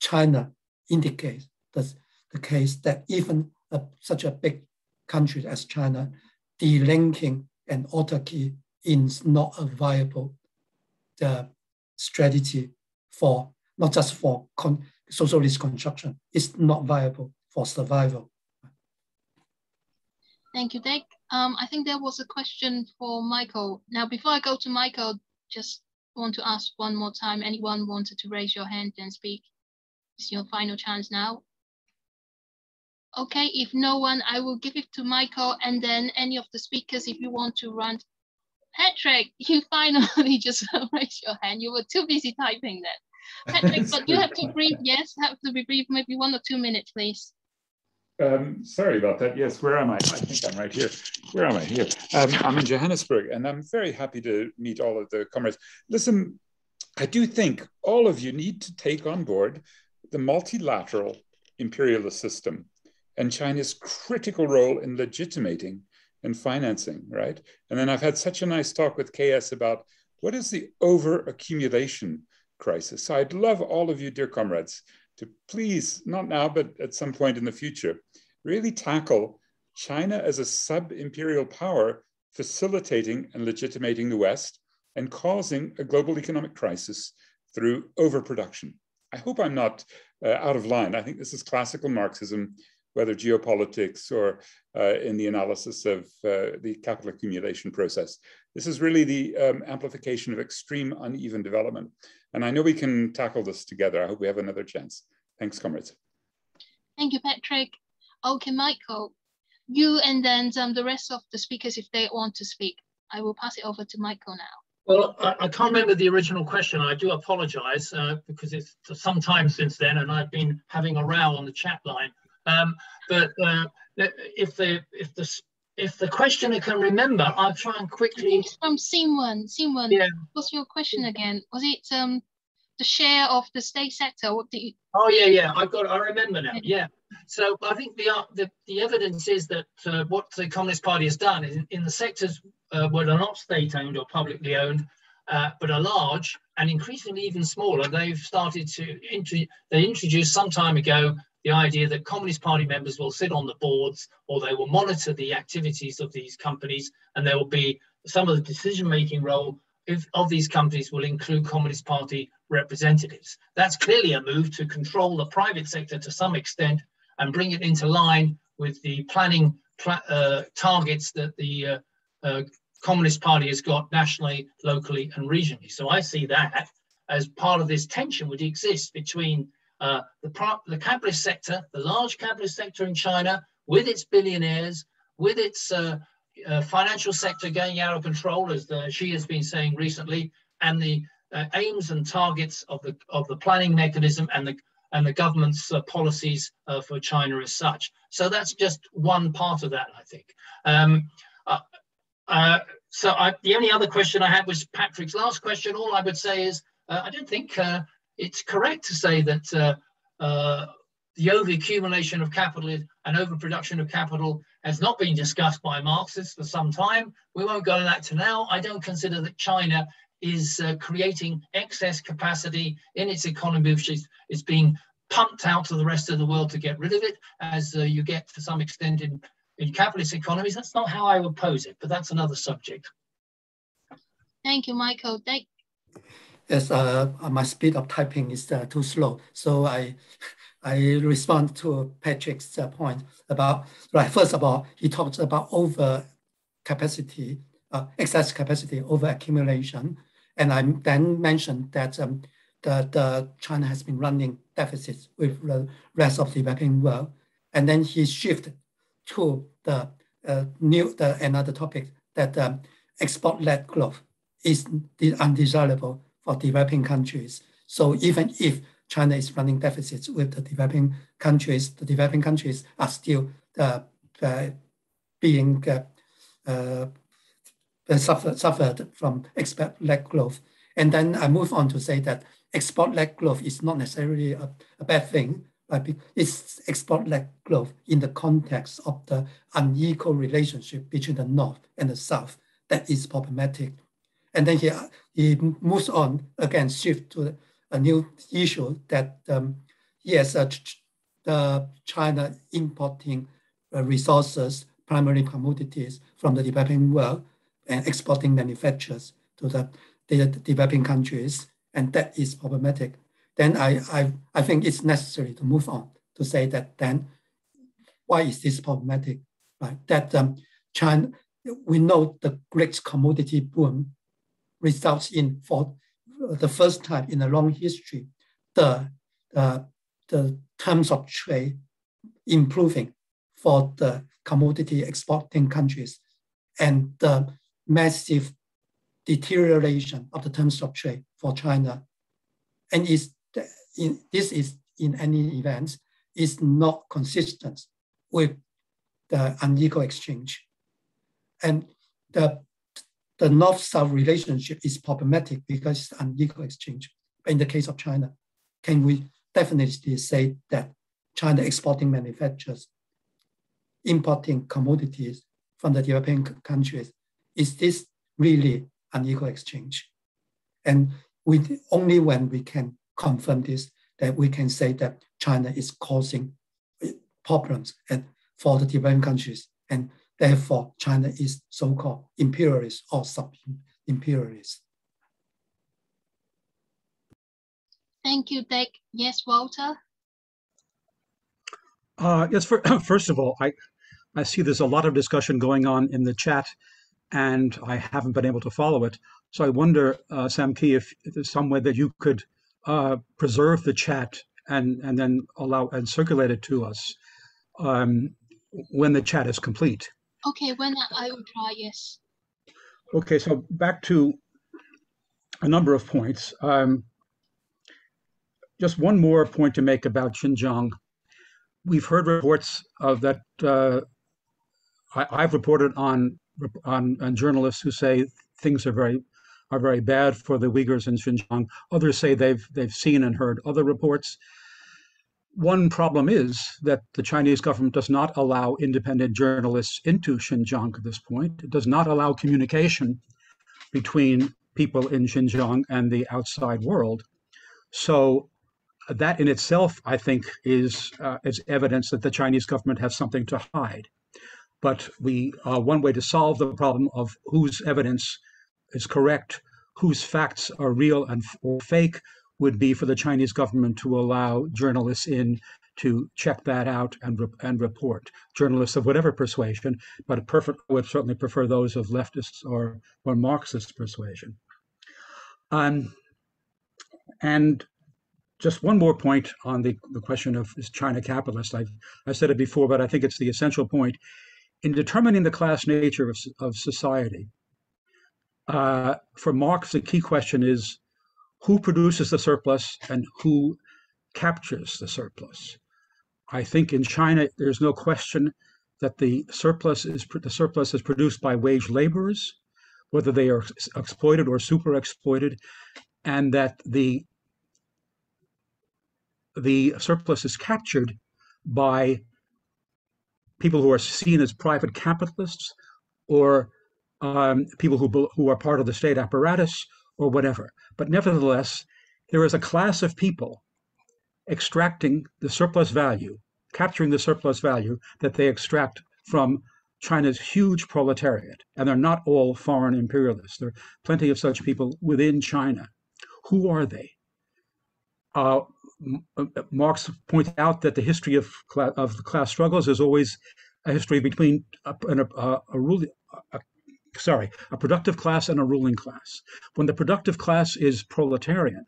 China indicates the, the case that even a, such a big country as China, delinking and autarky is not a viable the strategy for not just for con, socialist construction. It's not viable for survival. Thank you, Dic. Um, I think there was a question for Michael. Now, before I go to Michael, just want to ask one more time. Anyone wanted to raise your hand and speak? It's your final chance now. Okay, if no one, I will give it to Michael and then any of the speakers if you want to run. Patrick, you finally just raised your hand. You were too busy typing that. Patrick, but you have to brief, yes, have to be brief, maybe one or two minutes, please. Um, sorry about that. Yes, where am I? I think I'm right here. Where am I? Here. Um, I'm in Johannesburg, and I'm very happy to meet all of the comrades. Listen, I do think all of you need to take on board the multilateral imperialist system and China's critical role in legitimating and financing, right? And then I've had such a nice talk with KS about what is the over accumulation crisis. So I'd love all of you, dear comrades, to please, not now, but at some point in the future, really tackle China as a sub imperial power facilitating and legitimating the West and causing a global economic crisis through overproduction. I hope I'm not uh, out of line. I think this is classical Marxism, whether geopolitics or uh, in the analysis of uh, the capital accumulation process. This is really the um, amplification of extreme uneven development. And I know we can tackle this together. I hope we have another chance. Thanks, comrades. Thank you, Patrick. Okay, Michael, you and then um, the rest of the speakers, if they want to speak, I will pass it over to Michael now. Well, I, I, can't remember the original question. I do apologize uh, because it's some time since then and I've been having a row on the chat line. Um, but uh, if the if the if the questioner can remember, I'll try and quickly. From scene one, scene one. Yeah. What's your question again? Was it um the share of the state sector? What do you? Oh yeah, yeah. I've got. I remember now. Yeah. So I think the uh, the, the evidence is that uh, what the Communist Party has done is in, in the sectors uh, where they're not state-owned or publicly owned, uh, but are large and increasingly even smaller, they've started to intro- they introduced some time ago the idea that Communist Party members will sit on the boards or they will monitor the activities of these companies, and there will be some of the decision-making role if, of these companies will include Communist Party representatives. That's clearly a move to control the private sector to some extent and bring it into line with the planning uh, targets that the uh, uh, Communist Party has got nationally, locally, and regionally. So I see that as part of this tension would exist between uh, the, the capitalist sector, the large capitalist sector in China, with its billionaires, with its uh, uh, financial sector going out of control, as the, Xi has been saying recently, and the uh, aims and targets of the of the planning mechanism and the and the government's uh, policies uh, for China as such. So that's just one part of that, I think. Um, so I, the only other question I had was Patrick's last question. All I would say is I don't think it's correct to say that uh, uh the overaccumulation of capital and overproduction of capital has not been discussed by Marxists for some time. We won't go into that to now. I don't consider that China is uh, creating excess capacity in its economy, which is, is being pumped out to the rest of the world to get rid of it, as uh, you get to some extent in, in capitalist economies. That's not how I would pose it, but that's another subject. Thank you, Michael. Thank Yes, uh, my speed of typing is uh, too slow. So I, I respond to Patrick's uh, point about, right, first of all, he talks about over capacity, uh, excess capacity, over accumulation. And I then mentioned that um, the, the China has been running deficits with the rest of the developing world. And then he shifted to the uh, new, the, another topic that um, export-led growth is undesirable for developing countries. So even if China is running deficits with the developing countries, the developing countries are still uh, uh, being uh, uh suffered, suffered from export-led growth. And then I move on to say that export-led growth is not necessarily a, a bad thing, but it's export-led growth in the context of the unequal relationship between the North and the South that is problematic. And then he, he moves on again, shift to a new issue that um, yes, uh, the China importing uh, resources, primary commodities from the developing world and exporting manufacturers to the, the developing countries, and that is problematic. Then I, I, I think it's necessary to move on to say that then why is this problematic? Right, that um, China, we know the great commodity boom results in for the first time in a long history, the, uh, the terms of trade improving for the commodity exporting countries and the massive deterioration of the terms of trade for China. And is in, this is in any event is not consistent with the unequal exchange. And the the North-South relationship is problematic because it's unequal exchange. In the case of China, can we definitely say that China exporting manufacturers, importing commodities from the European countries, is this really unequal exchange? And we, only when we can confirm this, that we can say that China is causing problems and for the developing countries. And Therefore, China is so-called imperialist or sub-imperialist. Thank you, Dic. Yes, Walter? Uh, yes, for, first of all, I, I see there's a lot of discussion going on in the chat and I haven't been able to follow it. So I wonder, uh, Sam Key, if, if, there's some way that you could uh, preserve the chat and, and then allow and circulate it to us um, when the chat is complete. Okay, when I will try, yes. Okay, so back to a number of points. Um, just one more point to make about Xinjiang. We've heard reports of that. Uh, I, have reported on, on, on journalists who say things are very are very bad for the Uyghurs in Xinjiang. Others say they've they've seen and heard other reports. One problem is that the Chinese government does not allow independent journalists into Xinjiang at this point. It does not allow communication between people in Xinjiang and the outside world. So that in itself, I think, is uh, is evidence that the Chinese government has something to hide. But we uh, one way to solve the problem of whose evidence is correct, whose facts are real and or fake, would be for the Chinese government to allow journalists in to check that out and, re- and report. Journalists of whatever persuasion, but perfect, would certainly prefer those of leftists or, or Marxist persuasion. Um, and just one more point on the, the question of is China capitalist. I've, I said it before, but I think it's the essential point. In determining the class nature of, of society, uh, for Marx, the key question is who produces the surplus and who captures the surplus. I think in China, there's no question that the surplus is the surplus is produced by wage laborers, whether they are exploited or super exploited, and that the the surplus is captured by people who are seen as private capitalists or um, people who, who are part of the state apparatus or whatever. But nevertheless, there is a class of people extracting the surplus value, capturing the surplus value that they extract from China's huge proletariat. And they're not all foreign imperialists. There are plenty of such people within China. Who are they? Uh, uh, Marx pointed out that the history of class, of class struggles is always a history between a, a, a ruling, sorry, a productive class and a ruling class. When the productive class is proletarian,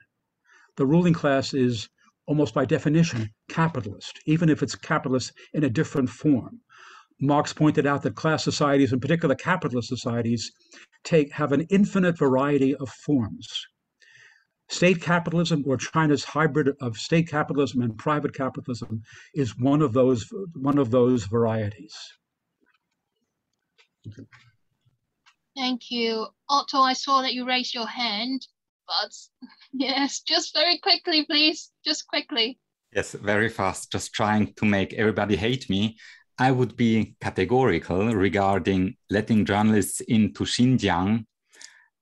the ruling class is almost by definition capitalist, even if it's capitalist in a different form. Marx pointed out that class societies, in particular capitalist societies, take have an infinite variety of forms. State capitalism or China's hybrid of state capitalism and private capitalism is one of those one of those varieties. Thank you. Otto, I saw that you raised your hand, but yes, just very quickly, please, just quickly. Yes, very fast, just trying to make everybody hate me. I would be categorical regarding letting journalists into Xinjiang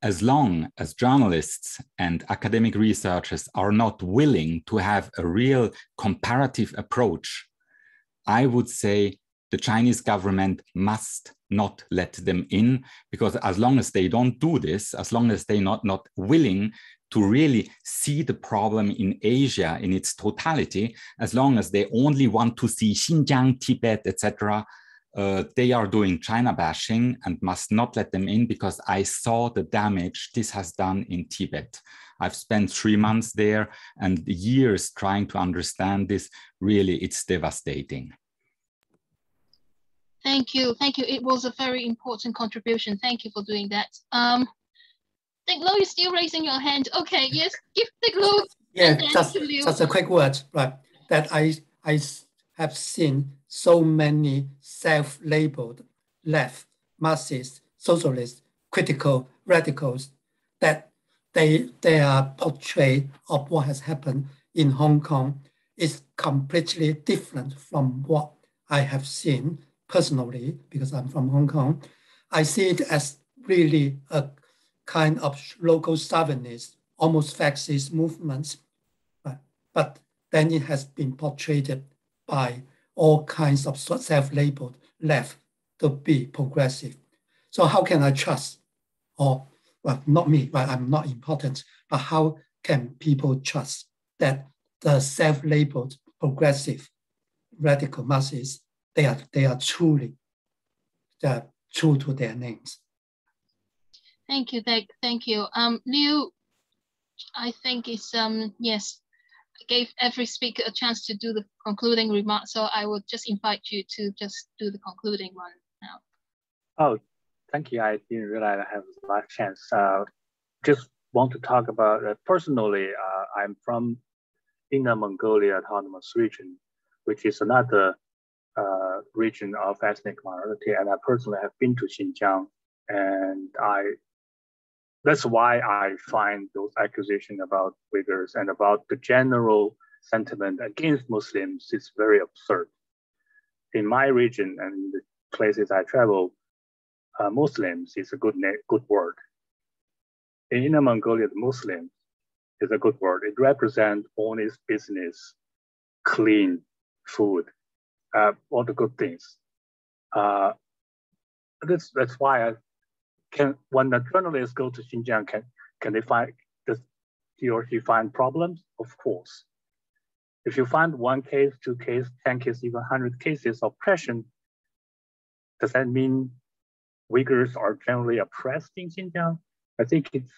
as long as journalists and academic researchers are not willing to have a real comparative approach, I would say the Chinese government must not let them in because as long as they don't do this, as long as they're not, not willing to really see the problem in Asia in its totality, as long as they only want to see Xinjiang, Tibet, etc., uh, they are doing China bashing and must not let them in because I saw the damage this has done in Tibet. I've spent three months there and years trying to understand this. Really, it's devastating. Thank you. Thank you. It was a very important contribution. Thank you for doing that. Um, Dic Lo, you're still raising your hand. Okay, yes, give Dic Lo. Yeah, just, just a quick word, right? That I, I have seen so many self-labeled left, Marxist, socialist, critical radicals that they their portrait of what has happened in Hong Kong is completely different from what I have seen personally because I'm from Hong Kong. I see it as really a kind of local chauvinist, almost fascist movements, but, but then it has been portrayed by all kinds of self-labeled left to be progressive. So how can I trust, or well, not me, but I'm not important, but how can people trust that the self-labeled progressive radical masses, they are, they are truly they are true to their names. Thank you, thank, thank you. Um, Liu, I think it's, um, yes, I gave every speaker a chance to do the concluding remark. So I would just invite you to just do the concluding one now. Oh, thank you. I didn't realize I have the last chance. Uh, just want to talk about uh, personally, uh, I'm from Inner Mongolia Autonomous Region, which is another uh, region of ethnic minority. And I personally have been to Xinjiang and I that's why I find those accusations about Uyghurs and about the general sentiment against Muslims is very absurd. In my region and the places I travel, uh, Muslims is a good good word. In Inner Mongolia, the Muslim is a good word. It represents honest business, clean food, uh, all the good things. Uh, that's that's why I can when the journalists go to Xinjiang, can can they find does he or she find problems? Of course. If you find one case, two case, 10 cases, even 100 cases of oppression, does that mean Uyghurs are generally oppressed in Xinjiang? I think it's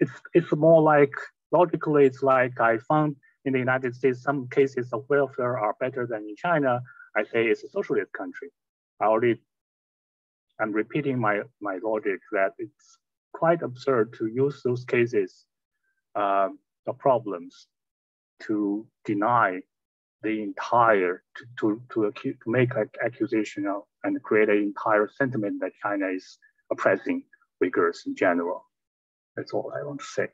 it's it's more like logically, it's like I found in the United States some cases of welfare are better than in China. I say it's a socialist country. I already I'm repeating my, my logic that it's quite absurd to use those cases, uh, the problems, to deny the entire, to, to, to, make an accusation of, and create an entire sentiment that China is oppressing Uyghurs in general. That's all I want to say.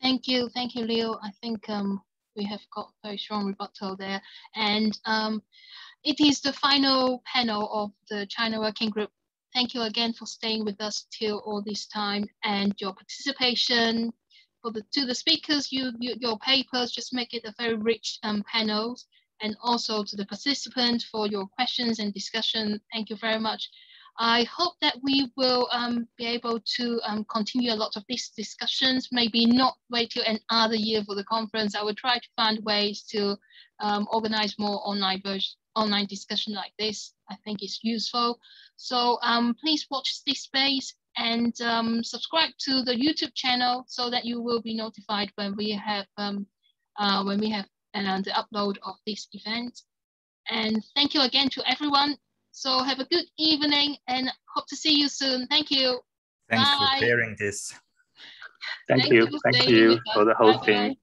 Thank you, thank you, Liu. I think um, we have got very strong rebuttal there. And um, it is the final panel of the China Working Group. Thank you again for staying with us till all this time and your participation. For the to the speakers, you, you your papers just make it a very rich um, panel. And also to the participants for your questions and discussion. Thank you very much. I hope that we will um, be able to um, continue a lot of these discussions, maybe not wait till another year for the conference. I will try to find ways to um, organize more online version, online discussion like this. I think it's useful. So um, please watch this space and um, subscribe to the YouTube channel so that you will be notified when we have um, uh, when we have the upload of this event. And thank you again to everyone so have a good evening and hope to see you soon. Thank you. Thanks Bye. for sharing this. Thank, Thank you. Thank you for the hosting.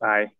Bye. -bye. Bye.